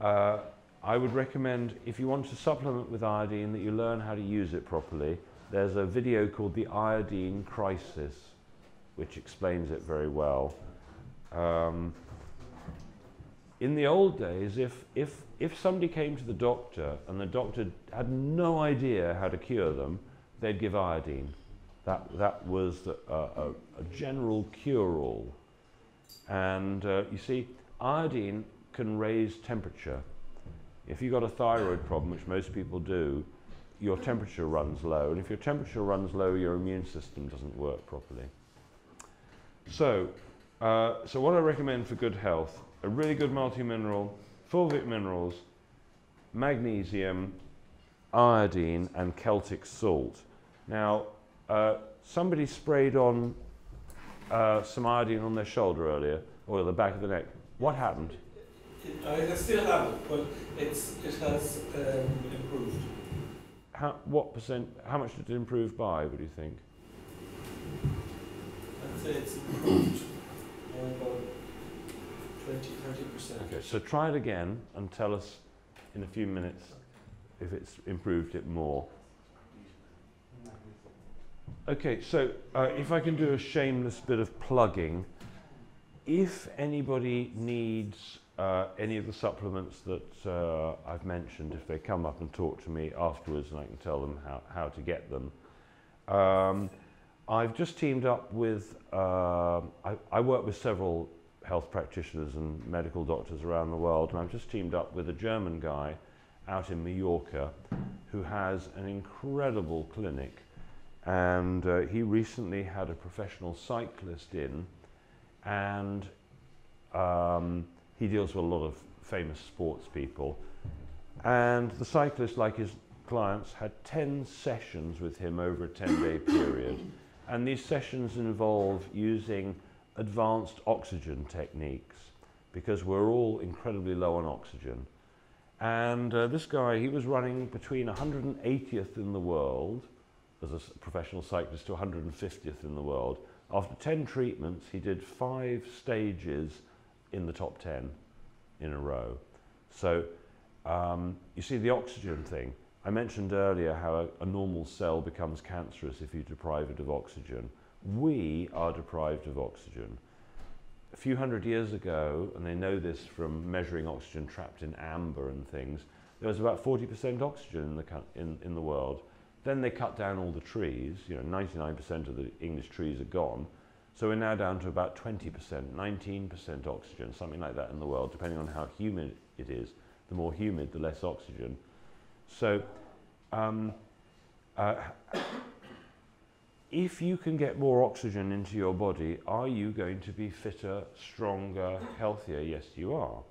uh, I would recommend if you want to supplement with iodine that you learn how to use it properly. There's a video called The Iodine Crisis, which explains it very well. Um, in the old days, if, if, if somebody came to the doctor and the doctor had no idea how to cure them, they'd give iodine. That, that was the, uh, a, a general cure-all. And uh, you see, iodine can raise temperature. If you've got a thyroid problem, which most people do, your temperature runs low. And if your temperature runs low, your immune system doesn't work properly. So, uh, so what I recommend for good health, a really good multi-mineral, fulvic minerals, magnesium, iodine, and Celtic salt. Now, uh, somebody sprayed on uh, some iodine on their shoulder earlier, or the back of the neck. What happened? I, I still have it, but it's, it has um, improved. How, what percent, how much did it improve by, would you think? I'd say it's improved 20, 30%. Okay, so try it again and tell us in a few minutes if it's improved it more. Okay, so uh, if I can do a shameless bit of plugging, if anybody needs uh, any of the supplements that uh, I've mentioned, if they come up and talk to me afterwards and I can tell them how, how to get them, um, I've just teamed up with, uh, I, I work with several health practitioners and medical doctors around the world, and I've just teamed up with a German guy out in Mallorca who has an incredible clinic. And uh, he recently had a professional cyclist in, and um, he deals with a lot of famous sports people. And the cyclist, like his clients, had 10 sessions with him over a 10 day period. And these sessions involve using advanced oxygen techniques because we're all incredibly low on oxygen. And uh, this guy, he was running between 180th in the world as a professional cyclist to 150th in the world. After 10 treatments, he did five stages in the top 10 in a row. So um, you see the oxygen thing. I mentioned earlier how a, a normal cell becomes cancerous if you deprive it of oxygen. We are deprived of oxygen. a few hundred years ago, and they know this from measuring oxygen trapped in amber and things, there was about 40% oxygen in the, in, in the world. Then they cut down all the trees, you know, 99% of the English trees are gone. So we're now down to about 20%, 19% oxygen, something like that in the world, depending on how humid it is. The more humid, the less oxygen. So um, uh, if you can get more oxygen into your body, are you going to be fitter, stronger, healthier? Yes, you are.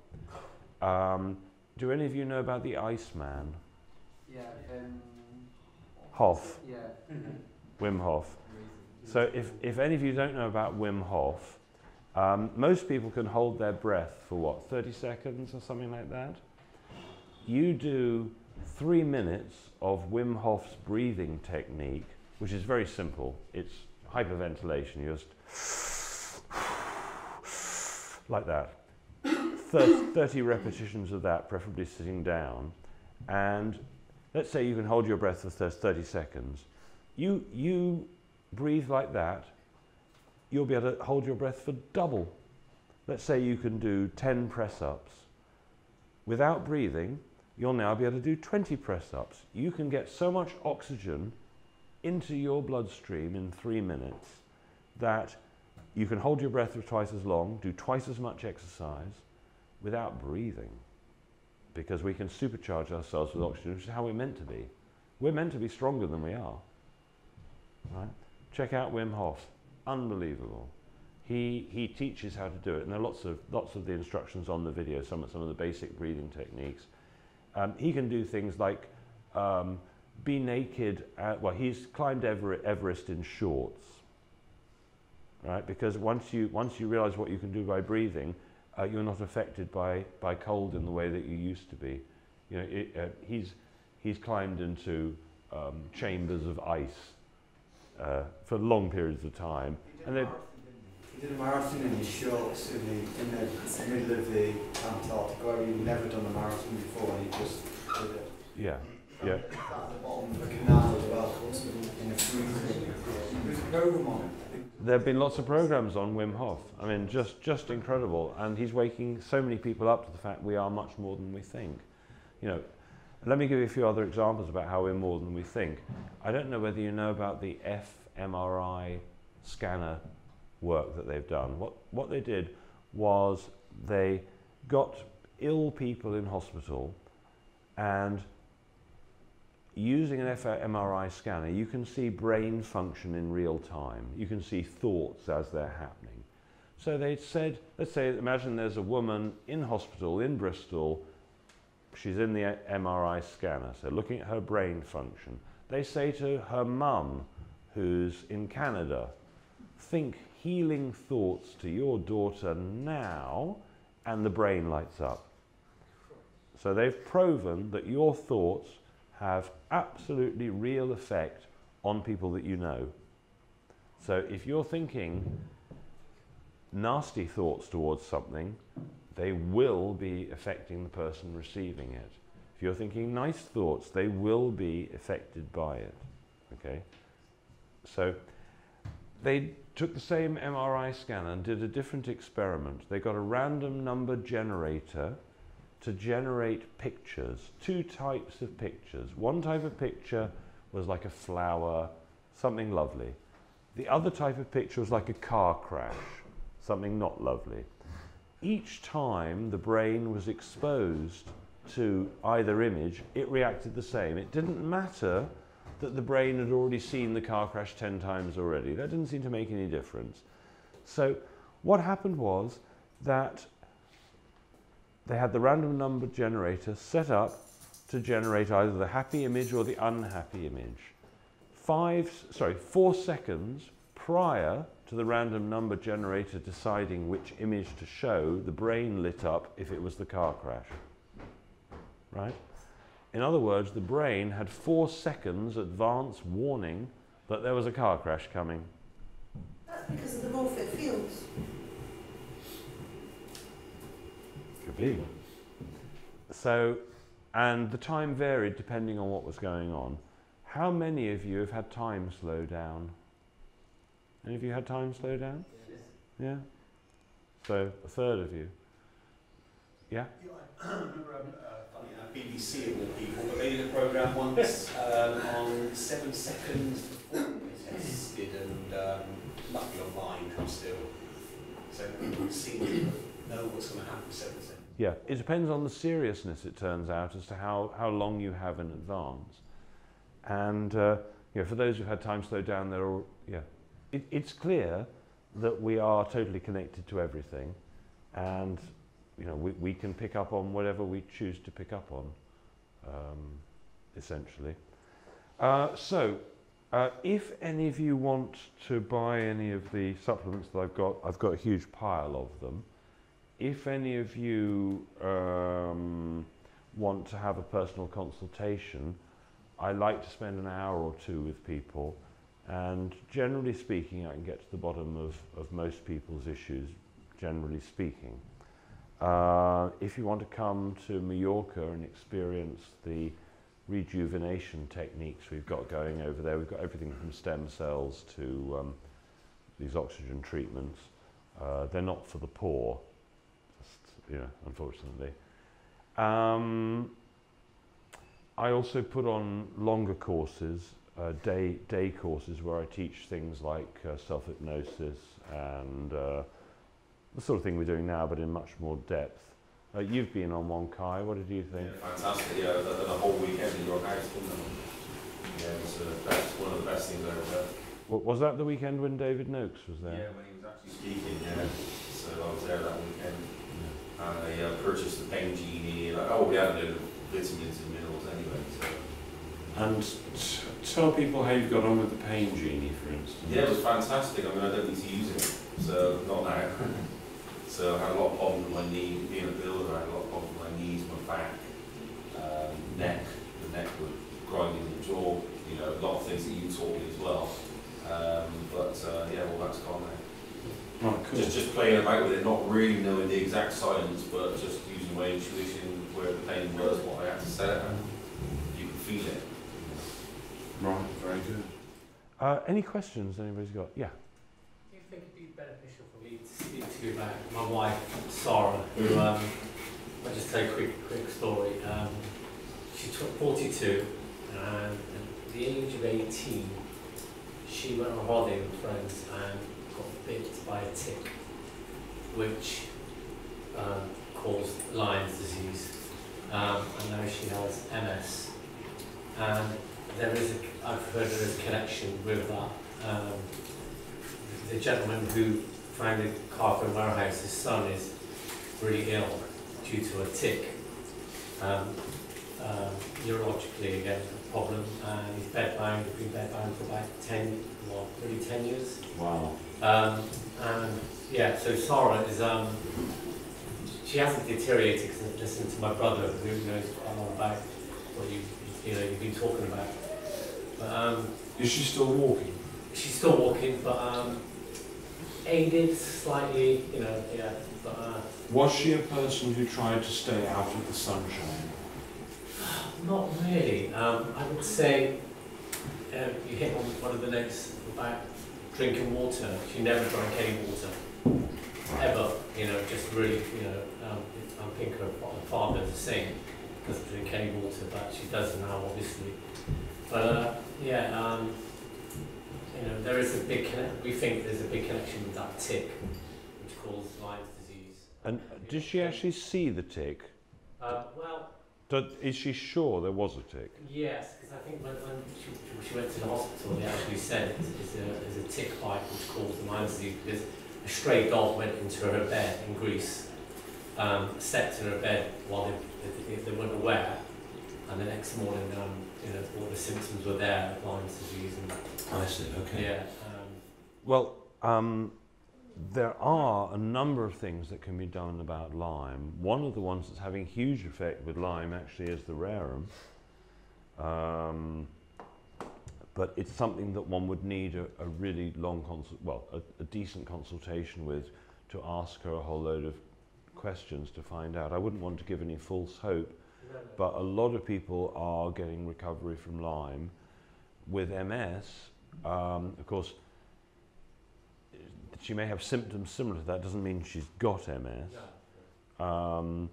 Um, do any of you know about the Iceman? Yeah. Um, Hof. Yeah. Wim Hof. So if, if any of you don't know about Wim Hof, um, most people can hold their breath for what, 30 seconds or something like that? You do three minutes of Wim Hof's breathing technique, which is very simple. It's hyperventilation, you just like that. 30 repetitions of that, preferably sitting down. And let's say you can hold your breath for 30 seconds. You, you breathe like that, you'll be able to hold your breath for double. Let's say you can do 10 press ups. Without breathing, you'll now be able to do 20 press ups. You can get so much oxygen into your bloodstream in three minutes that you can hold your breath for twice as long, do twice as much exercise without breathing. Because we can supercharge ourselves with oxygen, which is how we're meant to be. We're meant to be stronger than we are. Right? Check out Wim Hof. Unbelievable. He, he teaches how to do it, and there are lots of, lots of the instructions on the video, some, some of the basic breathing techniques. Um, he can do things like um, be naked, at, well, he's climbed Everest in shorts, right? Because once you, once you realize what you can do by breathing, uh, you're not affected by, by cold in the way that you used to be. You know, it, uh, he's, he's climbed into um, chambers of ice uh, for long periods of time. And they he did a marathon in his shorts in the, in the middle of the Antarctica. He'd never done a marathon before, and he just did it. Yeah, yeah. There have been lots of programs on Wim Hof. I mean, just, just incredible. And he's waking so many people up to the fact we are much more than we think. You know, let me give you a few other examples about how we're more than we think. I don't know whether you know about the fMRI scanner work that they've done. What, what they did was they got ill people in hospital and using an fMRI scanner, you can see brain function in real time. You can see thoughts as they're happening. So they said, let's say, imagine there's a woman in hospital in Bristol. She's in the MRI scanner, so looking at her brain function. They say to her mum, who's in Canada, think healing thoughts to your daughter now, and the brain lights up. So they've proven that your thoughts have absolutely real effect on people that you know. So if you're thinking nasty thoughts towards something, they will be affecting the person receiving it. If you're thinking nice thoughts, they will be affected by it. Okay? So they took the same MRI scanner and did a different experiment. They got a random number generator to generate pictures, two types of pictures. One type of picture was like a flower, something lovely. The other type of picture was like a car crash, something not lovely. Each time the brain was exposed to either image, it reacted the same. It didn't matter that the brain had already seen the car crash 10 times already. That didn't seem to make any difference. So what happened was that they had the random number generator set up to generate either the happy image or the unhappy image. Five, sorry, four seconds prior to the random number generator deciding which image to show, the brain lit up if it was the car crash. Right? In other words, the brain had four seconds advance warning that there was a car crash coming. That's because of the morphic fields. So, and the time varied depending on what was going on. How many of you have had time slow down? Any of you had time slow down? Yes. Yeah? So a third of you. Yeah? I remember um, uh, funny enough, BBC of all people, but they did a programme once um, on seven seconds before they tested and um, luckily online still. So people seem to know what's going to happen seven seconds. Yeah, it depends on the seriousness, it turns out, as to how, how long you have in advance. And uh, you know, for those who've had time slow down, there are, all, yeah, it, it's clear that we are totally connected to everything, and you know, we, we can pick up on whatever we choose to pick up on, um, essentially. Uh, so, uh, if any of you want to buy any of the supplements that I've got, I've got a huge pile of them. If any of you um, want to have a personal consultation, I like to spend an hour or two with people, and generally speaking, I can get to the bottom of, of most people's issues, generally speaking. Uh, if you want to come to Mallorca and experience the rejuvenation techniques we've got going over there, we've got everything from stem cells to um, these oxygen treatments. Uh, they're not for the poor, you know, unfortunately. Um, I also put on longer courses, uh, day, day courses where I teach things like uh, self-hypnosis and uh, the sort of thing we're doing now, but in much more depth. Uh, you've been on one, Kai. What did you think? Yeah, fantastic. Yeah, the, the whole weekend in your house. Yeah, it was uh, best, one of the best things I ever. Wa- was that the weekend when David Noakes was there? Yeah, when he was actually speaking, yeah. So I was there that weekend. And I uh, purchased the pain genie. Like, oh, we had a load of vitamins and minerals anyway. So. And tell people how you got on with the pain genie, for instance. Yeah, it was fantastic. I mean, I don't need to use it. So, not now. so I had a lot of problems with my knee. Being a builder, I had a lot of problems with my knees, my back, um, neck. The neck would grind in the jaw. You know, a lot of things that you taught me as well. Um, but uh, yeah, all that's gone now. Right, cool. Just, just playing about with it, not really knowing the exact science, but just using my intuition where the pain was, what I had to set it at. You can feel it. Right, very good. Uh, any questions anybody's got? Yeah. Do you think it'd be beneficial for me to speak to you about my wife, Sarah, who, um, I'll just tell you a quick, quick story. Um, she's 42, and at the age of 18, she went on holiday with friends and got bit by a tick, which um, caused Lyme's disease. Um, and now she has MS. And there is a, I've heard there is a connection with that. Um, the gentleman who founded Carphone Warehouse, his son is really ill due to a tick. Um, um, neurologically again, a problem, and he's bedbound, been bedbound for about 10, well, really 10 years. Wow. Um, and yeah, so Sarah is, um, she hasn't deteriorated because I've listened to my brother who knows a lot about what you, you know, you've been talking about. But, um, Is she still walking? she's still walking, but um, aided slightly, you know, yeah. But uh, Was she a person who tried to stay out of the sunshine? not really. Um, I would say um, you hit on one of the notes about drinking water. She never drank any water, ever. You know, just really, you know, um, I'm thinking of her father the same, doesn't drink any water, but she does now, obviously. But uh, yeah, um, you know, there is a big connect. We think there's a big connection with that tick, which causes Lyme's disease. And did she actually see the tick? Uh, well, Did, is she sure there was a tick? Yes, because I think when, when she, she went to the hospital, they actually said it is a, is a tick bite which caused the Lyme disease because a stray dog went into her bed in Greece, um, stepped in her bed while they, they, they weren't aware, and the next morning, um, you know, all the symptoms were there of Lyme disease. And, I see, okay. Yeah. Um, Well, um, there are a number of things that can be done about Lyme. One of the ones that's having huge effect with Lyme actually is the rerum. Um, but it's something that one would need a, a really long consult, well, a, a decent consultation with to ask her a whole load of questions to find out. I wouldn't want to give any false hope, but a lot of people are getting recovery from Lyme. With MS, um, of course, she may have symptoms similar to that. Doesn't mean she's got MS. Um,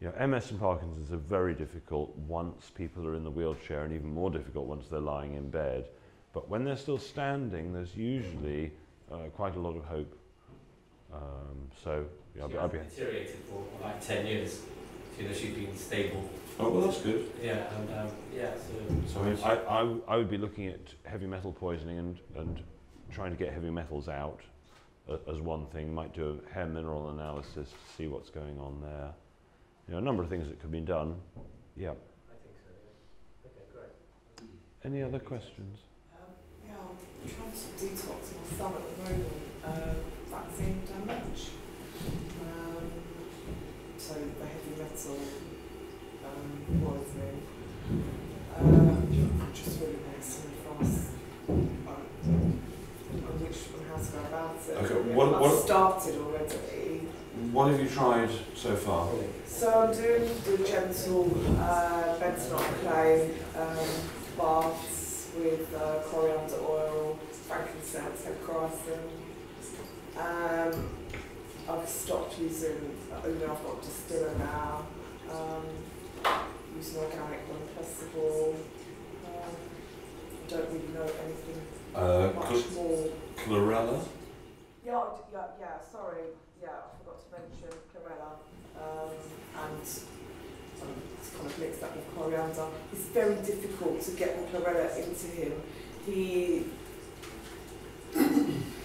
you know, MS and Parkinson's are very difficult once people are in the wheelchair, and even more difficult once they're lying in bed. But when they're still standing, there's usually uh, quite a lot of hope. Um, so, yeah, I'll be, She I'll be deteriorated for like 10 years. You know, she's been stable. Oh, well, that's good. Yeah, and um, yeah, so. So I, mean, I, I, w- I would be looking at heavy metal poisoning and, and trying to get heavy metals out as one thing. Might do a hair mineral analysis to see what's going on there. You know, a number of things that could be done. Yeah. I think so, yeah. Okay, great. Any other questions? Um, yeah, I'm trying to detox my son at the moment. Uh, vaccine damage. Um, so the heavy metal um, poisoning. Uh, just really want some advice on, on which on how to about it. Okay, what- I've what- started already. What have you tried so far? So I'm doing the gentle uh, bentonite clay um, baths with uh, coriander oil, frankincense, and chrysin. Um, I've stopped using, you know, I've got distiller now. Um, using organic when possible. Um, I don't really know anything Uh, much cl- more. chlorella? Yeah, I d- yeah, yeah, sorry. Yeah, I forgot to mention chlorella. Um, and um, it's kind of mixed up with coriander. It's very difficult to get the chlorella into him. He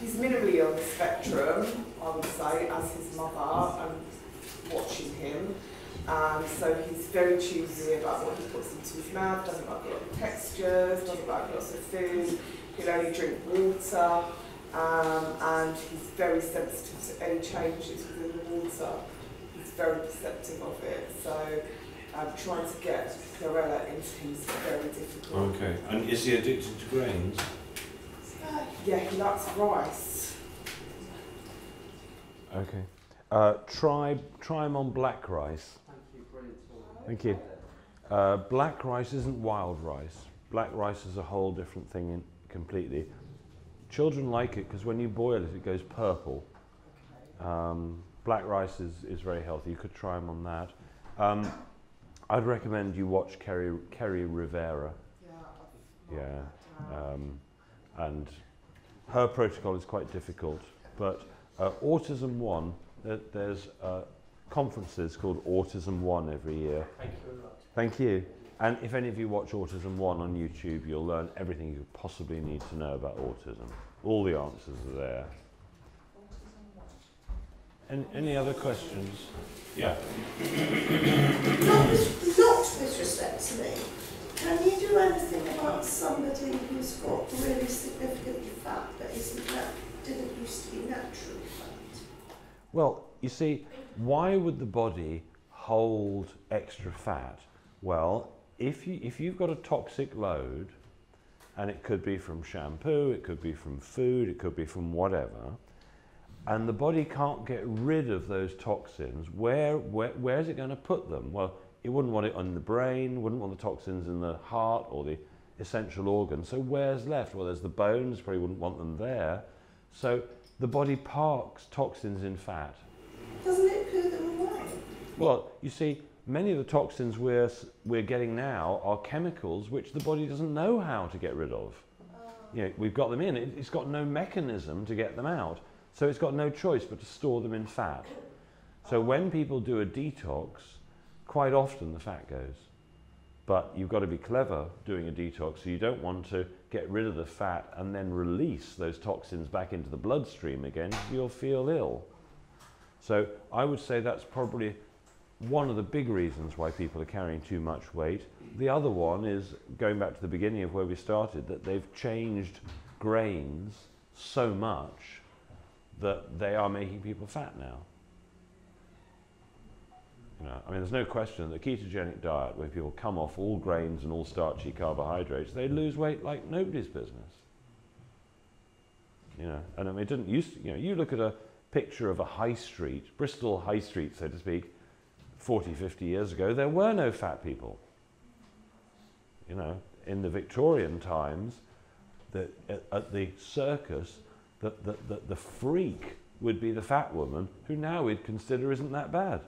he's minimally on the spectrum, I would say, as his mother. and watching him. Um, so he's very choosy about what he puts into his mouth, doesn't like a lot of textures, doesn't like lots of food, he'll only drink water, um, and he's very sensitive to any changes within the water. He's very perceptive of it, so um, trying to get chlorella into him is very difficult. Okay. And is he addicted to grains? Uh, yeah, he likes rice. Okay. Uh, try try him on black rice. Thank you, brilliant. Thank you. Uh, black rice isn't wild rice. Black rice is a whole different thing in, completely. Children like it because when you boil it, it goes purple. Um, black rice is, is very healthy. You could try them on that. Um, I'd recommend you watch Kerri, Kerri Rivera. Yeah, Yeah. Um, and her protocol is quite difficult. But uh, Autism One, there, there's uh, conferences called Autism One every year. Thank you very much. Thank you. And if any of you watch Autism One on YouTube, you'll learn everything you possibly need to know about autism. All the answers are there. Any, any other questions? Yeah. Not with, not with respect to me. Can you do anything about somebody who's got really significantly fat that isn't nat- didn't used to be naturally fat? Well, you see, why would the body hold extra fat? Well, if, you, if you've got a toxic load, and it could be from shampoo, it could be from food, it could be from whatever, and the body can't get rid of those toxins, where, where, where is it going to put them? Well, it wouldn't want it on the brain, wouldn't want the toxins in the heart or the essential organs. So where's left? Well, there's the bones, probably wouldn't want them there. So the body parks toxins in fat. Doesn't it poo them away? Well, you see, many of the toxins we're, we're getting now are chemicals which the body doesn't know how to get rid of. Oh. You know, we've got them in, it, it's got no mechanism to get them out. So it's got no choice but to store them in fat. So when people do a detox, quite often the fat goes. But you've got to be clever doing a detox, so you don't want to get rid of the fat and then release those toxins back into the bloodstream again, you'll feel ill. So I would say that's probably one of the big reasons why people are carrying too much weight. The other one is going back to the beginning of where we started, that they've changed grains so much that they are making people fat now. You know, I mean, there's no question that a ketogenic diet, where people come off all grains and all starchy carbohydrates, they lose weight like nobody's business. You know, and I mean, it didn't used to, you know, you look at a picture of a high street, Bristol High Street, so to speak, 40, 50 years ago, there were no fat people. You know, in the Victorian times, the, at, at the circus, the, the, the, the freak would be the fat woman who now we'd consider isn't that bad.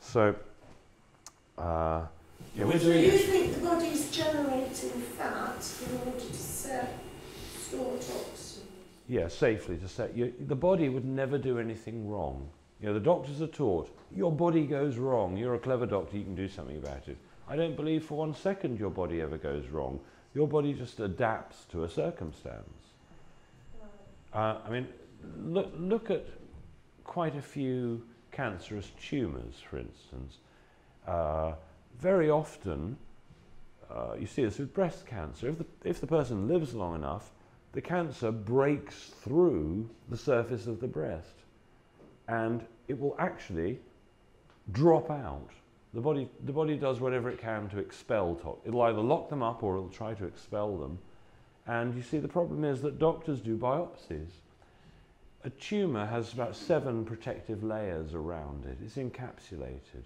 So, uh, yeah, we're Do you think the body's generating fat in order to set, store toxins? Yeah, safely to say. You, the body would never do anything wrong. You know, the doctors are taught, your body goes wrong. You're a clever doctor, you can do something about it. I don't believe for one second your body ever goes wrong. Your body just adapts to a circumstance. Uh, I mean, look, look at quite a few cancerous tumours, for instance. Uh, very often, uh, you see this with breast cancer. If the, if the person lives long enough, the cancer breaks through the surface of the breast and it will actually drop out. The body, the body does whatever it can to expel tox. It'll either lock them up or it'll try to expel them. And you see, the problem is that doctors do biopsies. A tumour has about seven protective layers around it. It's encapsulated.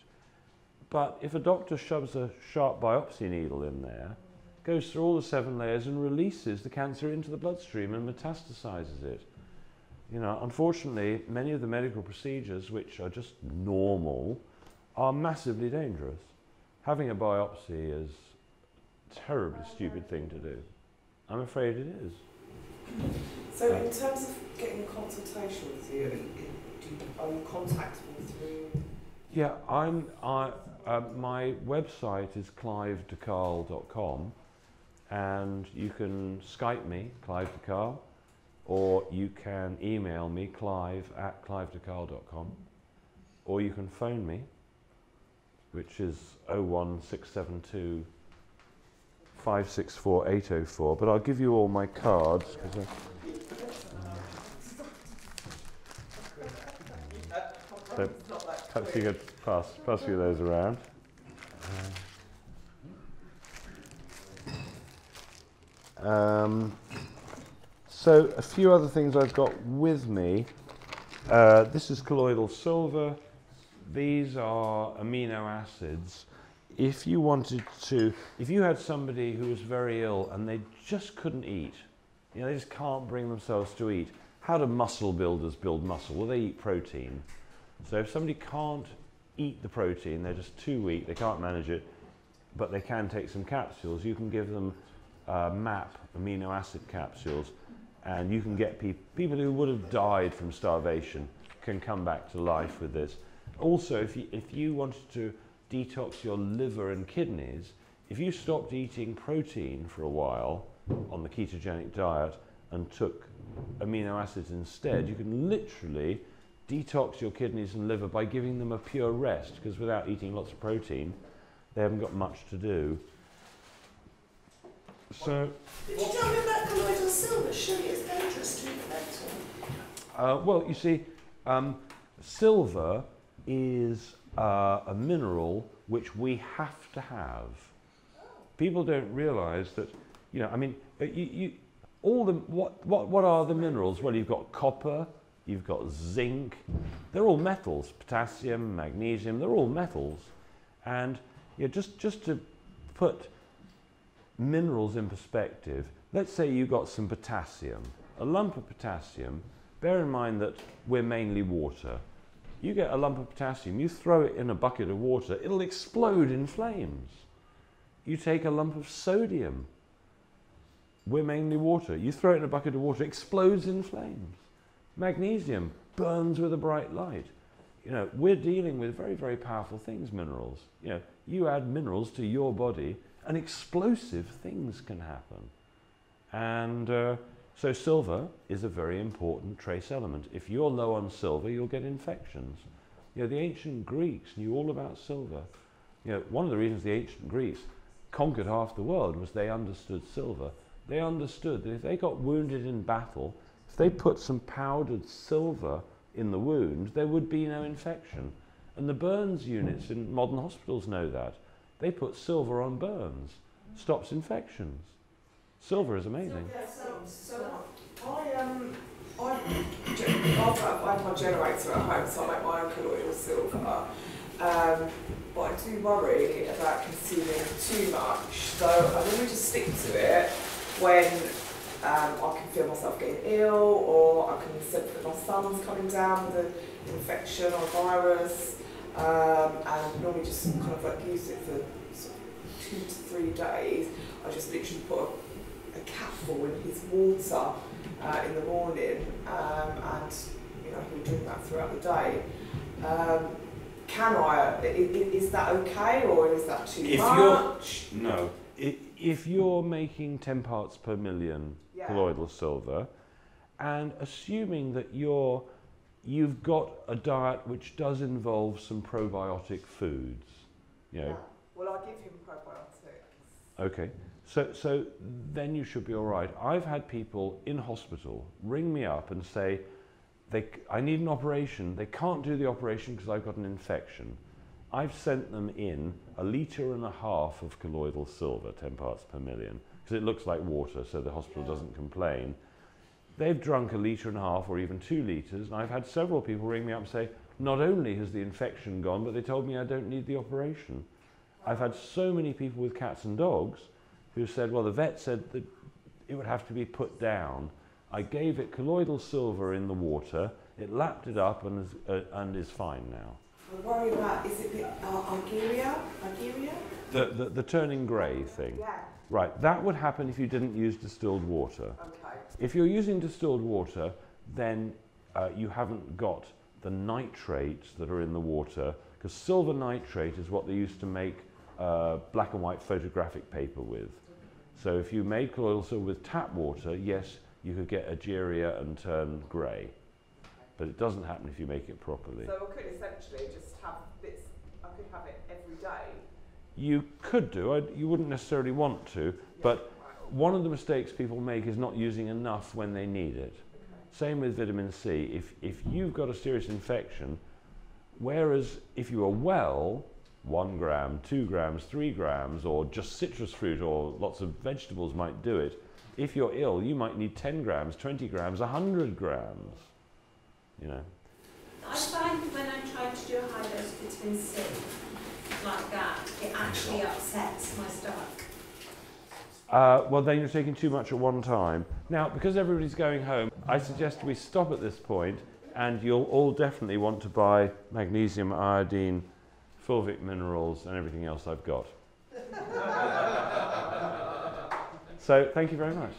But if a doctor shoves a sharp biopsy needle in there, goes through all the seven layers and releases the cancer into the bloodstream and metastasizes it. You know, unfortunately, many of the medical procedures, which are just normal, are massively dangerous. Having a biopsy is a terribly stupid thing to do. I'm afraid it is. So in terms of getting a consultation with you, do you, are you contactable through? Yeah, I'm. I, uh, my website is clivedecarle.com, and you can Skype me, Clive de Carle, or you can email me, clive at clivedecarle.com, or you can phone me, which is 01672 564 804. But I'll give you all my cards. 'cause I, so perhaps you could pass, pass you those around. Um, so a few other things I've got with me. Uh, this is colloidal silver. These are amino acids. If you wanted to, if you had somebody who was very ill and they just couldn't eat, you know, they just can't bring themselves to eat. How do muscle builders build muscle? Well, they eat protein. So if somebody can't eat the protein, they're just too weak, they can't manage it, but they can take some capsules, you can give them uh, MAP, amino acid capsules, and you can get peop people who would have died from starvation can come back to life with this. Also, if you, if you wanted to detox your liver and kidneys, if you stopped eating protein for a while on the ketogenic diet and took amino acids instead, you can literally detox your kidneys and liver by giving them a pure rest because without eating lots of protein, they haven't got much to do. So, Did you tell me about colloidal silver? Surely it's dangerous to eat metal. uh, well, you see, um, silver is uh, a mineral which we have to have. People don't realise that, you know, I mean, uh, you, you, all the, what, what, what are the minerals? Well, you've got copper, you've got zinc, they're all metals, potassium, magnesium, they're all metals. And you know, just, just to put minerals in perspective, let's say you got some potassium, a lump of potassium, bear in mind that we're mainly water. You get a lump of potassium, you throw it in a bucket of water, it'll explode in flames. You take a lump of sodium, we're mainly water. You throw it in a bucket of water, explodes in flames. Magnesium burns with a bright light. You know, we're dealing with very, very powerful things, minerals. You know, you add minerals to your body, and explosive things can happen. And uh, so silver is a very important trace element. If you're low on silver, you'll get infections. You know, the ancient Greeks knew all about silver. You know, one of the reasons the ancient Greeks conquered half the world was they understood silver. They understood that if they got wounded in battle, if they put some powdered silver in the wound, there would be no infection. And the burns units in modern hospitals know that. They put silver on burns, stops infections. Silver is amazing. Yeah, so, so I um I I've my generator at home, so I make my own colloidal silver. Um, but I do worry about consuming too much, so I'm going to stick to it when um, I can feel myself getting ill, or I can sense that my son's coming down with an infection or virus, um, and normally just kind of like use it for sort of two to three days. I just literally put a, a capful in his water uh, in the morning, um, and you know he'll drink that throughout the day. Um, can I? i- i- Is that okay, or is that too If much? you're no, if you're making 10 parts per million Yeah. colloidal silver, and assuming that you're you've got a diet which does involve some probiotic foods, you know. Yeah. Well, I give him probiotics. Okay, so so then you should be all right. I've had people in hospital ring me up and say, they, I need an operation. They can't do the operation because I've got an infection. I've sent them in a litre and a half of colloidal silver, 10 parts per million, because it looks like water, so the hospital doesn't complain. They've drunk a litre and a half or even two litres, and I've had several people ring me up and say, not only has the infection gone, but they told me I don't need the operation. I've had so many people with cats and dogs who said, well, the vet said that it would have to be put down. I gave it colloidal silver in the water, it lapped it up and is, uh, and is fine now. I worry about is it the uh, Argyria? Argyria? The, the, the turning grey thing. Yeah. Right, that would happen if you didn't use distilled water. Okay. If you're using distilled water, then uh, you haven't got the nitrates that are in the water, because silver nitrate is what they used to make uh, black and white photographic paper with. So if you made colloidal silver with tap water, yes, you could get Argyria and turn grey. But it doesn't happen if you make it properly. So I could essentially just have bits. I could have it every day. You could do, I, you wouldn't necessarily want to, but one of the mistakes people make is not using enough when they need it. Same with vitamin C. If, if you've got a serious infection, whereas if you are well, one gram, two grams, three grams, or just citrus fruit or lots of vegetables might do it. If you're ill, you might need 10 grams, 20 grams, 100 grams. You know. I find when I try to do a high dose of vitamin C like that, it actually upsets my stomach. Uh, well, then you're taking too much at one time. Now, because everybody's going home, I suggest we stop at this point, and you'll all definitely want to buy magnesium, iodine, fulvic minerals, and everything else I've got. so, thank you very much.